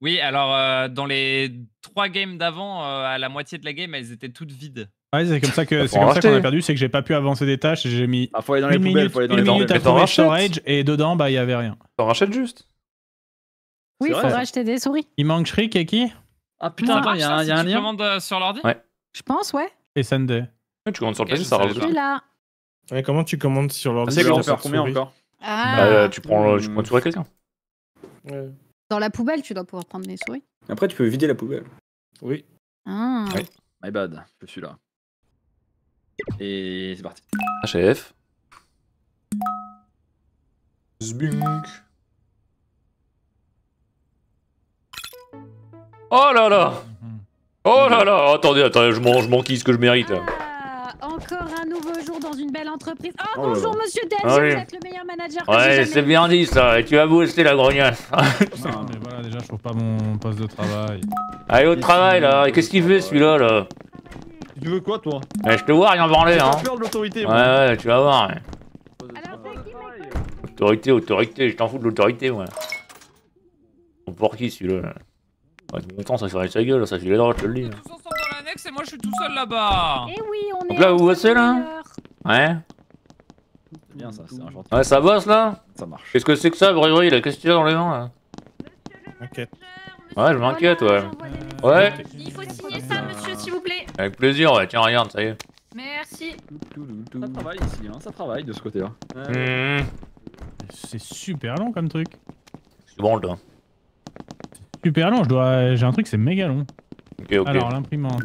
Oui, alors euh, dans les trois games d'avant, euh, à la moitié de la game, elles étaient toutes vides. Ouais, c'est comme ça que c'est comme ça qu'on a perdu, c'est que j'ai pas pu avancer des tâches et j'ai mis Ah, faut aller dans les une poubelles, minute, faut aller dans une les minute à trouver storage et dedans bah il y avait rien. T'en rachètes juste Oui, faut racheter des souris. Il manque Shriek et qui? Ah putain, il y a un, il y a un tu lien. commandes euh, sur l'ordi? Ouais. Je pense, ouais. Et Sunday. Tu commandes sur le PC, ça rajoute. pas. Je suis là. Ouais, comment tu commandes sur l'ordi C'est si qu'on t'as faire pas de combien encore Ah, Bah, euh, tu prends, Hmm. tu prends sur quelqu'un. Ouais. dans la poubelle, tu dois pouvoir prendre des souris. Après, tu peux vider la poubelle. Oui. Ah. My bad, je suis là. Et c'est parti. HF. Zbunk. Oh là là Oh là là Attendez, attendez, je m'en je m'enquille ce que je mérite. là. Ah, encore un nouveau jour dans une belle entreprise. Oh, Oh bonjour, monsieur Denji, Ah oui. vous êtes le meilleur manager que j'ai Ouais, c'est bien dit ça, et tu vas bosser la grognasse. [LAUGHS] Non, mais voilà, déjà je trouve pas mon poste de travail. Allez au travail là, et qu'est-ce qu'il fait celui-là là Tu veux quoi, toi Ouais, Je te vois rien branler hein. peur de l'autorité, Ouais, moi. ouais, tu vas voir. ouais. Alors, c'est qui, mec Autorité, autorité, je t'en fous de l'autorité moi. Pour qui celui-là là Ouais, temps ça ferait sa gueule, ça file les droits, je te le dis. hein. Et moi je suis tout seul là-bas. Eh oui, on Donc est. là, vous bossez, là. Ouais C'est bien ça, c'est un gentil. Ouais, ça bosse là Ça marche. Qu'est-ce que c'est que ça, là Qu'est-ce que tu as dans les mains là T'inquiète. Ouais, je m'inquiète, ouais. Ouais Il faut signer ça, monsieur, s'il vous plaît. Avec plaisir, ouais, tiens, regarde, ça y est. Merci. Ça travaille ici, hein, ça travaille de ce côté-là. Mmh. C'est super long comme truc. C'est bon, là. Super long, je dois. J'ai un truc, c'est méga long. Ok, ok. Alors l'imprimante.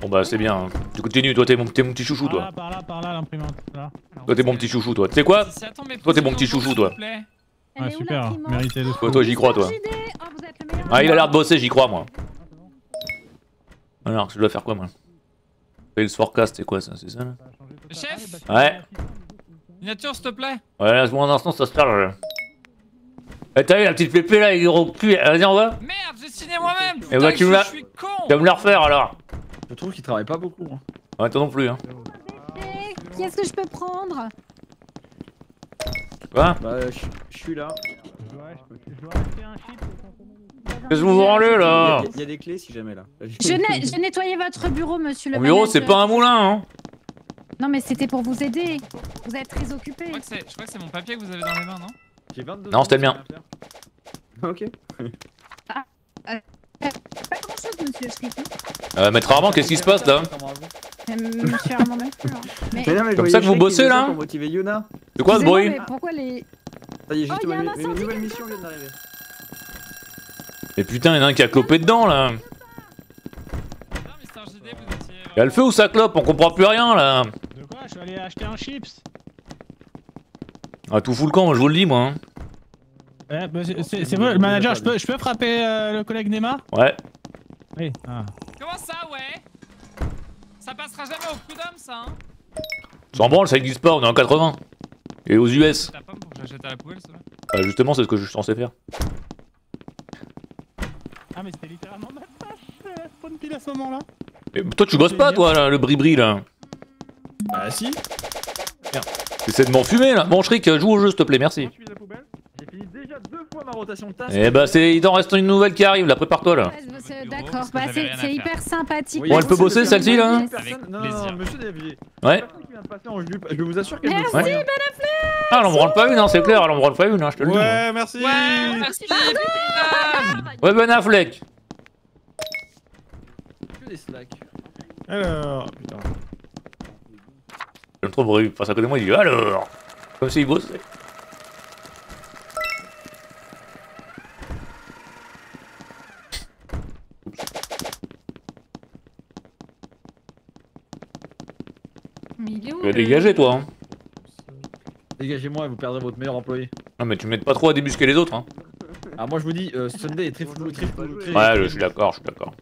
Bon bah, c'est bien. hein. Tu continues, toi, t'es mon, t'es mon petit chouchou, Par là, toi. par là, par là, l'imprimante. Là. Toi, t'es mon petit chouchou, toi. Tu sais quoi attends, Toi, t'es mon petit le chouchou, toi. Ouais, super, mérité de Toi, toi, j'y crois, toi. Oh, le. Ah, il a l'air de bosser, j'y crois, moi. Alors, je dois faire quoi, moi Sales forecast, c'est quoi ça C'est ça là Chef Ouais. Miniature, s'il te plaît. Ouais, laisse-moi un instant, ça se charge. Eh, t'as vu la petite pépé là, avec gros cul Vas-y, on va Merde, j'ai signé moi-même. Putain, bah, tu je, me la- je suis con. Tu vas me la refaire alors Je trouve qu'il travaille pas beaucoup. hein. Ouais, toi non plus, hein. Qui est-ce que je peux prendre Quoi? Bah, je je suis là. Je dois, je dois acheter un. Qu'est-ce que vous branlez Il y, là a- il y a des clés si jamais là. Je [LAUGHS] n'ai j'ai nettoyé votre bureau, monsieur le Mon bureau, c'est pas un moulin, hein Non, mais c'était pour vous aider. Vous êtes très Je occupé. je crois que c'est mon papier que vous avez dans les mains, non? J'ai 22 Non, c'était le mien. ok. Pas grand-chose, monsieur Schritt. Euh, Maître Armand, qu'est-ce qui se passe là? Euh, Monsieur Armand hein. Mais Mais non, mais je Comme voyais ça que vous Shrek qui bossez, là Pour motiver Yuna. C'est quoi ce excusez-moi, bruit mais pourquoi les... Ça y est, Oh, justement, y a un une, incendie nouvelle mission vient d'arriver. Mais putain, y'en a un qui a clopé dedans là. Non, vous étiez. Y'a le feu ou ça clope On comprend plus rien là. De quoi? Je suis allé acheter un chips. Ah, tout fout le camp, je vous le dis moi. hein. Eh, bah, c'est- vrai, le manager, je peux, je peux frapper euh, le collègue Neymar? Ouais. Oui. Ah. Comment ça, ouais? Ça passera jamais au prud'homme, ça, hein? Sans branle, ça existe pas, on est en 80. Et aux US. Ta pomme pour que j'achète à la poubelle, ça va Bah, justement, c'est ce que je suis censé faire. Ah, mais c'était littéralement ma tâche. euh, Spawn pile à ce moment-là. Et toi, tu bosses pas, toi, là, le bri-bri là? Bah si. T'essaies de m'enfumer là. Bon, Shriek, joue au jeu, s'il te plaît, merci. J'ai fini déjà deux fois ma rotation de tasse. Eh bah, c'est... il t'en reste une nouvelle qui arrive là, prépare-toi là. D'accord, bah, c'est hyper sympathique. Bon, elle peut bosser, le celle-ci, là Avec Non, monsieur Davier. Ouais. En. Je vous assure qu'elle Merci, rien. Ah, elle en branle pas une, hein, c'est clair, elle en branle pas une, hein, je te le dis. Ouais, merci. Ouais, merci, Ouais, Ben Affleck. Que des slacks. Alors, putain. Je me trouve il passe à côté de moi, il dit alors Comme s'il bossait. Mais il est où Tu vas dégager toi. Hein. Dégagez-moi et vous perdrez votre meilleur employé. Non, mais tu m'aides pas trop à débusquer les autres. Hein. Alors moi je vous dis, euh, Sunday est très flou, très flou. Ouais, je suis d'accord, je suis d'accord.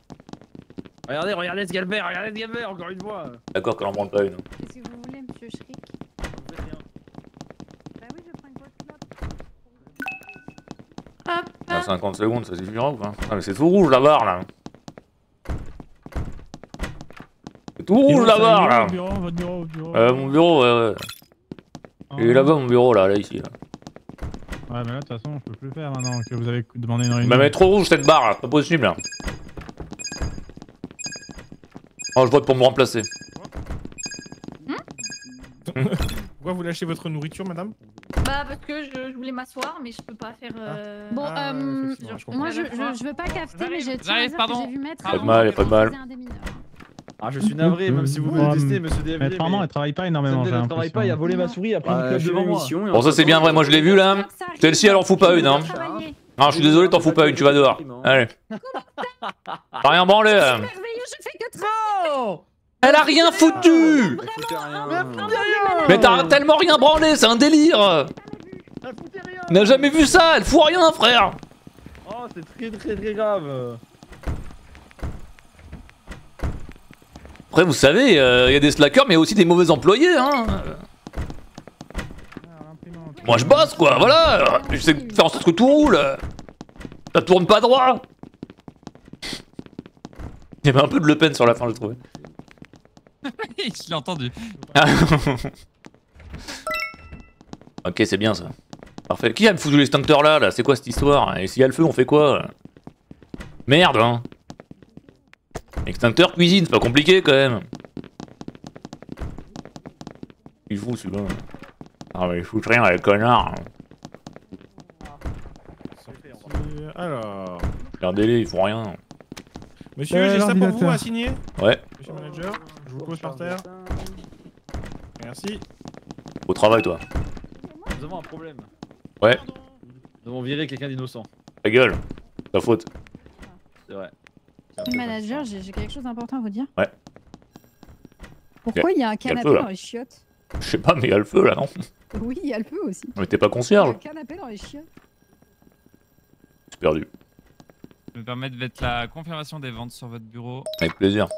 Regardez, regardez ce Galbert, regardez ce Galbert, encore une fois. D'accord qu'elle en branle pas une. Qu'est-ce que vous Shriek Bah oui, je prends une grosse clope. Hop, Dans 50 secondes, ça suffira ou pas? Ah, mais c'est tout rouge la barre là. C'est tout rouge la barre là. Bureau, votre bureau, votre bureau. Euh, mon bureau, ouais, ouais. Il est là-bas mon bureau là, là ici. Là. Ouais, mais là, de toute façon, je peux plus faire maintenant que vous avez demandé une réunion. Bah, mais trop rouge cette barre là, c'est pas possible là. Oh, je vote pour me remplacer. [LAUGHS] Pourquoi vous lâchez votre nourriture, madame Bah parce que je, je voulais m'asseoir mais je peux pas faire. Euh... Bon, Ah, euh, effectivement, je comprends. moi je, je, je veux pas cafeter, mais j'ai J'arrive, que pardon. j'ai vu mettre. Pas de mal, pas de mal. C'est un des mineurs. Ah je suis navré, même si vous me Ouais, détestez, monsieur Mais Davier. apparemment, elle travaille pas énormément. J'ai ne travaille pas, il a volé ma souris, il a pris une Bah, fais devant moi. Bon, ça c'est bien vrai, moi je l'ai vu là. Celle-ci, elle en fout pas une, hein. Travailler. Ah, je suis désolé, t'en fous pas une, tu vas dehors. Allez. T'as rien branlé là. Merveilleux, je fais que travailler. Elle a rien foutu. Mais t'as tellement rien branlé, c'est un délire. Elle n'a jamais vu ça, elle fout rien frère. Oh c'est très très très grave. Après vous savez, il y a des slackers mais aussi des mauvais employés hein. Moi je bosse quoi, voilà. Je sais faire en sorte que tout roule. Ça tourne pas droit. Il y avait un peu de Le Pen sur la fin je trouvais. [LAUGHS] Je l'ai entendu. [LAUGHS] ok c'est bien ça. Parfait. Qui a foutu l'extincteur là, là? C'est quoi cette histoire? Et s'il y a le feu on fait quoi? Merde hein Extincteur cuisine, c'est pas compliqué quand même. Il fout celui-là. Ah mais il fout rien les connards. Euh, Alors, Regardez-les, ils font rien. monsieur, Euh, j'ai ça pour vous à signer? Ouais, Monsieur le manager, je vous pose par terre. Merci. au travail toi. Nous avons un problème. Ouais. Nous avons viré quelqu'un d'innocent. Ta gueule. Ta faute. C'est vrai. Manager, j'ai quelque chose d'important à vous dire. Ouais. Pourquoi il y a un canapé dans les chiottes Je sais pas, mais il y a le feu là, non? Oui, il y a le feu aussi. Mais t'es pas Il y a concierge un canapé dans les chiottes. C'est perdu. Je me permets de mettre la confirmation des ventes sur votre bureau. Avec plaisir.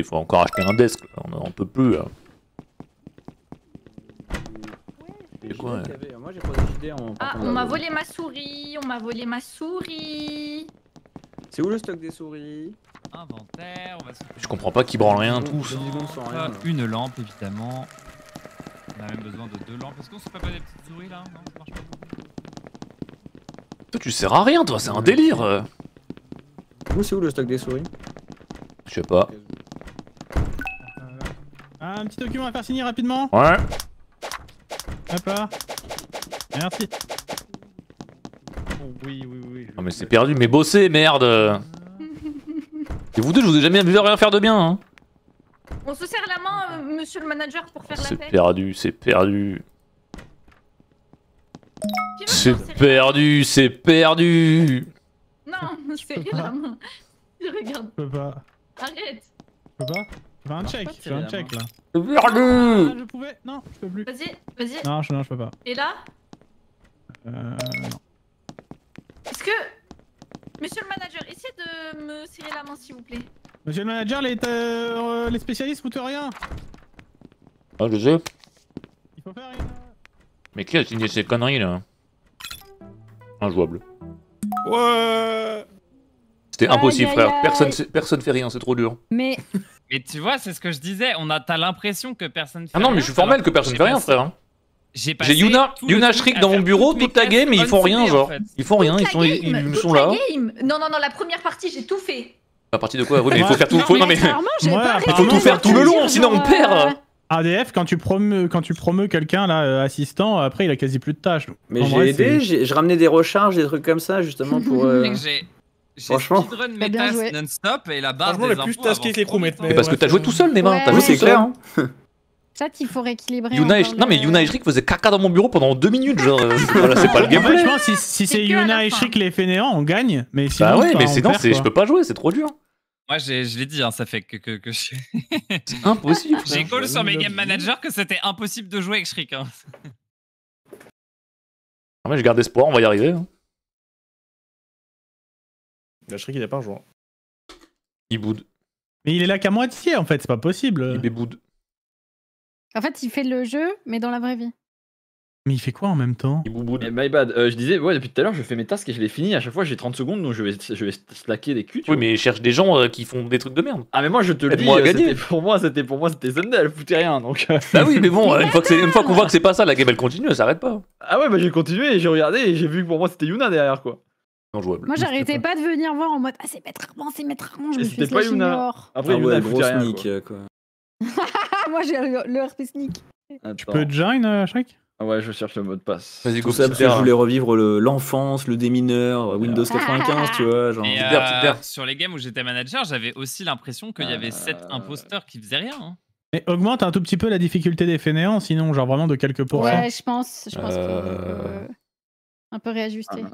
Il faut encore acheter un desk, là. on en peut plus. là. Moi j'ai pas d'idée en Ah, on m'a volé ma souris, on m'a volé ma souris. C'est où le stock des souris? Inventaire, on va s'occuper Je comprends pas qui branle rien, là. Une lampe évidemment. On a même besoin de deux lampes. Est-ce qu'on se fait pas des petites souris là? Non, ça marche pas. Toi, tu sers à rien, toi, c'est un délire. euh. Où c'est où le stock des souris? Je sais pas. Ah, un petit document à faire signer rapidement. Ouais. Hop là. Merci. Oh, oui, oui, oui. Non, mais c'est perdu, mais bossez, merde. Et vous deux, je vous ai jamais vu rien faire de bien. Hein. On se serre la main, euh, monsieur le manager, pour faire la C'est paix. perdu, c'est perdu. C'est perdu, c'est perdu. la main [LAUGHS] Non, serrer la main. Regarde, Je peux pas. arrête. Je peux pas Fais un check, fais un check là. Ah, je pouvais. Non, je peux plus. Vas-y, vas-y. Non, je, non, je peux pas. Et là Euh, non. Est-ce que... Monsieur le manager, essayez de me serrer la main, s'il vous plaît. Monsieur le manager, les, euh, les spécialistes foutent rien. Ah, je sais. Il faut faire une. Mais qui a signé ces conneries là Injouable. Ouais. C'était impossible, aïe, frère. aïe. Personne, personne fait rien, c'est trop dur. Mais [LAUGHS] Mais tu vois, c'est ce que je disais. On a, t'as l'impression que personne. Fait Ah non, mais je suis formel que personne fait rien, frère. hein. J'ai passé J'ai Yuna, Yuna Shriek dans mon bureau, toute ta cases game, et ils font rien, genre. Ils font rien, ils sont, la ils, sont la là. Non, non, non, la première partie, j'ai tout fait. À partir de quoi? Oui, mais il faut Ouais. faire tout. Non, mais il faut tout faire tout le long, sinon on perd. ADF, quand tu promeus, quand tu promeus quelqu'un là, euh, assistant, après il a quasi plus de tâches. Mais En j'ai vrai, aidé, j'ai je ramenais des recharges, des trucs comme ça, justement [LAUGHS] pour. euh, Franchement. speedrun mes bien tasks joué. non-stop et la barre Franchement, des le plus tasqué avance les vite, mais- hein. Parce que t'as joué c'est- tout seul, Neymar. Ouais, T'as joué c'est tout seul. clair. hein. [LAUGHS] Ça, il faut rééquilibrer. Yuna et... encore Non, mais Yuna et Shriek faisaient caca dans mon bureau pendant deux minutes, genre. euh, [LAUGHS] voilà, c'est pas le gameplay. pense si, si C'est que Yuna et. Shriek les fainéants, on gagne. Mais sinon, Bah ouais, mais on sinon, je peux pas jouer, c'est trop dur. Moi, j'ai- je l'ai dit, hein, ça fait que, que, que je- [LAUGHS] C'est impossible. j'ai call sur mes game managers que c'était impossible de jouer avec Shriek. Hein. Ah, mais je garde espoir, on va y arriver. hein. Bah, je crois qu'il est pas un joueur. Il boude, Mais il est là qu'à moitié en fait, c'est pas possible. il béboude. En fait, il fait le jeu, mais dans la vraie vie. Mais il fait quoi en même temps? Il boude. Mais my bad, euh, je disais, ouais, depuis tout à l'heure, je fais mes tasks et je les finis. À chaque fois, j'ai 30 secondes, donc je vais, je vais slacker des culs. Oui, vois. mais il cherche des gens euh, qui font des trucs de merde. Ah, mais moi, je te le dis, euh, pour moi, c'était pour moi, c'était Sunday, elle foutait rien, donc. Bah oui, mais bon, [LAUGHS] une fois que c'est- une fois qu'on voit que c'est pas ça, la game elle continue, elle s'arrête pas. Ah ouais, bah j'ai continué et j'ai regardé et j'ai vu que pour moi, c'était Yuna derrière, quoi. Moi, j'arrêtais pas de venir voir en mode Ah, c'est Maître Armand, c'est Maître Armand. Je me suis c'était pas Yuna. Après, Ah Yuna, ouais, gros sneak quoi. quoi. Ah, [LAUGHS] moi, j'ai le, le RP sneak. Tu Tu peux join, euh, Shriek Ah ouais, je cherche le mot de passe. Vas-y, go, ça parce que je voulais revivre le- l'enfance, le, démineur, euh, Windows Ah. 95, tu vois. Genre. Et Peter, euh, sur les games où j'étais manager, j'avais aussi l'impression qu'il y avait 7 Euh. imposteurs qui faisaient rien. hein. Mais augmente un tout petit peu la difficulté des fainéants, sinon genre vraiment de quelques pourcents. Ouais, je pense. Je pense qu'il faut, Euh. euh, un peu réajuster.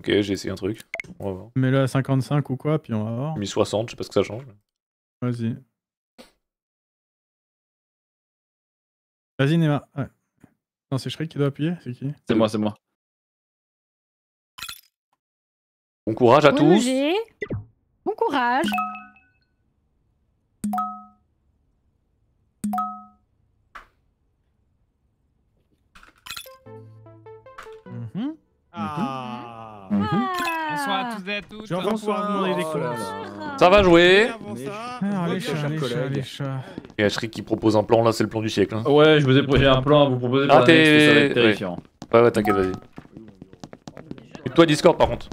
Ok, j'ai essayé un truc. On va voir. Mets-le à 55 ou quoi, puis on va voir. Mis 60, je sais pas ce que ça change. Vas-y. Vas-y, Nema. Ouais. Non, c'est Shriek qui doit appuyer? C'est qui? C'est moi, c'est moi. Bon courage à tous. Bon courage. Mhm. Ah. Bonsoir à Ah. tous et à toutes. Je vais enfin pouvoir demander des là comptes. là. Ça va jouer. Ah, les chats, chers les chats, collègues. les chats. Et Ashrik qui propose un plan, là c'est le plan du siècle. Hein. Ouais, je vous ai j'ai un plan à vous proposer pour Ah, la next, t'es- ça va être ouais. terrifiant. Ouais, ouais, t'inquiète, vas-y. Et toi, Discord par contre.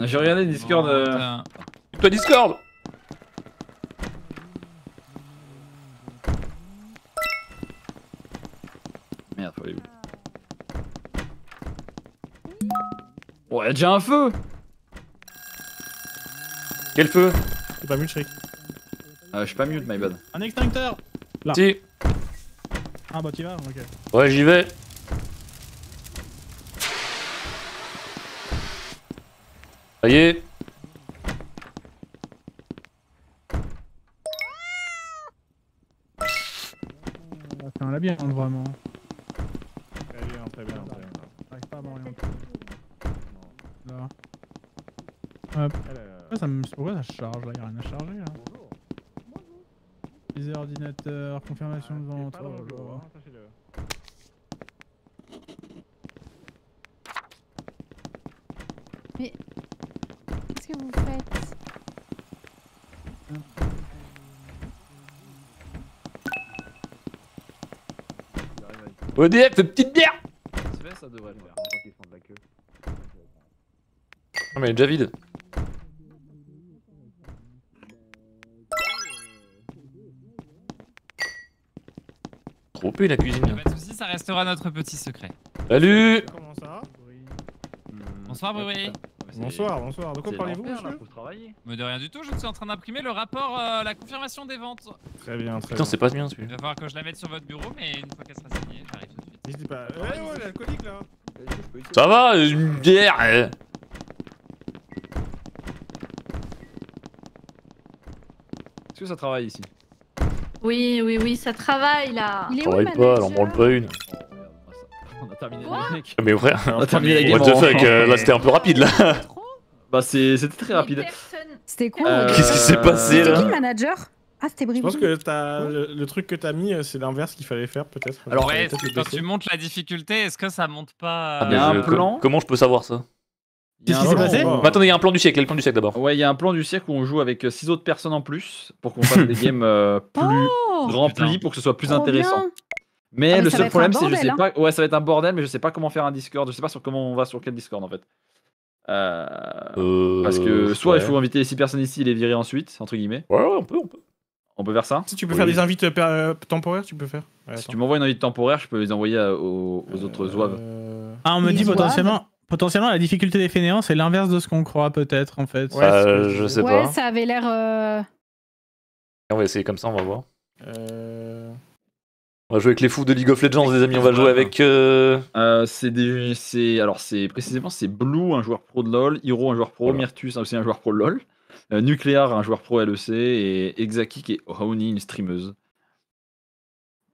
J'ai regardé Discord. Euh, toi, Discord Merde, faut aller où Oh, y'a déjà un feu Quel feu? C'est pas mieux, Shriek. euh, Je suis pas mute, my bad. Un extincteur Là. Si. Ah bah t'y vas, ok. Ouais, j'y vais. Ça y est. C'est un labyrinthe vraiment. Très bien, très bien, très bien. J'arrive pas à m'orienter. Là. Hop. Pourquoi ça, me... Pourquoi ça charge là Y'a rien à charger là. Viseur ordinateur, confirmation de vente. Pas oh hein, sachez-le. Qu'est-ce que vous faites? EDF, petite bière Ça devrait le faire. Ah, mais elle est déjà vide. Peu la cuisine. Pas de soucis, ça restera notre petit secret. Salut Comment ça Bonsoir, Bruy. C'est- Bonsoir, bonsoir. De quoi c'est parlez-vous, monsieur. Mais de rien du tout, je suis en train d'imprimer le rapport, euh, la confirmation des ventes. Très bien, très Putain, c'est bien. pas bien Il celui va falloir que je la mette sur votre bureau, mais une fois qu'elle sera signée, j'arrive tout de suite. N'hésitez pas. Ouais, ouais, l'alcoolique là. Ça va, une bière eh. Est-ce que ça travaille ici? Oui, oui, oui, ça travaille là. Il est Travaille pas, elle en branle pas une. On a terminé Quoi le mec. Mais frère, On a terminé la game what the fuck, euh, là c'était un peu rapide là. [LAUGHS] Bah c'est- c'était très rapide. C'était quoi Euh, Qu'est-ce qui s'est passé, C'était là qui le manager? Ah, c'était Je pense que t'as le, le truc que t'as mis, euh, c'est l'inverse qu'il fallait faire peut-être. Alors, Ouais, quand tu montes la difficulté, est-ce que ça monte pas Ah, euh, un je- plan. Comment je peux savoir ça? Qu'est-ce qui s'est passé Mais attendez, il y a un plan du siècle, le plan du siècle d'abord. Ouais, il y a un plan du siècle où on joue avec 6 autres personnes en plus pour qu'on fasse des [LAUGHS] games euh, plus Oh pour que ce soit plus trop intéressant. bien. Mais, Ah, mais le ça va seul être problème, c'est que je sais bordel, pas. Ouais, ça va être un bordel, mais je sais pas comment faire un Discord. Je sais pas sur comment on va sur quel Discord en fait. Euh, Euh, Parce que soit ouais. il faut inviter les 6 personnes ici et les virer ensuite, entre guillemets. Ouais, ouais, on peut, on peut. On peut faire ça. Si tu peux Oui. faire des invites euh, per- euh, temporaires, tu peux faire. Ouais, Si attends. tu m'envoies une invite temporaire, je peux les envoyer à- aux, aux autres zouaves. Euh, Ah, on me Les dit zouaves. potentiellement, potentiellement la difficulté des fainéants, c'est l'inverse de ce qu'on croit peut-être en fait. Ouais, Euh, je sais Ouais, pas. ça avait l'air. euh, On va essayer comme ça, on va voir. euh, On va jouer avec les fous de League of Legends, les amis. On va jouer avec. euh, Euh, c'est des, c'est alors c'est précisément c'est Blue, un joueur pro de LoL, Hiro, un joueur pro, Voilà. Myrtus, aussi un joueur pro de LoL, euh, Nuclear, un joueur pro LEC, et Exaki et Haoni, une streameuse.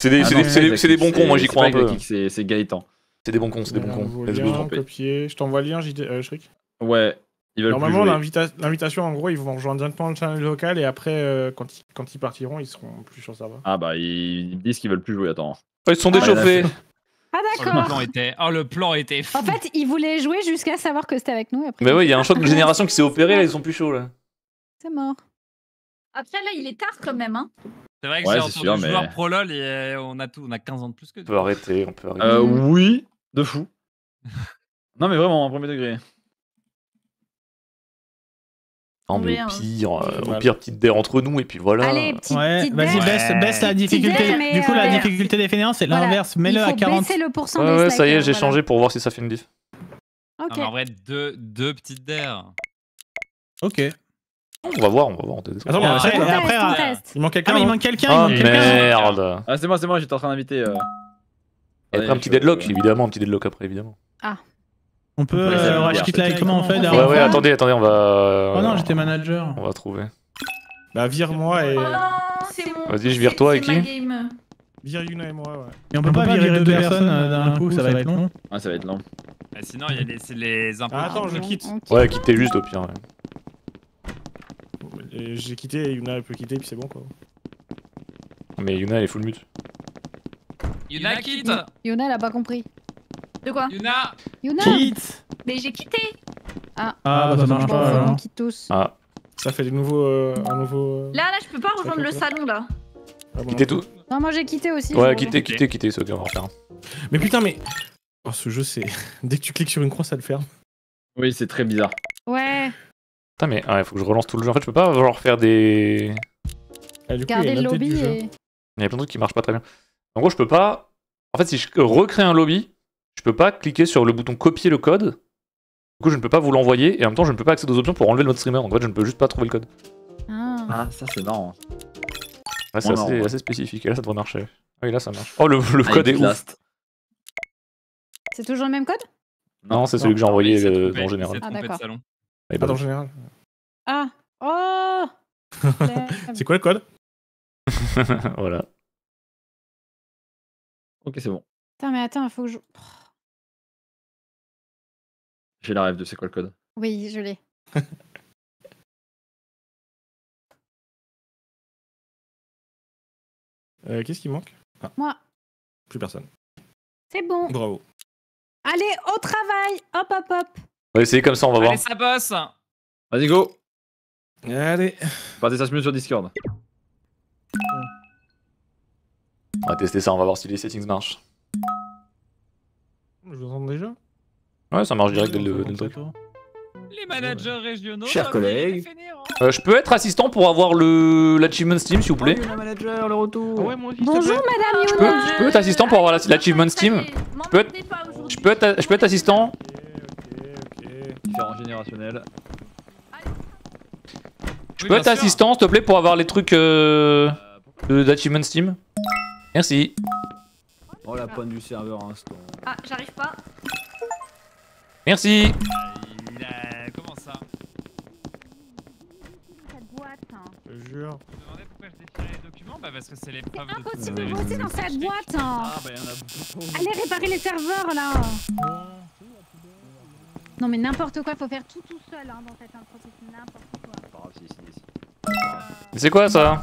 C'est des, Ah des- c'est des- bons cons, moi j'y crois un peu. C'est Gaëtan. C'est des bons cons, c'est des bons cons. lien, copier. Je t'envoie le lien, JD, euh, Shriek. Ouais, ils veulent Normalement, l'invitation, en gros, ils vont rejoindre directement le channel local et après, euh, quand, ils, quand ils partiront, ils seront plus sur le serveur. Ah bah ils ils disent qu'ils veulent plus jouer. Attends. Oh, ils se sont Ah, déchauffés. Ah, Oh, le d'accord. plan était, oh, le plan était fou. En fait, ils voulaient jouer jusqu'à savoir que c'était avec nous. Après, Mais ouais, il y a un choc de Ah, génération qui s'est [LAUGHS] opéré là, ils sont plus chauds là. C'est mort. Après là, il est tard quand même, hein. C'est vrai que Ouais, j'ai c'est entendu sûr, joueur mais- pro LoL et euh, on a, tout, on a 15 ans de plus que On toi. peut arrêter, on peut arrêter. Euh, oui, de fou. non mais vraiment, en premier degré. Non, mais Oui, hein. au pire, euh, au pire, petite dare entre nous et puis voilà. Allez, petite, Ouais, petite vas-y, baisse, baisse la difficulté. du coup, la euh, difficulté des fainéants, c'est Voilà. l'inverse. Mets-le à faut 40. baisser le pourcent Ouais, des ouais, ça y est, slackers, j'ai voilà. changé pour voir si ça fait une diff. Non, Ok. mais en vrai, deux, deux petites dares. Ok. On va voir, on va voir. Attends, mais après, après, ah, teste. Il manque quelqu'un. Ah, mais il non manque quelqu'un, Oh il manque quelqu'un. merde Ah c'est moi, c'est moi, j'étais en train d'inviter. euh, Et après un petit deadlock, évidemment, un petit deadlock après, évidemment. Peut On peut euh, rage like comment on fait Ouais, Ouais, ouais, ouais. attendez, attendez, on va. Oh non, j'étais manager. On va trouver. Bah, vire-moi et. Oh non, c'est mon. Vas-y, je vire toi, et qui game. Vire Yuna et moi, ouais. Et on peut pas virer deux personnes euh, d'un coup, ça va être long. Ah ça va être long. Ah, sinon, il y a les, les impôts. Ah, attends, je quitte. Ouais, quittez juste au pire. ouais. J'ai quitté et Yuna elle peut quitter, puis c'est bon quoi. Mais Yuna, elle est full mute. Yuna quitte Yuna, elle a pas compris. De quoi Yuna Yuna Quitte Mais j'ai quitté. Ah, bah ça marche pas alors. qu'on quitte tous. Ah, Ça fait des nouveaux. euh, un nouveau. euh, Là, là, je peux pas rejoindre le salon là. ah, bon, quittez tout. Non, moi j'ai quitté aussi. Ouais, quittez, quittez, quittez, c'est ok, on va refaire. Mais putain, mais. Oh, ce jeu, c'est. [LAUGHS] Dès que tu cliques sur une croix, ça le ferme. Oui, c'est très bizarre. Ouais, Putain, mais ouais, faut que je relance tout le jeu. En fait, je peux pas genre faire des. Ah, du coup, il y garder le lobby et. Il y a plein de trucs qui marchent pas très bien. En gros, je peux pas. En fait, si je recrée un lobby, je peux pas cliquer sur le bouton copier le code. Du coup, je ne peux pas vous l'envoyer et en même temps, je ne peux pas accéder aux options pour enlever le mode streamer. En fait, je ne peux juste pas trouver le code. Ah. Ah ça c'est marrant. Ouais, c'est Oh assez, spécifique. Et là, ça devrait marcher. Ah oui, là, ça marche. Oh, le, le Ah, code est ouf. C'est toujours le même code? Non, c'est celui que j'ai envoyé euh, trompé, général. Ah, d'accord. salon. Eh ben, Ah, en général. Ah Oh [LAUGHS] C'est quoi le code? voilà. [LAUGHS] [LAUGHS] Ok c'est bon. Putain, mais attends, il faut que je. J'ai la rêve de c'est quoi le code? Oui, je l'ai. [LAUGHS] Euh, Qu'est-ce qui manque? Ah. Moi. Plus personne. C'est bon. Bravo. Allez, au travail Hop, hop, hop On va essayer comme ça, on va voir. Allez, ça bosse Vas-y go. Allez. Partez 5 minutes sur Discord. On va tester ça, on va voir si les settings marchent. Je vous entends déjà? Ouais, ça marche direct dès le, dès le truc. Les managers régionaux. Chers collègues. Euh, je peux être assistant pour avoir le l'achievement Steam, s'il vous plaît? Le manager, le retour. moi aussi. Bonjour, madame Je peux, je peux être assistant pour avoir la- l'achievement Steam peux être-. Je peux être, je peux être assistant Ok, ok, ok. différent générationnel. Je peux être assistant, s'il te plaît, pour avoir les trucs euh, de- d'Achievement Steam Merci. Oh la panne du serveur instant. Ah, j'arrive pas. Merci. Il a... Comment ça? Cette boîte. hein. Je te jure. Vous me demandez pourquoi je déchirais les documents Bah parce que c'est l'épreuve de Impossible de bosser dans cette boîte. hein. Ah bah y'en a beaucoup. Allez réparer les serveurs là. Non mais n'importe quoi, faut faire tout tout seul hein, dans cette intro, c'est n'importe quoi. Si. Mais C'est quoi ça?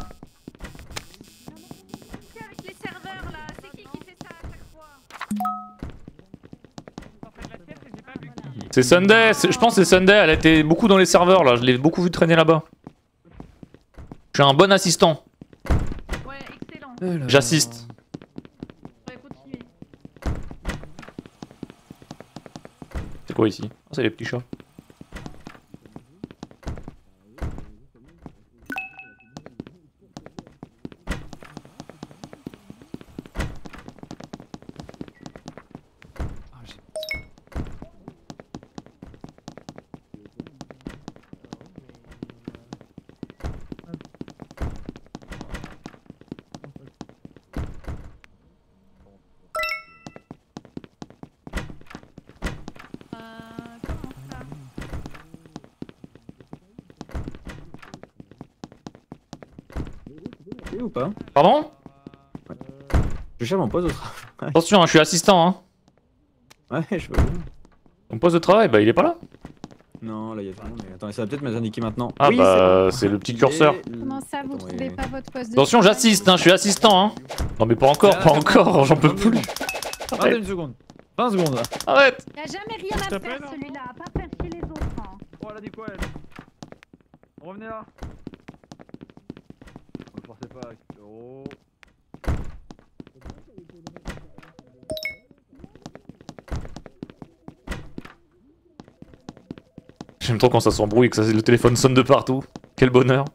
C'est Sunday. Je pense que c'est Sunday. Elle était beaucoup dans les serveurs là. Je l'ai beaucoup vu traîner là-bas. Je suis un bon assistant. Ouais, excellent. J'assiste. Ouais, continuez. C'est quoi ici? Ah, C'est les petits chats. Euh, comment ça ou pas Pardon Je cherche mon poste de travail. Attention, hein, je suis assistant. Hein. Ouais, je vois bien. Mon poste de travail, bah il est pas là. Non, là il y a monde. mais Attends, ça va peut-être m'indiquer maintenant. Ah Oui, bah c'est le petit curseur. est- Comment ça, vous Attends, trouvez ouais. pas votre poste de Attention, j'assiste, hein, je suis assistant. Hein. Non mais pas encore, pas encore, j'en peux plus. Attendez une seconde. 20 secondes là. Arrête Il a jamais rien à faire hein. celui-là, à part faire chier les autres. hein. Oh, elle a dit quoi elle? Revenez là. Pas. Oh. J'aime trop quand ça s'embrouille et que ça, le téléphone sonne de partout. Quel bonheur.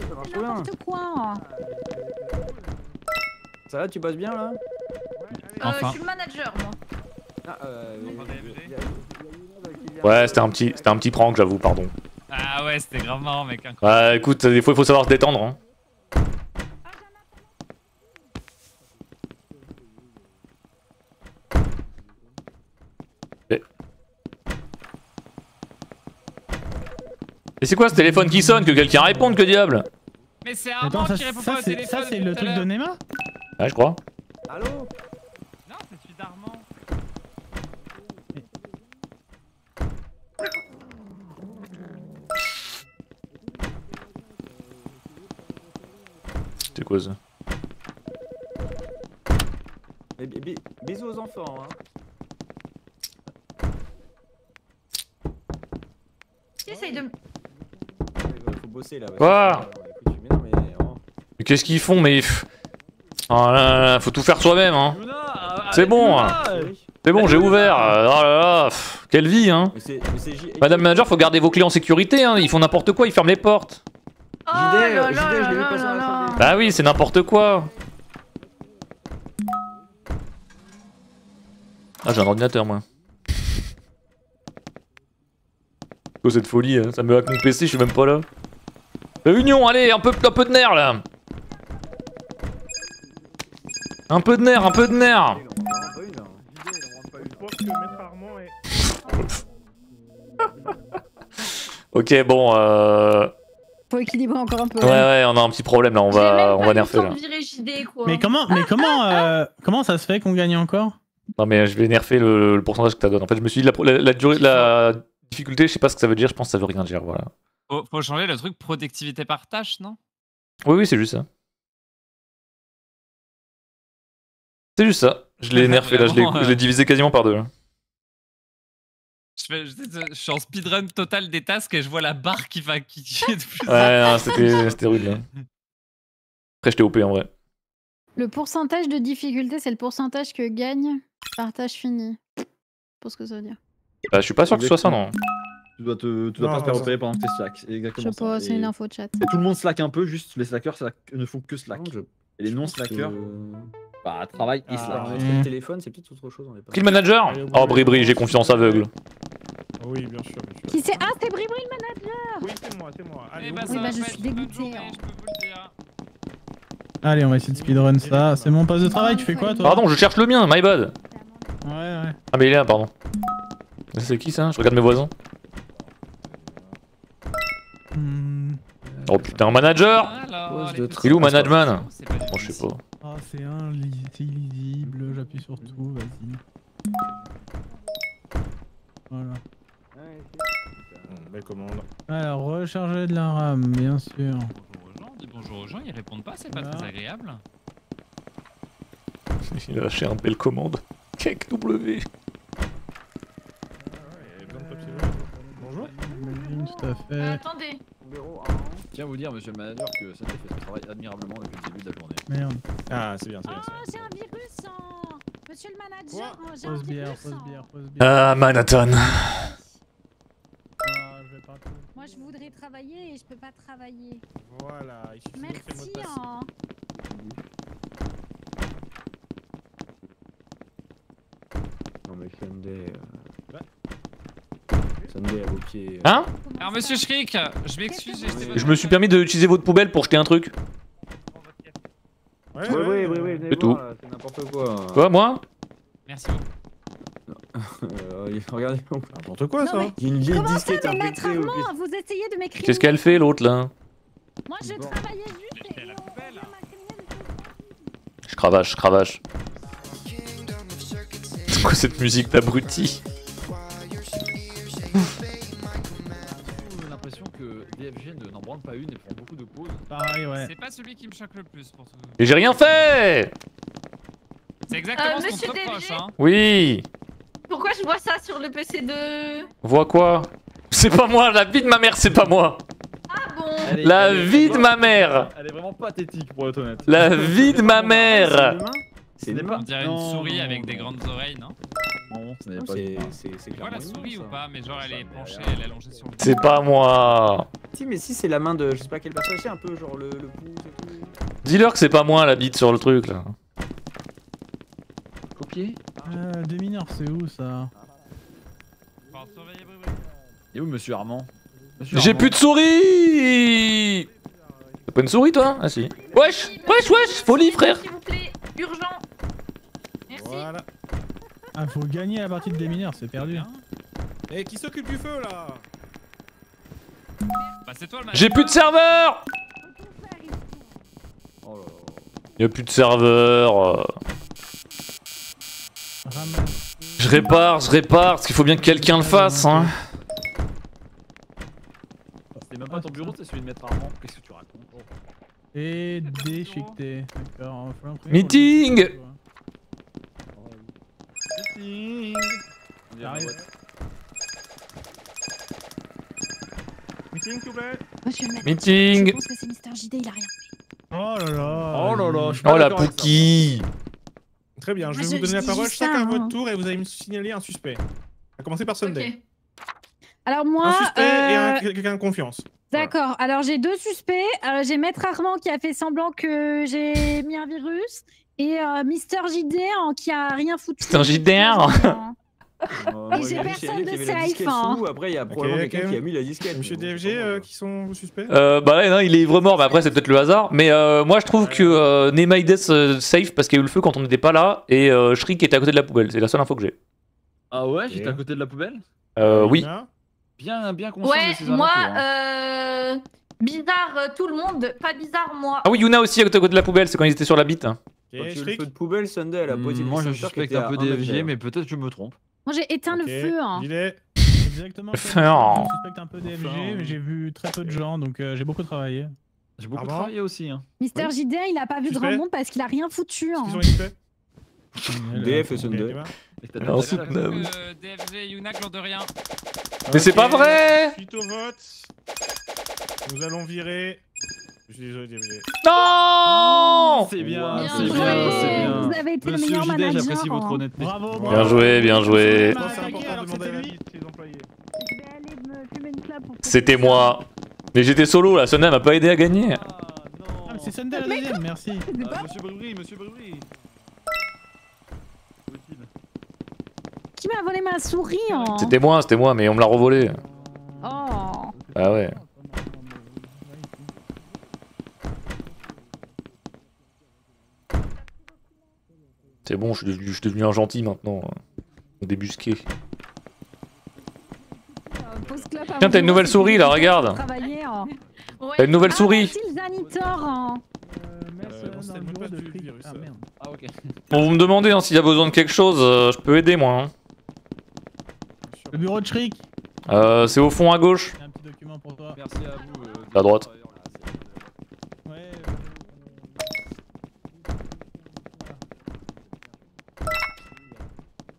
Ça hein. Ça va, tu bosses bien là? Euh, Enfin. Je suis le manager, moi. Ah, euh. Ouais, c'était un petit, c'était un petit prank, j'avoue, pardon. Ah ouais, c'était grave marrant, mec. incroyable. Bah écoute, des fois il faut savoir se détendre. Hein. Et c'est quoi ce téléphone qui sonne Que quelqu'un réponde, que diable? Mais c'est Attends, Armand ça, qui répond ça, pas au c'est téléphone. ça, c'est le truc de. Nema Ouais, je crois. Allô Non, c'est celui d'Armand. C'était quoi ça bi- bi- Bisous aux enfants. Hein. De faut bosser là. parce Quoi mais qu'est-ce qu'ils font Mais. Oh là là, faut tout faire soi-même, hein. Yuna, ah, C'est ah, bon, hein. C'est bon, j'ai ouvert. Oh là là, pff, quelle vie, hein. Madame Manager, faut garder vos clés en sécurité, hein. Ils font n'importe quoi, ils ferment les portes. Oh JD, je l'ai vu passer la Bah oui, c'est n'importe quoi. Ah, j'ai un ordinateur, moi. Oh, cette folie, hein. ça me hack mon PC, je suis même pas là. Réunion, allez, un peu, un peu de nerfs là. Un peu de nerfs, un peu de est. [LAUGHS] Ok, bon, euh... Faut équilibrer encore un peu. ouais, ouais, on a un petit problème là, on va, on va nerfer là. de virer JD, quoi. Mais comment, mais comment, [LAUGHS] euh, comment ça se fait qu'on gagne encore? Non, mais je vais nerfer le, le pourcentage que ça donne. En fait, je me suis dit, la, la, la durée, la difficulté, je sais pas ce que ça veut dire, je pense que ça veut rien dire, voilà. Faut, faut changer le truc productivité par tâche, non? Oui, oui, c'est juste ça. C'est juste ça. Je l'ai nerfé là, je l'ai euh. divisé quasiment par deux. là. Je, fais- je, je suis en speedrun total des tasks et je vois la barre qui va qui qui est de plus en Ouais, non, c'était c'était rude là. Après, j'étais OP en vrai. Le pourcentage de difficulté, c'est le pourcentage que gagne par tâche finie. Pour ce que ça veut dire. Bah, je suis pas sûr que ce soit ça, non. Tu dois, te, tu dois Non, pas te faire repérer pendant que t'es slack. Je exactement sais pas, ça. c'est Et- une info de chat. Et tout le monde slack un peu, juste les slackers slack- ne font que slack. Non, je Et les non pense que- slackers. Bah, travail, Ah, mettre le téléphone, c'est peut-être autre chose. On est pas. Qui le manager Oh, Bribri, j'ai confiance aveugle. Oui, bien sûr, bien sûr. Qui c'est Ah, c'est Bribri le manager Oui, c'est moi, c'est moi. Allez, bah, Oui, bah, va je pas suis journée, hein. je peux vous le dire. Allez, on va essayer de speedrun ça. C'est mon poste de travail, tu fais quoi toi Pardon, je cherche le mien, my bad. Ouais, ouais. Ah, mais il est là, pardon. C'est qui ça? Je regarde mes voisins. Hmm. Oh putain, manager Il est où, management Bon, tout je sais pas. Ah, c'est un c'est illisible, j'appuie sur tout, vas-y. Voilà. Hum, Belle commande. Alors, recharger de la RAM, bien sûr. Bonjour aux gens, dis bonjour aux gens, ils répondent pas, c'est pas Voilà. très agréable. [LAUGHS] Il a lâché un belle commande. Cake W. Ah ouais, il y avait plein de papiers. Bonjour. J'imagine, tout à Euh, Je tiens à vous dire, monsieur le manager, que ça fait son travail admirablement depuis le début de la journée. Merde. Ah, c'est bien, c'est bien. Oh, c'est j'ai un virus en... Monsieur le manager, oh, j'ai un Pause bière, virus pause en- bière, bière. Ah, Manhattan. Ah, je vais pas trop- Moi, je voudrais travailler et je peux pas travailler. Voilà, il suffit Merci, de passe. hein. Non, mais. Ouais. Euh... Sunday à vos pieds. euh. Hein Comment Alors, ça monsieur va Schrick, je m'excuse, Je me suis permis d'utiliser votre poubelle pour jeter un truc. Ouais, Ouais, ouais, C'est tout. C'est n'importe quoi. Quoi, moi Merci beaucoup. [LAUGHS] Euh, regardez, N'importe quoi, Non, ça. mais- une vieille Comment ça, disquette infectée vous essayez de m'écrire Qu'est-ce qu'elle fait, l'autre, là Moi, je Bon. travaillais juste et m'incrimer, Je cravache, je cravache. [LAUGHS] C'est quoi cette musique d'abruti l'impression que DFG ne- n'en branle pas une et prend beaucoup de pauses. Pareil, ouais. C'est pas celui qui me choque le plus pour tout. Et j'ai rien fait C'est exactement Euh, ce qu'on te reproche, hein. Oui Pourquoi je vois ça sur le PC de... Vois quoi? C'est pas moi, la vie de ma mère, c'est pas moi Ah bon? Elle est- La elle est- vie de ma mère Elle est vraiment pathétique pour être honnête. La vie de ma mère C'est une main On dirait une Non, souris non, avec des non. grandes oreilles, non Non, ce n'est pas C'est une la clairement une souris ou pas Mais genre, elle est penchée, elle est allongée sur le C'est pas moi Si, mais si, c'est la main de je sais pas quelle personne, c'est un peu genre le, le pouce et tout. Dis-leur que c'est pas moi la bite sur le truc là. Copier Euh, des mineurs, c'est où ça. Et où monsieur Armand? J'ai plus de souris T'as pas une souris toi Ah si. Wesh Wesh wesh Folie frère S'il vous plaît, urgent. Merci. Voilà. Ah, faut gagner la partie de des mineurs, c'est perdu. Et qui s'occupe du feu, là? Bah, c'est toi le J'ai plus de serveur Oh là là. Y'a plus de serveur. euh. Je répare, je répare, parce qu'il faut bien que quelqu'un le fasse hein. C'était même pas ton bureau, c'est celui de Maître Armand. Qu'est-ce que tu racontes Et déchiqueté. D'accord, Meeting. Meeting On dirait. Meeting, s'il vous plaît Monsieur le manager, Meeting. Je pense que c'est Mister JD, il a rien. Oh là là Oh là là, je suis pas Oh la. Pouki Très bien, je vais Ah, vous je- donner je la parole chacun à votre hein. tour et vous allez me signaler un suspect. A commencer par Sunday. Alors moi, un suspect et un- euh, quelqu'un de confiance. Voilà. d'accord. Alors j'ai deux suspects. Euh, j'ai Maître Armand qui a fait semblant que j'ai mis un virus et euh, Mister JD hein, qui a rien foutu. Mister JD, hein. Euh, moi, j'ai personne de safe, hein. après il y a probablement quelqu'un qui a mis la disquette. Monsieur DFG, euh, qui sont vos suspects? Euh, Bah là, non, il est ivre mort, mais après c'est peut-être le hasard. Mais euh, moi je trouve que euh, Nemaides euh, safe parce qu'il y a eu le feu quand on n'était pas là et euh, Shriek était à côté de la poubelle, c'est la seule info que j'ai. Ah ouais, j'étais à côté de la poubelle? Euh, oui. Bien. Bien, bien conscient Ouais, de ses moi, hein. euh... Bizarre euh, tout le monde, pas bizarre moi. Ah oui, Yuna aussi à côté de la poubelle, c'est quand ils étaient sur la bite. Ok, Quand tu veux le feu de poubelle, Sunday, elle a posé une Moi je suspecte un peu derrière. mais peut-être je me trompe. Moi j'ai éteint Ok, le feu. hein. Gilet. Exactement. Le comme fer. ça, Je suspecte un peu DFG, Enfin, mais j'ai vu très peu de gens, donc euh, j'ai beaucoup travaillé. J'ai beaucoup Ah travaillé aussi. Hein. Mister JD, il a pas vu grand monde parce qu'il a rien foutu. Hein. DF et Sunday. Euh, DFG et Yuna de rien. Mais c'est pas vrai Suite au vote, nous allons virer. Je suis désolé, DFG. Non C'est bien, Bien c'est joué. bien, c'est bien. Vous avez été Monsieur le meilleur manager. j'apprécie votre honnêteté. Bravo, Bien joué, bien joué. C'était moi. Mais j'étais solo là, Sunday m'a pas aidé à gagner. Ah Ah, mais non. c'est Sunday la deuxième, merci. Ah, Monsieur Brubry, monsieur Brubry. Qui m'a volé ma souris hein C'était moi, c'était moi, mais on me l'a revolé. Oh. Ah ouais. C'est bon, je suis devenu, je suis devenu un gentil maintenant. On débusqué. Tiens, t'as une nouvelle souris là, regarde. Hein. T'as une nouvelle Ah, souris. Bon, vous me demandez hein, s'il y a besoin de quelque chose, euh, je peux aider moi. hein. Le bureau de Shriek. Euh, c'est au fond à gauche. J'ai un petit document pour toi. Merci à vous. euh, À droite. Ouais.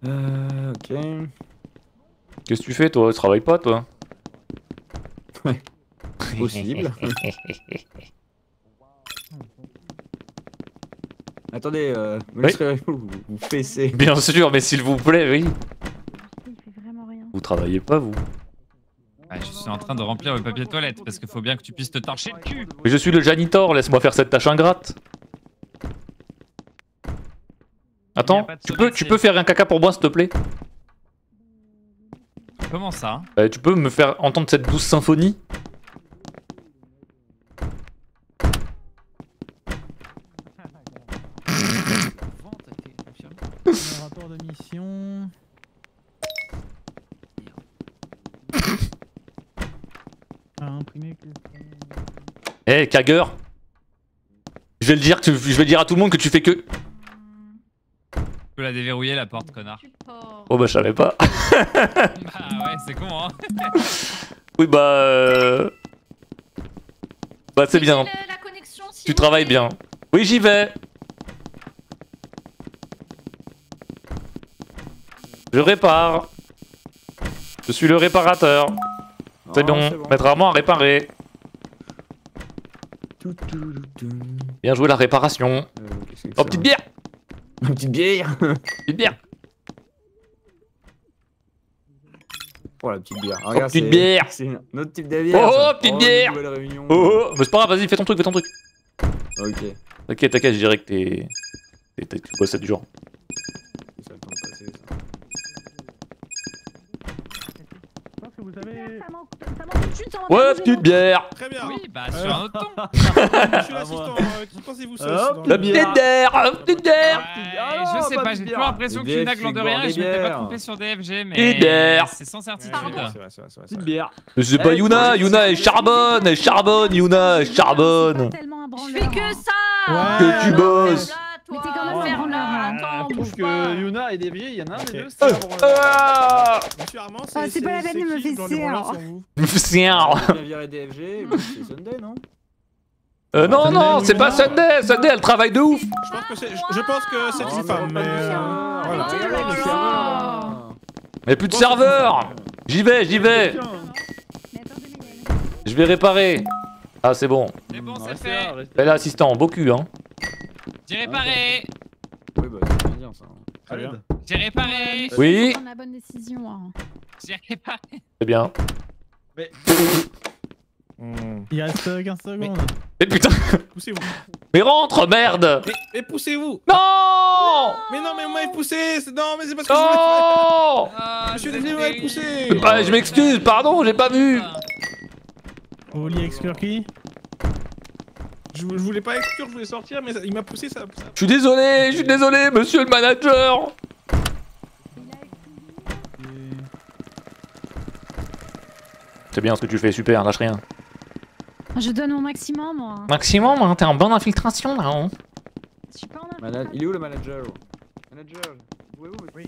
Euh, ok. Qu'est-ce que tu fais toi? Tu travailles pas toi? [LAUGHS] Possible. [LAUGHS] Attendez, euh, me Oui. laisserez-vous vous, vous fesser Bien sûr, mais s'il vous plaît, oui. Il fait vraiment rien. Vous travaillez pas vous Ah, je suis en train de remplir le papier toilette parce qu'il faut bien que tu puisses te torcher le cul. Mais je suis le janitor, laisse-moi faire cette tâche ingrate. Attends, tu peux, tu solution. peux faire un caca pour moi s'il te plaît? Comment ça? Euh, Tu peux me faire entendre cette douce symphonie? [LAUGHS] Rapport de mission. À imprimer que. Eh, Kager Je vais le dire, que tu- je vais le dire à tout le monde que tu fais que. Tu peux la déverrouiller la porte, connard. Oh bah je savais pas. Bah [LAUGHS] ouais, c'est con hein. [LAUGHS] Oui bah... euh, Bah c'est bien, La, la connexion, si tu travailles voulez. bien. Oui j'y vais Je répare. Je suis le réparateur. C'est Oh, bon, mettre rarement à réparer. Bien joué la réparation. Euh, que Oh petite bière Une petite bière Petite bière Oh la petite bière. Ah, regarde, petite c'est- bière. C'est un autre type de bière. Oh, ça. petite bière. Oh oh Mais c'est pas grave, vas-y fais ton truc, fais ton truc. Ok. T'inquiète, t'inquiète, je dirais que t'es... t'es- t'es- Tu bosses ça du genre. Ça manque Ouais, de petite bière Très bien. Oui, bah sur un autre ton. [LAUGHS] Je suis l'assistant. euh, Qui pensez-vous ça La petite bière Petite bière Ah je sais pas j'ai bière. toujours l'impression que tu nagles de rien et je m'étais pas trompé sur DFG, mais Des bières. c'est sans certitude. Petite bière. Mais c'est pas Yuna, Yuna elle charbonne, elle charbonne, Yuna elle charbonne Pas tellement un Je fais que hein. ça. Que tu bosses. Là, Mais toi, t'es quand même faire un là, branleur. trouve que Yuna et DFG, il y en a un des deux. c'est pour, euh, Ah Monsieur Armand, Ah, c'est pas la peine de me Tiens On vient virer DFG, c'est Sunday, non? Euh, non, non, c'est pas Sunday, Sunday elle travaille de ouf Je pense que c'est, je, pense que c'est Oh, une femme, mais euh, Ah, voilà. Mais plus de serveur J'y vais, j'y vais Je vais réparer Ah c'est bon. C'est bon, c'est fait. là, restez Bel là. assistant, beau cul hein. J'ai réparé. Oui, bah, c'est bien dire ça. Très bien. J'ai réparé. Oui, la bonne décision. hein. J'ai réparé. c'est bien. Il reste 15 secondes. Mais putain, Poussez-vous. mais rentre, merde Mais, mais poussez-vous Non Mais non, mais vous m'avez poussé c'est- Non, mais c'est parce que je Non Ah, Monsieur c'est Dédé m'avait terrible. poussé Bah, Je m'excuse, pardon, j'ai pas vu Vous vouliez exclure qui? Je, je voulais pas exclure, je voulais sortir, mais ça- il m'a poussé, ça... ça- Je suis désolé, je suis désolé, monsieur le manager C'est bien ce que tu fais, super, lâche rien. Je donne mon maximum. moi. Maximum, hein, t'es en bonne infiltration là. Hein. Je suis pas en Il est où le manager? Manager Pouvez-vous me- Oui,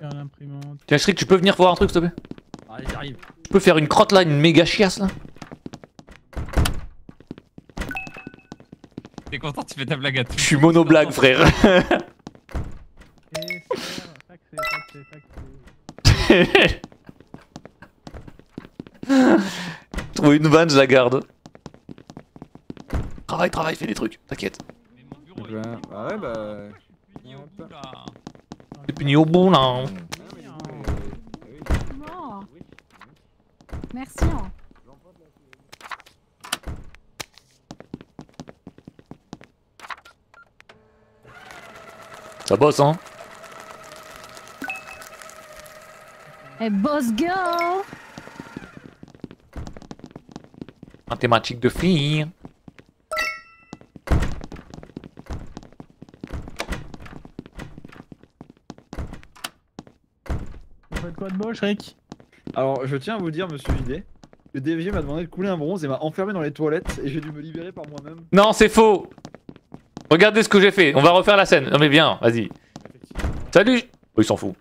faire l'imprimante. Tiens, Shriek, tu peux venir voir un truc s'il te plaît? Allez, j'arrive. Tu peux faire une crotte là, une méga chiasse là? Content, tu fais ta blague à tout. Je suis monoblague, frère. Et faxer. [LAUGHS] Trouve une vanne, je la garde. Travaille, travaille, fais des trucs, t'inquiète. Mais mon bureau Donc est là- Ah ouais, bah. fini au bout, là. T'es puni au bon là. hein. Ah, mais du coup, euh, oui. Non. Merci. hein. Ça bosse, hein Et boss girl Mathématiques de filles. Vous faites quoi de beau, Shriek Alors, je tiens à vous dire, monsieur JD, le DVG m'a demandé de couler un bronze et m'a enfermé dans les toilettes et j'ai dû me libérer par moi-même. Non, c'est faux. Regardez ce que j'ai fait. On va refaire la scène. Non mais viens, vas-y. Salut. Oh, il s'en fout.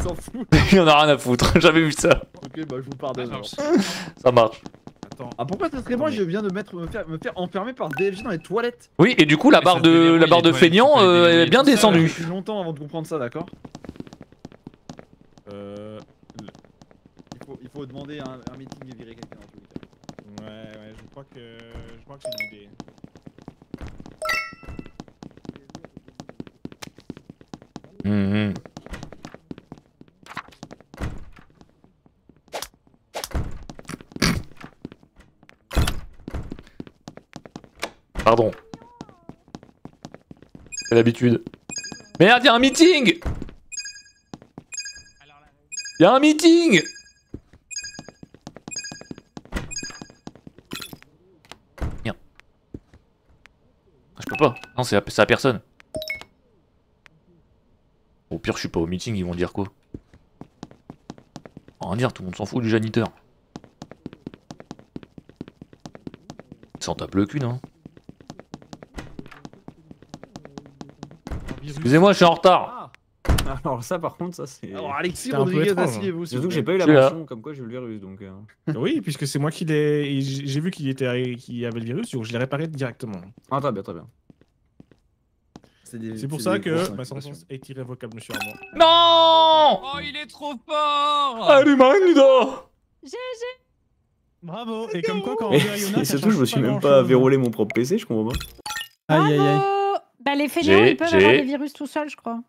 S'en fout. [LAUGHS] il en a rien à foutre. [LAUGHS] J'avais vu ça. Ok, bah je vous pardonne. alors. Ça marche. Attends. Ah pourquoi ça serait moi? Je viens de mettre, me, faire, me faire enfermer par DFG dans les toilettes. Oui, et du coup, la barre de la barre de feignant euh, est bien. J'ai descendue. pris longtemps avant de comprendre ça, d'accord? Euh... il faut, il faut demander un, un meeting et virer quelqu'un cas. Ouais, ouais, je crois que... Je crois que j'ai une idée. Mhm. Pardon. C'est l'habitude. Merde, y'a un meeting Y'a un meeting Merde. Ah, Je peux pas. Non, c'est à personne. Pire, je suis pas au meeting, ils vont dire quoi? Rien dire, tout le monde s'en fout du janiteur. Ça en tape le cul, non? Excusez-moi, je suis en retard. Ah Alors ça par contre, ça c'est... Alors Alexis Rodriguez, asseyez-vous. Surtout que j'ai pas eu la mention comme quoi j'ai eu le virus donc... euh. [LAUGHS] oui, puisque c'est moi qui l'ai... J'ai vu qu'il était... qu'il y avait le virus, donc je l'ai réparé directement. Ah très bien, très bien. C'est pour ça que ma sentence est irrévocable, monsieur Armand. Non Oh, il est trop fort Allumanda Bravo Et comme quoi, quand on Et, vire Yona, et surtout, je me suis même pas verrouillé mon propre PC, je comprends pas. Aïe, aïe, aïe. Bravo Bah les fainéants, ils peuvent avoir des virus tout seuls, je crois.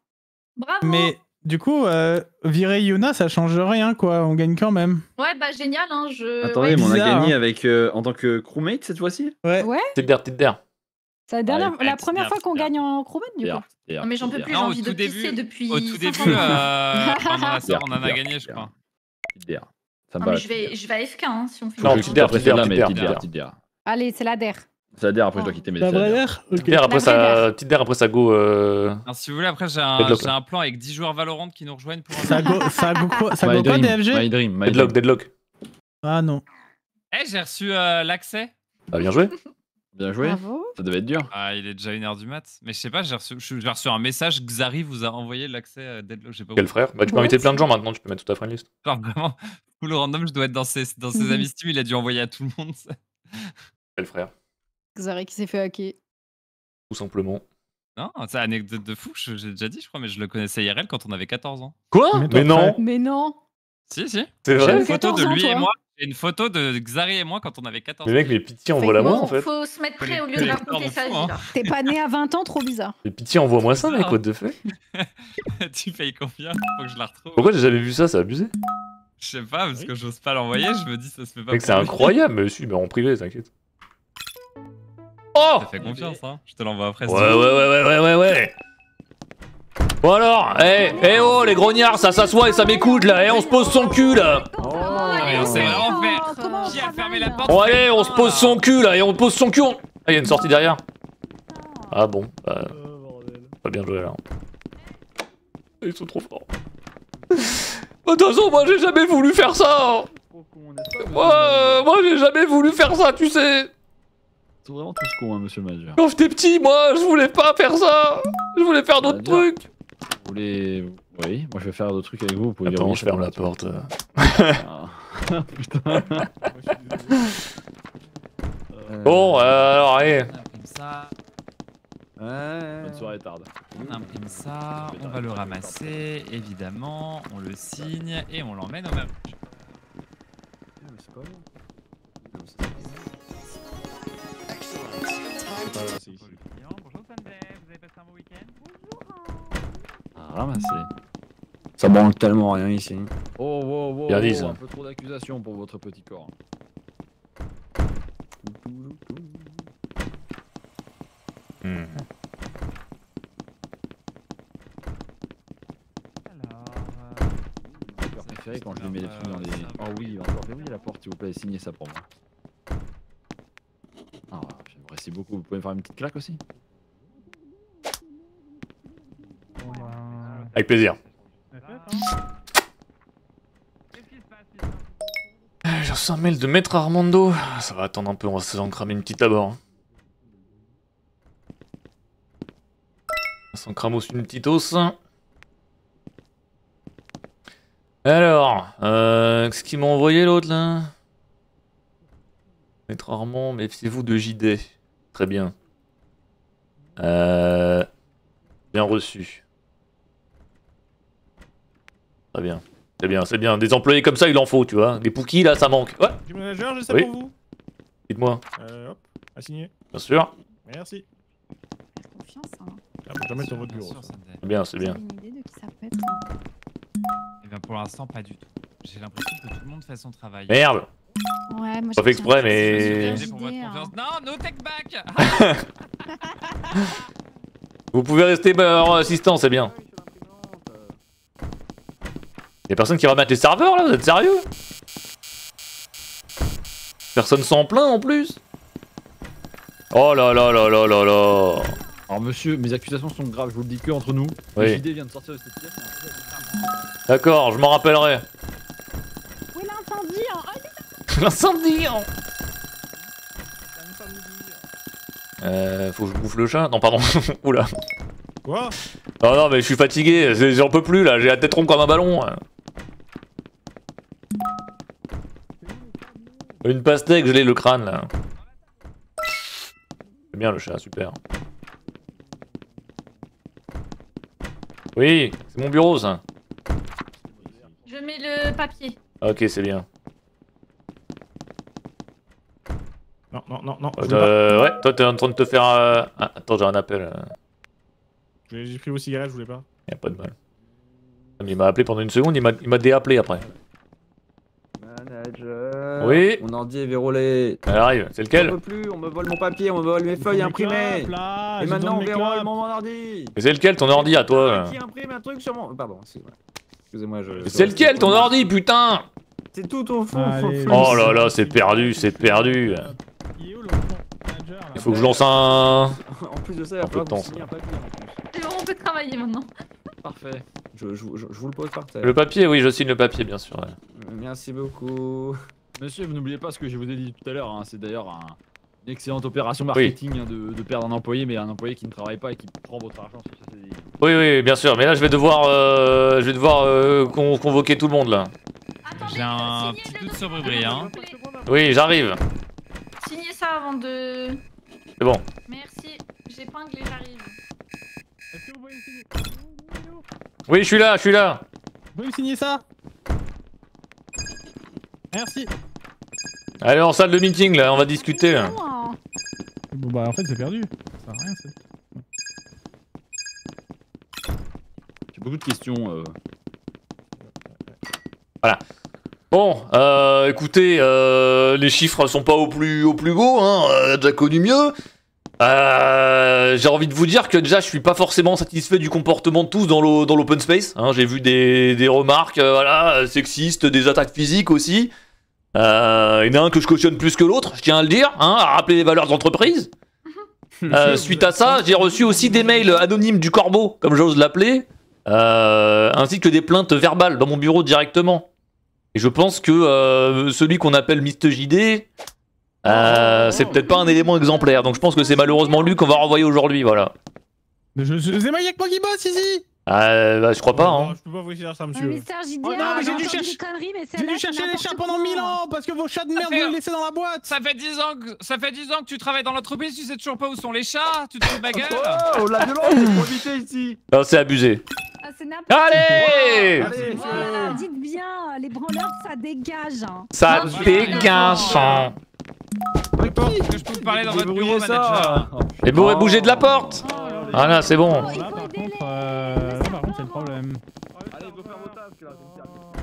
Bravo Mais du coup, euh, virer Yuna, ça change rien, quoi. On gagne quand même. Ouais, bah génial, hein, je... Attendez, ouais. mais on a gagné hein. avec euh, en tant que crewmate cette fois-ci? Ouais. Ouais, d'air, petite d'air. C'est la, dernière, Ouais, la première fois qu'on gagne en crewman, du coup. Non mais j'en peux plus, j'ai envie de début- pisser depuis Au tout 500 début, euh, pendant la sœur, on en a gagné, je crois. Petite DR. Ça me Non va. mais je vais, je vais AFK hein, si on fait Non, petite d'air, après d'air, celle-là, mais petite. Allez, c'est la DER. C'est la DR, après je dois quitter mes La vraie ça, petite d'air, après ça go. Euh... Si vous voulez, après, j'ai un, Deadlock. j'ai un plan avec 10 joueurs Valorant qui nous rejoignent pour un Ça go, ça go quoi, DFG My dream, Deadlock, deadlock. Ah non. Eh, j'ai reçu euh, l'accès. Bah, bien joué. [LAUGHS] Bien joué. Bravo. Ça devait être dur. Ah, il est déjà 1h du mat. Mais je sais pas, j'ai reçu, je- j'ai reçu un message. Xari vous a envoyé l'accès à Deadlock. Je sais pas Quel où. frère Bah, tu peux inviter plein de gens maintenant, tu peux mettre toute ta friend list. Genre vraiment, [LAUGHS] full random, je dois être dans ses, dans ses [LAUGHS] amis Steam. Il a dû envoyer à tout le monde. ça. Quel frère Xari qui s'est fait hacker. Tout simplement. Non, c'est une anecdote de fou. J'ai déjà dit, je crois, mais je le connaissais IRL quand on avait 14 ans. Quoi? Mais non. Mais non Si, si. C'est J'ai vrai une photo de 14 ans, lui et moi. J'ai une photo de Xari et moi quand on avait 14 Mais ans. mec, mais pitié, envoie-la moi Bon, en fait. Faut se mettre prêt au lieu de raconter sa vie hein. T'es pas né à 20 ans, trop bizarre. Mais pitié, envoie-moi ça, mec, what the fuck [LAUGHS] tu payes combien Faut que je la retrouve. Pourquoi j'ai jamais vu ça C'est abusé Je sais pas, parce que j'ose pas l'envoyer. Je me dis, ça se fait pas. Mec, c'est incroyable, mais si, mais en privé, t'inquiète. Oh Ça fait confiance, hein. Je te l'envoie après. Ouais, ouais, ouais, ouais, ouais, ouais, ouais. Bon alors, eh, eh oh, les grognards, ça s'assoit et ça m'écoute là, eh, on se pose son cul là. Ouais, on s'est vraiment fait. Oh, comment on Qui a fermé la travaille porte Bon allez, on se pose son cul là, et on pose son cul. on- Ah, il y a une sortie derrière. Ah bon, bah, pas bien joué alors. Ils sont trop forts. De toute façon, moi j'ai jamais voulu faire ça. Moi, euh, moi j'ai jamais voulu faire ça, tu sais. Ils sont vraiment tous cons, hein, monsieur le manager. Quand j'étais petit, moi, je voulais pas faire ça. Je voulais faire d'autres trucs. Vous voulez. Oui, moi je vais faire d'autres trucs avec vous. Vous pouvez dire Attends, je ferme la porte. Ah. [LAUGHS] Putain. Bon, euh, alors, allez. On imprime ça, Bonne soirée, tarde. on imprime ça, on va le ramasser, évidemment, on le signe et on l'emmène au même. Bonjour Sunday, vous avez passé un bon week-end? Ramasser. Ça branle tellement rien ici. Oh, wow, wow, Bien wow, dit, ça. un peu trop d'accusations pour votre petit corps. Hmm. Alors, euh, préféré quand je lui mets les trucs dans les. Oh oui, encore verrouiller la porte, s'il vous plaît, signez ça pour moi. Ah, j'apprécie beaucoup. Vous pouvez me faire une petite claque aussi Bon, bah, Avec plaisir. hein. Ah, J'ai reçu un mail de Maître Armando. Ça va attendre un peu, on va s'en cramer une petite d'abord. On s'en crame aussi une petite os. Alors, euh, qu'est-ce qu'il m'a envoyé l'autre là? Maître Armand, méfiez-vous de JD. Très bien. Euh, bien reçu. Très bien. C'est bien, c'est bien. Des employés comme ça, il en faut, tu vois. Des pouquis, là, ça manque. Ouais, Du manager, j'ai ça Oui. pour vous. dites-moi. Euh, hop, à signer. Bien sûr. Merci. Confiance, hein. Ah, faut jamais sur votre Bien bureau. C'est bien, c'est bien. une idée de qui ça peut être Eh bien, pour l'instant, pas du tout. J'ai l'impression que tout le monde fait son travail. Merde. Ouais, moi Pas fait exprès, mais- hein. confiance. Non, no take back [LAUGHS] [LAUGHS] Vous pouvez rester bah, en assistant, c'est bien. Y'a personne qui remettre les serveurs là, vous êtes sérieux? Personne s'en plaint en plus Oh là là là là là là Alors, monsieur, mes accusations sont graves, je vous le dis que entre nous. Oui. JD vient de sortir de cette pièce. D'accord, je m'en rappellerai. Où est l'incendie hein Oh, [LAUGHS] L'incendie hein. Euh, faut que je bouffe le chat? Non, pardon. [LAUGHS] Oula. Quoi? Non, non, mais je suis fatigué, j'en peux plus là, j'ai la tête ronde comme un ballon. Une pastèque, je l'ai le crâne là. C'est bien le chat, super. Oui, c'est mon bureau ça. Je mets le papier. Ok, c'est bien. Non, non, non, non. Euh, euh, ouais, toi t'es en train de te faire. euh, Ah, attends, j'ai un appel. euh, J'ai pris vos cigarettes, je voulais pas. Y a pas de mal. Il m'a appelé pendant une seconde, il m'a il m'a déappelé après. Manager. Oui. Mon ordi est verrouillé. Elle arrive, c'est On lequel peut plus, on me vole mon papier, on me vole mes feuilles imprimées. Là, Et maintenant on verrouille mon ordi. Mais C'est lequel ton ordi à toi là Qui imprime un truc sur mon. Pardon, excusez-moi. Je. C'est lequel ton ordi, putain C'est tout au fond. Allez, Oh là là, c'est perdu, c'est perdu. Il est où le manager là Il faut que je lance un. [LAUGHS] En plus de ça, il Un va peu de falloir un papier on peut travailler maintenant. Parfait. Je, je, je, je vous le pose par terre. Le papier, oui, je signe le papier, bien sûr. ouais. Merci beaucoup. Monsieur, vous n'oubliez pas ce que je vous ai dit tout à l'heure, hein, c'est d'ailleurs un- une excellente opération marketing hein, de, de perdre un employé, mais un employé qui ne travaille pas et qui prend votre argent. sur ce CDI. Oui, oui, bien sûr. Mais là, je vais devoir, euh, je vais devoir euh, con- convoquer tout le monde là. J'ai un petit doute sur Brubry, hein. Oui, j'arrive. Signez ça avant de. C'est bon. Merci. J'épingle et j'arrive. Est-ce que vous pouvez me signer Oui, je suis là, je suis là. Vous pouvez me signer ça? Merci. Allez, en salle de meeting là, on va discuter là. Hein. Bon bah en fait c'est perdu. Ça sert à rien ça. J'ai beaucoup de questions. euh. Bon, euh, écoutez, euh, les chiffres sont pas au plus, au plus beau, hein, on a déjà connu mieux. Euh, J'ai envie de vous dire que déjà je suis pas forcément satisfait du comportement de tous dans l'o- dans l'open space. hein. J'ai vu des, des remarques euh, voilà, sexistes, des attaques physiques aussi. Euh, il y en a un que je cautionne plus que l'autre, je tiens à le dire, hein, à rappeler les valeurs d'entreprise. Euh, suite à ça, j'ai reçu aussi des mails anonymes du corbeau, comme j'ose l'appeler, ainsi que des plaintes verbales dans mon bureau directement. Et je pense que celui qu'on appelle Mr. JD, euh, c'est peut-être pas un élément exemplaire. Donc je pense que c'est malheureusement lui qu'on va renvoyer aujourd'hui, voilà. Mais je, je, c'est moi, y'a que moi qui bosse ici Euh, bah, je crois pas, hein. Je peux pas vous dire ça, Ouais, monsieur. Oh non, mais j'ai dû chercher- J'ai dû chercher les chats pendant quoi. 1000 ans parce que vos chats de merde fait- vous les laissez dans la boîte Ça fait 10 ans que ça fait 10 ans que tu travailles dans l'entreprise, tu sais toujours pas où sont les chats, tu te fous de ma gueule. Oh, la violence, faut éviter ici. Non, c'est abusé. Ah, Allez. Dites bien, les branleurs, ça dégage. hein. Ça Non, dégage hein. Est-ce que je peux vous parler dans votre bureau, manager Et vous bougez de la porte c'est bon. Oh, il Là par aider contre, les- euh, là par contre c'est le problème. Allez, go faire vos là, c'est.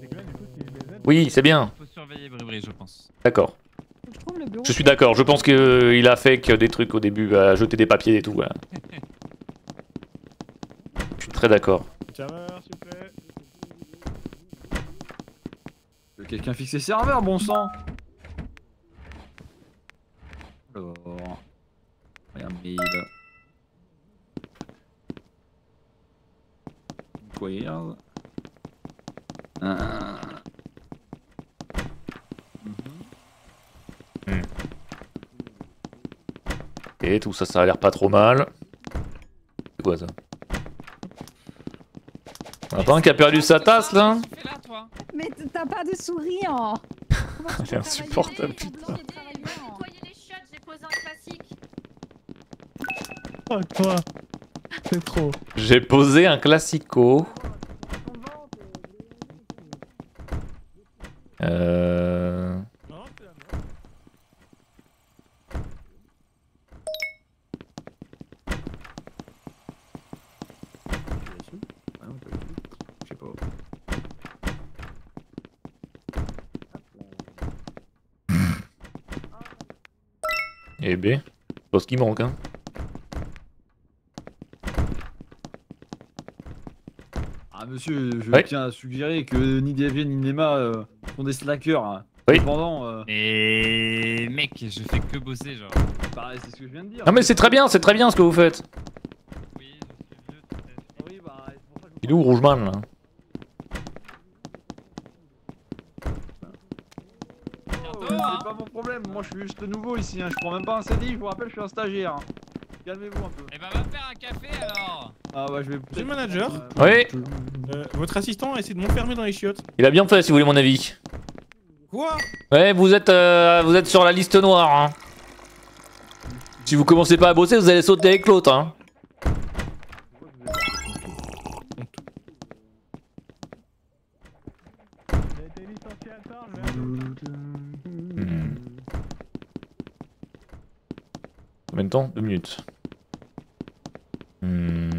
C'est là les. Oui, c'est bien. Faut surveiller Bribri, je pense. D'accord. Je suis d'accord. Je pense qu'il a fait que des trucs au début, à jeter des papiers et tout. voilà. Je suis très d'accord. Quelqu'un fixe ses serveurs, bon sang Alors... Rien mail. Inquire. Ah. Mhm. Et tout ça, ça a l'air pas trop mal. C'est quoi ça? On a pas un qui a perdu sa tasse là? Mais t'as pas de sourire. [LAUGHS] Comment Elle est insupportable, putain. Posé un classique. Oh, toi. C'est trop. J'ai posé un classico. Euh... Non, c'est la merde. Ah non, pas du tout. Je sais pas. Et B. Je pense qu'il manque, hein. Ah monsieur, je Ouais. tiens à suggérer que ni DFG ni Nema euh, sont des slackers. Hein. Oui. Cependant, euh, Et mec, je fais que bosser, genre. pareil, c'est ce que je viens de dire. Non mais c'est très bien, c'est très bien ce que vous faites. Oui, je suis vieux. Oui, bah, c'est pour ça que je Il est où Rougeman là Bientôt, hein. c'est pas mon problème, moi je suis juste nouveau ici, hein. je prends même pas un CDI, je vous rappelle, je suis un stagiaire. hein. Calmez-vous un peu. Eh ben, va faire un café alors. Ah bah je vais. Monsieur le manager Oui, Euh, Votre assistant a essayé de m'enfermer dans les chiottes. il a bien fait si vous voulez mon avis. Quoi? Ouais, vous êtes, euh, vous êtes sur la liste noire. Hein. Si vous commencez pas à bosser, vous allez sauter avec l'autre. Hein. Temps? Deux minutes. Hmm.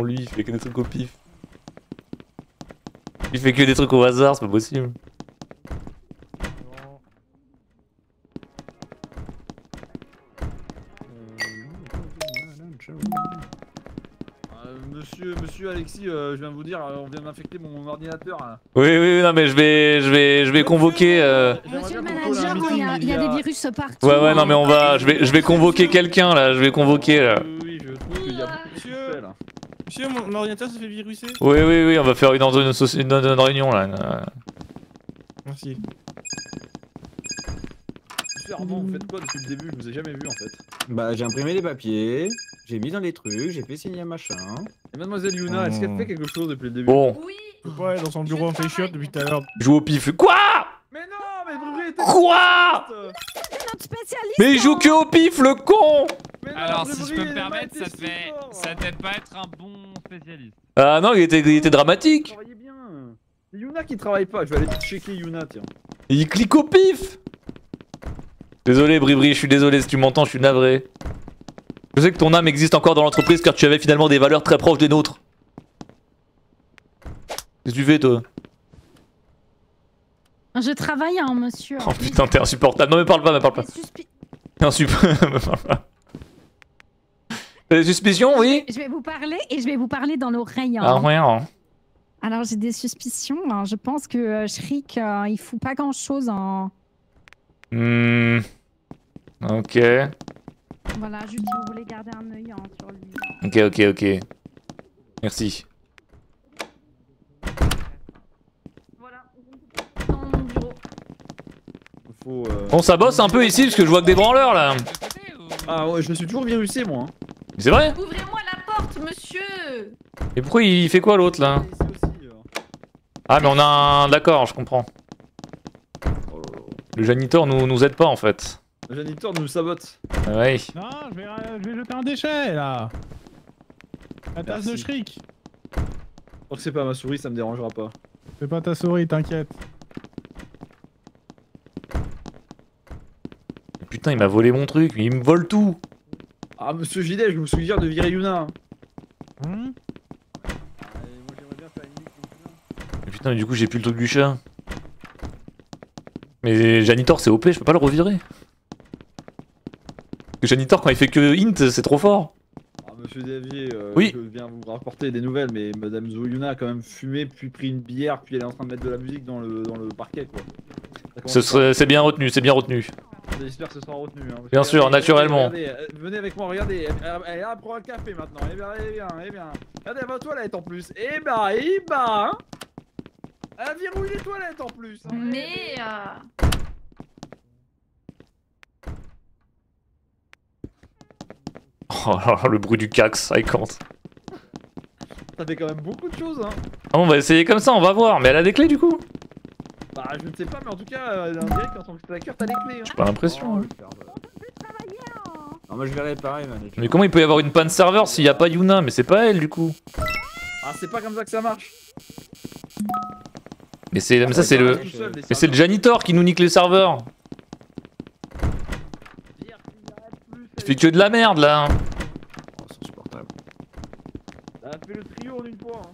Lui, il fait que des trucs au pif. Il fait que des trucs au hasard, c'est pas possible. Euh, monsieur, monsieur Alexis, euh, je viens de vous dire, euh, on vient d'infecter mon ordinateur. hein. Oui, oui, non mais je vais, je vais, je vais convoquer. euh, Monsieur le manager, il y a, meeting, il y a il y a- des virus partout. Ouais, ouais, non mais on va, je vais, je vais convoquer quelqu'un là, je vais convoquer là. Oui, oui, je trouve qu'il y a beaucoup de Monsieur. suspects, là. Monsieur, mon, mon ordinateur s'est fait viruser Oui, oui, oui, on va faire une, une, une, une- une réunion là. euh. Merci. Monsieur Armand, vous faites quoi depuis le début? Je vous ai jamais vu en fait. Bah, j'ai imprimé les papiers, j'ai mis dans les trucs, j'ai fait signer un machin. Et mademoiselle Yuna, est-ce qu'elle fait quelque chose depuis le début? Bon, Oui. Ouais, dans son bureau, on fait chiottes depuis tout à l'heure. joue au pif. Quoi? Mais non, mais Brûlé était Quoi? Notre spécialiste. Mais il joue que au pif, le con Alors, si je peux me permettre, ça testé, ça pas être un bon spécialiste. Ah non, il était, il était dramatique. C'est Yuna qui travaille pas, je vais aller checker Yuna, tiens. Il clique au pif Désolé Bribri, je suis désolé si tu m'entends, je suis navré. Je sais que ton âme existe encore dans l'entreprise car tu avais finalement des valeurs très proches des nôtres. Qu'est-ce que tu fais toi? Je travaille, hein, monsieur. Oh putain, t'es insupportable. Non mais parle pas, me parle pas. Insupportable. me [LAUGHS] parle pas. Des suspicions, oui Je vais vous parler et je vais vous parler dans l'oreille. hein. Ah ouais, hein. Alors j'ai des suspicions. hein. Je pense que euh, Shriek, euh, il fout pas grand chose. En... Hmm. Ok. Voilà, juste si vous voulez garder un œil hein, sur lui. Ok, ok, ok. Merci. Voilà. Dans mon bureau. Faut, euh, Bon, ça bosse un peu ici parce que je vois que des branleurs là. Ah ouais, je suis toujours virusé moi. Hein. C'est vrai Ouvrez-moi la porte, monsieur. Et pourquoi il fait quoi l'autre là euh. Ah mais on a un... D'accord, je comprends. Oh. Le janitor nous, nous aide pas en fait. Le janitor nous sabote. Ah Ouais. Non, je vais, euh, je vais jeter un déchet là. La tasse de. Shriek. Tant que c'est pas ma souris, ça me dérangera pas. C'est pas ta souris, t'inquiète. putain, il m'a volé mon truc, mais il me vole tout. Ah, monsieur JD, je vous suggère de virer Yuna. Allez, moi, j'aimerais bien faire une mix contre Yuna. Mais putain, mais du coup, j'ai plus le truc du chat. Mais Janitor, c'est OP, je peux pas le revirer. Parce que Janitor, quand il fait que int, c'est trop fort. Monsieur Davier, euh, Oui. je viens vous rapporter des nouvelles, mais Madame Zoyuna a quand même fumé, puis pris une bière, puis elle est en train de mettre de la musique dans le, dans le parquet, quoi. Ce C'est bien retenu, c'est bien retenu. J'espère que ce sera retenu. Hein, Bien sûr, regardez, naturellement. regardez, euh, venez avec moi, regardez. Elle, est là pour un café maintenant. Eh bien, eh bien, eh bien. Regardez, elle va aux toilettes en plus. Eh ben, eh ben. hein. Elle verrouille les toilettes en plus. hein. Mais. euh, Oh là là, le bruit du cax, I can't. Ça fait quand même beaucoup de choses, hein. Ah, on va essayer comme ça, on va voir. Mais elle a des clés du coup? Bah, je ne sais pas, mais en tout cas, euh, on dirait qu'en tant que slacker, t'as les clés. Hein. J'ai pas l'impression. Oh, hein. je vais faire, euh, Non, moi je vais réparer, manager. Mais comment il peut y avoir une panne serveur s'il y a pas Yuna? Mais c'est pas elle du coup. Ah, c'est pas comme ça que ça marche. Mais, c'est, mais ça, c'est le. Mais c'est le janitor qui nous nique les serveurs. Dire qu'il arrête fait que de la merde là. Oh, c'est insupportable. Ça a fait le trio en une fois. Hein.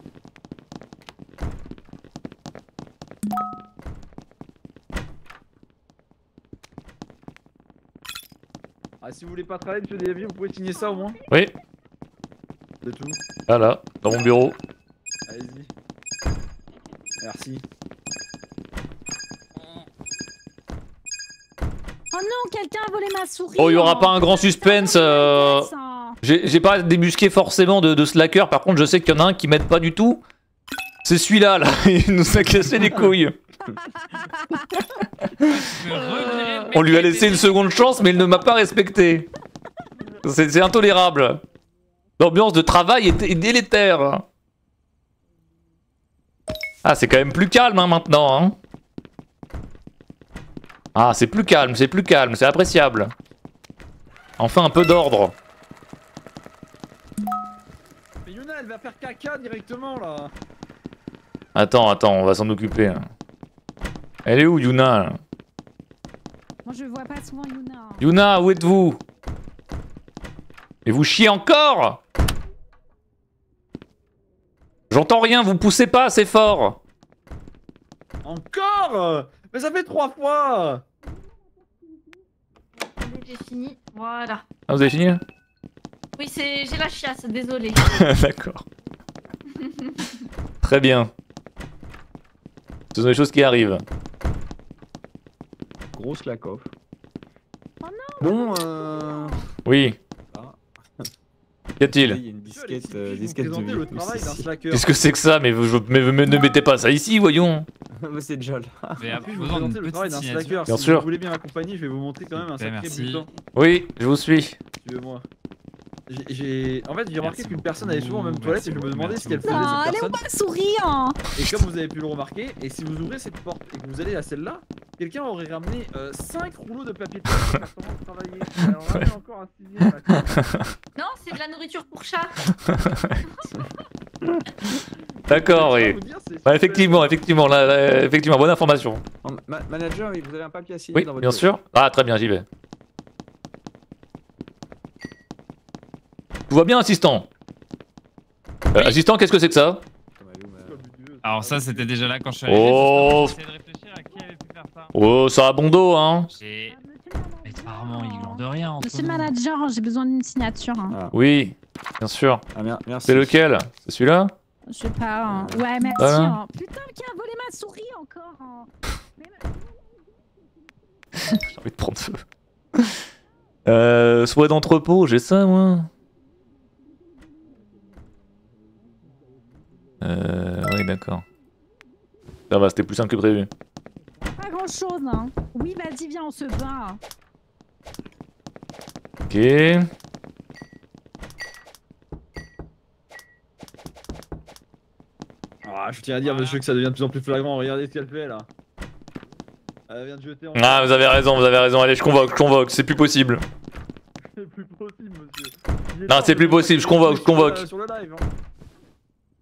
Ah, si vous voulez pas travailler, monsieur Davier, vous pouvez signer ça au moins. Oui, C'est tout. là là, dans mon bureau. Allez-y. Merci. Oh non, quelqu'un a volé ma souris. Oh, il y aura pas un grand suspense. euh. J'ai pas débusqué forcément de, de slacker. Par contre, je sais qu'il y en a un qui m'aide pas du tout. C'est celui-là, là. [LAUGHS] Il nous a cassé les couilles. [LAUGHS] On lui a laissé une seconde chance, mais il ne m'a pas respecté. C'est c'est intolérable. L'ambiance de travail est, est délétère. Ah, c'est quand même plus calme hein, maintenant. Hein. Ah, c'est plus calme, c'est plus calme, c'est appréciable. Enfin un peu d'ordre. Mais Yuna, elle va faire caca directement là. Attends, attends, on va s'en occuper. hein. Elle est où Yuna? Là Moi, je vois pas souvent Yuna. Yuna, où êtes-vous? Et vous chiez encore? J'entends rien, vous poussez pas assez fort. Encore? Mais ça fait trois fois J'ai fini. Voilà. Ah, vous avez fini là Oui, c'est j'ai la chiasse, désolé. [LAUGHS] D'accord. Très bien. Ce sont des choses qui arrivent. Grosse lack off. Oh Bon, euh. Oui. Qu'y a-t-il Il y a une disquette, euh, Vous disquette de présentez le 8 pouces travail d'un ici. slacker. Qu'est-ce que c'est que ça? Mais, je- mais- mais ne mettez pas ça ici, voyons. [LAUGHS] Mais c'est Jol. Mais En plus, je vous le travail d'un slacker. Bien si sûr. vous voulez bien m'accompagner, je vais vous montrer quand même un plaît, sacré merci. butin. Oui, je vous suis. Suivez-moi. J'ai-. En fait, j'ai remarqué qu'une personne allait souvent aux mêmes toilettes et je me demandais ce qu'elle faisait Non, cette elle est où personne. ma souris hein Et comme vous avez pu le remarquer, et si vous ouvrez cette porte et que vous allez à celle-là, quelqu'un aurait ramené 5 rouleaux de papier de toilette pour comment travailler. [LAUGHS] Alors là, il y a encore un sixième. là. Non, c'est de la nourriture pour chat. [LAUGHS] D'accord, oui. dire, super. effectivement, effectivement, là, là, effectivement, bonne information. Ma- manager, vous avez un papier à signer Oui, dans votre bien sûr. Ah, très bien, j'y vais. Tout va bien, assistant Euh, Assistant, qu'est-ce que c'est que ça? Alors ça, c'était déjà là quand je suis arrivé. Oh. J'essaie de réfléchir à qui avait pu faire ça. Oh, ça a bon dos, hein. Mais apparemment, il glande rien en Monsieur le manager, j'ai besoin d'une signature. hein. Ah, Oui, bien sûr. ah, mer-. C'est lequel? C'est celui-là? Je sais pas. hein. Ouais, merci. Voilà. hein. Putain, qui a volé ma souris encore hein. [LAUGHS] J'ai envie de prendre feu. [LAUGHS] Euh, souhait d'entrepôt, j'ai ça, moi Euh, oui, d'accord. Ça va, c'était plus simple que prévu. Pas grand chose. Hein. Oui, vas-y, viens, on se bat. Ok. Ah, je tiens à dire, monsieur, que ça devient de plus en plus flagrant. Regardez ce qu'elle fait là. Elle vient de jeter en. Ah, vous avez raison, vous avez raison. Allez, je convoque, je convoque, c'est plus possible. C'est plus possible, monsieur. Non, c'est plus possible, je convoque, je convoque. Sur le live. Hein.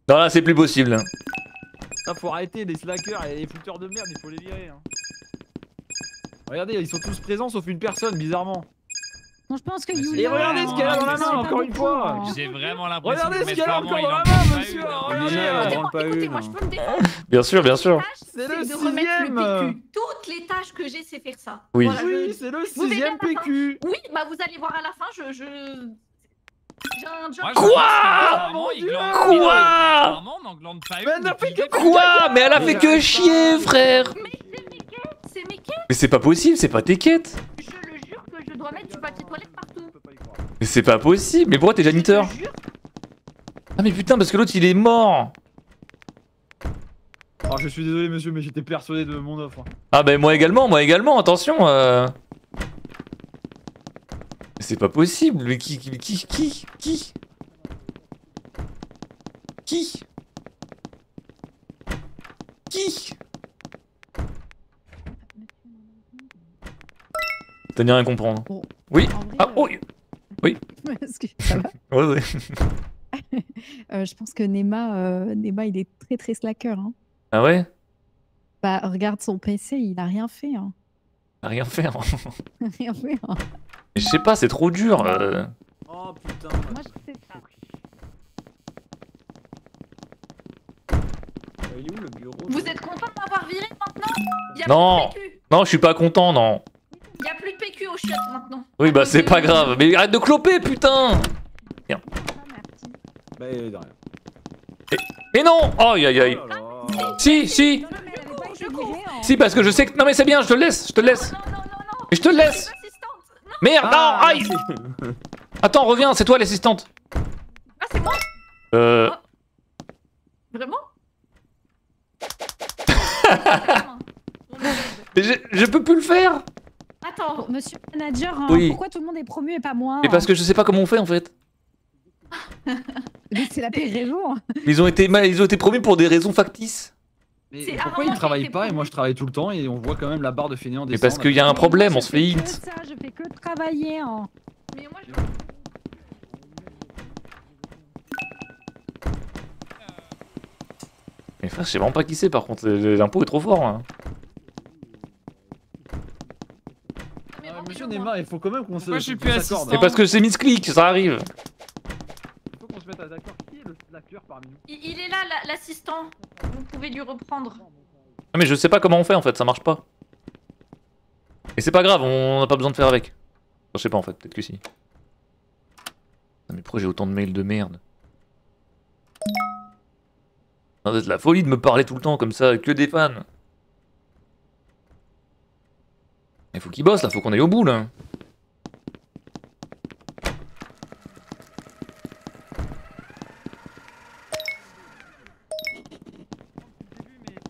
Non, là, c'est plus possible. Là, faut arrêter les slackers et les fouteurs de merde, il faut les virer. Hein. Regardez, ils sont tous présents sauf une personne, bizarrement. Non, je pense que Yulia. Et regardez ce qu'elle a dans la euh, main, encore une fois. J'ai vraiment l'impression Regardez ce qu'elle a encore dans la main, monsieur, regardez. Pas écoutez-moi, une. je peux me défendre. Bien sûr, bien sûr. C'est le de remettre sixième. le PQ. Toutes les tâches que j'ai, c'est faire ça. Oui. Oui, c'est le sixième. PQ. Oui, bah vous allez voir à la fin, je... Moi, Quoi. Quoi. Quoi Mais elle a fait que chier, frère Mais c'est mes quêtes, c'est mes quêtes. Mais c'est pas possible, c'est pas tes quêtes Du papier toilette partout. Mais c'est pas possible. Mais pourquoi t'es janiteur Je te jure. Ah mais putain, parce que l'autre il est mort. Alors je suis désolé monsieur, mais j'étais persuadé de mon offre. Ah bah moi également, moi également, attention euh... Mais C'est pas possible, mais qui, qui, qui, qui, qui? Qui? Qui? T'as ni rien comprendre. Oui vrai, Ah, euh, oui [LAUGHS] Est-ce que ça va [LAUGHS] Ouais, ouais. [LAUGHS] Euh, Je pense que Nema, euh, Nema, il est très très slacker. Hein. Ah ouais? Bah, regarde son PC, il a rien fait. Hein. À rien faire. rien fait. hein. Mais je sais pas, c'est trop dur. euh. Oh putain. Moi, je sais ça. Il est où le bureau? Vous êtes content de m'avoir viré maintenant? Il y a Non. Non, je suis pas content, non. Y a plus de PQ au shot maintenant. Oui, bah c'est pas grave. Mais arrête de cloper, putain Ah. Bah, il rien. Mais non Aïe aïe aïe Oh. Si, si. Si, parce que je sais que. Non, mais c'est bien, je te le laisse, je te le laisse. Mais je te laisse Merde, non, Ah, aïe Attends, reviens, c'est toi l'assistante. ah, c'est moi Euh. Vraiment? [LAUGHS] Mais Je, je peux plus le faire Attends, Monsieur le manager, hein, Oui. pourquoi tout le monde est promu et pas moi Mais parce que je sais pas comment on fait en fait. Mais c'est la pire raison. hein. Ils ont été, mal- ils ont été promus pour des raisons factices. Mais C'est pourquoi ils travaillent pas et moi je travaille tout le temps et on voit quand même la barre de fainéant Mais descendre parce qu'il y a un Mais problème, on se fait que ça, je fais que travailler. hein. mais moi je... Mais frère, je sais vraiment pas qui c'est par contre, l'impôt est trop fort. hein. Il faut quand même qu'on se. Pourquoi je suis plus assistant Mais parce que c'est misclick, ça arrive. Il faut qu'on se mette à d'accord. Qui est le slacker parmi nous Il, il est là, la- l'assistant. Vous pouvez lui reprendre. Ah, mais je sais pas comment on fait en fait, ça marche pas. Et c'est pas grave, on n'a pas besoin de faire avec. Je sais pas en fait, peut-être que si. Ah, mais pourquoi j'ai autant de mails de merde doit être la folie de me parler tout le temps comme ça, que des fans. Il faut qu'il bosse là, faut qu'on aille au bout là.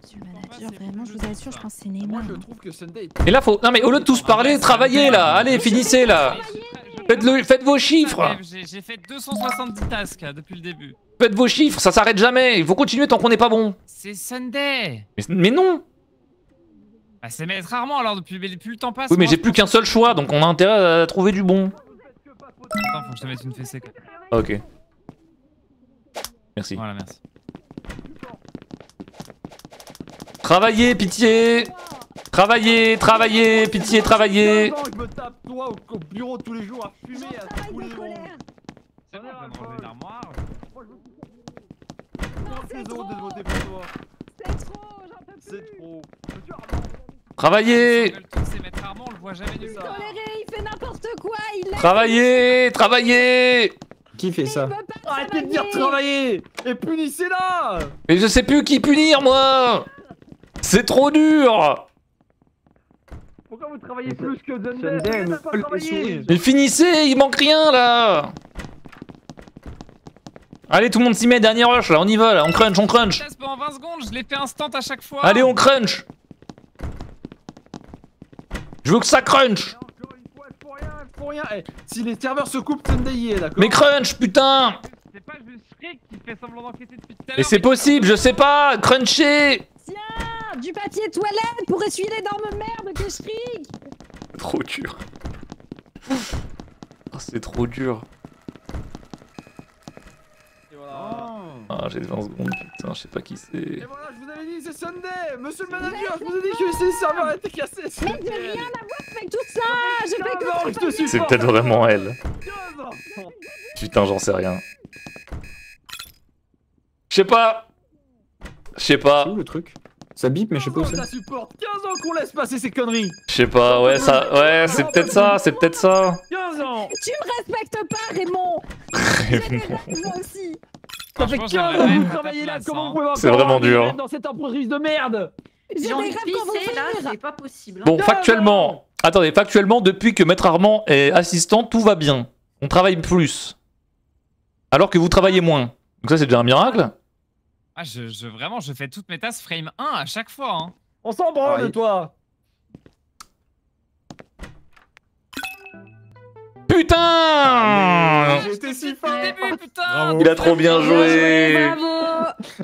Monsieur le manager, vraiment, je vous assure, je pense que c'est Nema. Moi je hein. Et là faut. Non mais au lieu de tous parler, travaillez là Allez, finissez là Faites, le- faites vos chiffres J'ai fait 270 tasks depuis le début. Faites vos chiffres, ça s'arrête jamais Il faut continuer tant qu'on n'est pas bon C'est Sunday mais, mais non Bah c'est Maître Armand alors depuis mais plus le temps passe. Oui mais j'ai plus qu'un seul choix, donc on a intérêt à trouver du bon. Attends, faut que je te mette une fessée. quoi. Ah, ok. Merci. Voilà, merci. Travaillez, pitié Travaillez, travaillez, pitié, travaillez je me tape toi au, au bureau tous les jours à fumer à tous les colère. C'est je relever l'armoire. C'est trop, j'en peux plus. C'est trop. Travaillez. Il fait n'importe quoi, il. Travaillez Travaillez. Qui fait ça Arrêtez de dire travailler. Et punissez-la. Mais je sais plus qui punir, moi. C'est trop dur. Pourquoi vous travaillez plus que souris. Mais finissez, il manque rien, là. Allez, tout le monde s'y met, dernier rush, là, on y va, là, on crunch, on crunch. Test pendant 20 secondes, je l'ai fait instant à chaque fois. Allez, on crunch Je veux que ça crunch faut rien, rien Eh, Si les serveurs se coupent, y est, d'accord Mais crunch, putain C'est pas juste Shriek qui fait semblant d'enquêter depuis tout à l'heure. Mais c'est possible, je sais pas Cruncher Tiens, du papier toilette pour essuyer l'énorme merde que je. Trop dur. Oh, c'est trop dur. Ah, j'ai 20 secondes, putain, je sais pas qui c'est. Et voilà, je vous avais dit, c'est Sunday monsieur le manager, je vous ai dit que le serveur était cassé. Mais j'ai rien à voir avec tout ça Je fais que Non, je te C'est peut-être vraiment elle. 15 ans. Putain, j'en sais rien. Je sais pas. Je sais C'est pas. où le truc? Ça bip, mais je sais pas où 15 ans, c'est. je la supporte. 15 ans qu'on laisse passer ces conneries. Je sais pas. Ouais, ça. Ouais, c'est peut-être ça. C'est peut-être ça. 15 ans. Tu me respectes pas, Raymond J'ai rêves, moi aussi Ça fait Franchement, 15 j'aimerais ans que bien vous être à ta travaillez là. place, Comment vous pouvez avoir C'est encore vraiment dur. Dans cette entreprise de merde? J'ai envie de pisser là, c'est pas possible. hein. Bon, 15 factuellement. Attendez, factuellement, depuis que Maître Armand est assistant, tout va bien. On travaille plus. Alors que vous travaillez moins. Donc ça, c'est déjà un miracle. Ah, je, je- vraiment, je fais toutes mes tasses frame 1 à chaque fois. Hein. On s'en branle Ouais. toi. Putain J'étais si Bravo. Il a trop bien joué. Bravo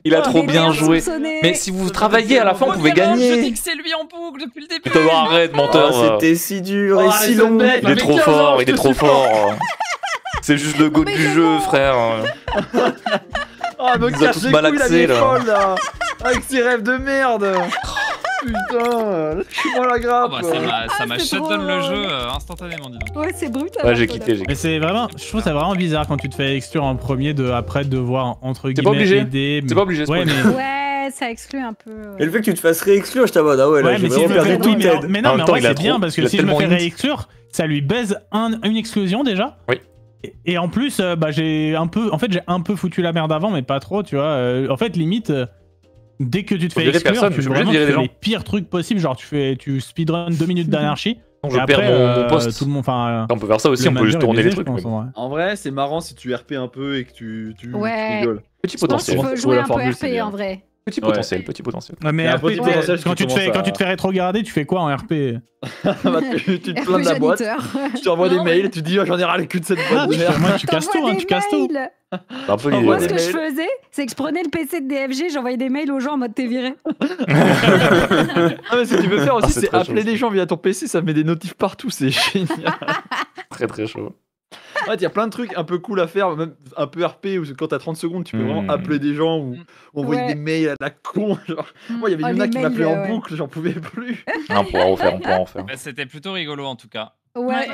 Il a trop bien joué. Mais si vous travaillez à la fin, vous pouvez Évidemment, Je dis gagner. que c'est lui en boucle depuis le début. Putain, arrête, menteur. Oh, C'était si dur et Oh, si les long. Il est trop 15 ans, fort, il est trop fort. C'est juste le goût du jeu, frère. Ah, me tous les couilles, là. Avec ses rêves de merde. Putain, lâchez-moi la Oh, grappe. bah, ça m'a c'est shutdown le jeu euh, instantanément, dis donc. Ouais, c'est brutal. Ouais, j'ai quitté, j'ai Mais c'est vraiment, je trouve ça vraiment bizarre quand tu te fais exclure en premier de après devoir entre pas guillemets obligé. aider. C'est mais- pas obligé, c'est Ouais, pas mais. Ouais, ça exclut un peu. ouais. Et le fait que tu te fasses réexclure, je t'abonne. Ah ouais, là, Ouais, j'ai mais si vraiment je me perdu toute mais, aide. mais non, mais en vrai, c'est bien parce que si je me fais réexclure, ça lui baise un- une exclusion déjà. Oui. Et, en plus, euh, bah, j'ai un peu, en fait, j'ai un peu foutu la merde avant, mais pas trop, tu vois. Euh, en fait, limite, euh, dès que tu te fais exclure, personne, tu, je suis obligé de vraiment, virer tu des fais gens. les pires trucs possibles. Genre, tu fais, tu speedrun deux minutes d'anarchie. Je et après, perds mon, mon euh, poste. Tout le monde, enfin, On peut faire ça aussi, on peut juste tourner les trucs. je pense, mais en vrai. C'est marrant si tu RP un peu et que tu, tu, tu Ouais. rigoles. Petit Je pense qu'il potentiel. faut jouer un peu RP en vrai. Petit Ouais. potentiel, petit potentiel. Ouais, mais RP, petit ouais, potentiel quand, tu te fais, commences quand à- tu te fais rétrograder, tu fais quoi en RP [LAUGHS] Bah, tu, tu te [LAUGHS] plains de la boîte, tu envoies des mails, tu dis oh, j'en ai ras les culs de cette Ah, boîte de tu merde. fais- Moi, tu casses tout, hein, tu casses tout. Moi, ce que je faisais, c'est que je prenais le PC de DFG, j'envoyais des mails aux gens en mode t'es viré. [LAUGHS] Ah, mais ce que tu peux faire aussi, Ah, c'est c'est appeler chaud, des gens via ton PC, ça met des notifs partout, c'est génial. Très très chaud. En fait, il y a plein de trucs un peu cool à faire, même un peu RP, où quand t'as 30 secondes, tu peux Hmm. vraiment appeler des gens ou, ou envoyer Ouais. des mails à la con. [LAUGHS] Genre. Moi, il y avait Ah, Yuna qui mails, m'appelait en ouais. boucle, j'en pouvais plus. On pourra en refaire, on pourra en refaire. Bah, C'était plutôt rigolo en tout cas. Ouais.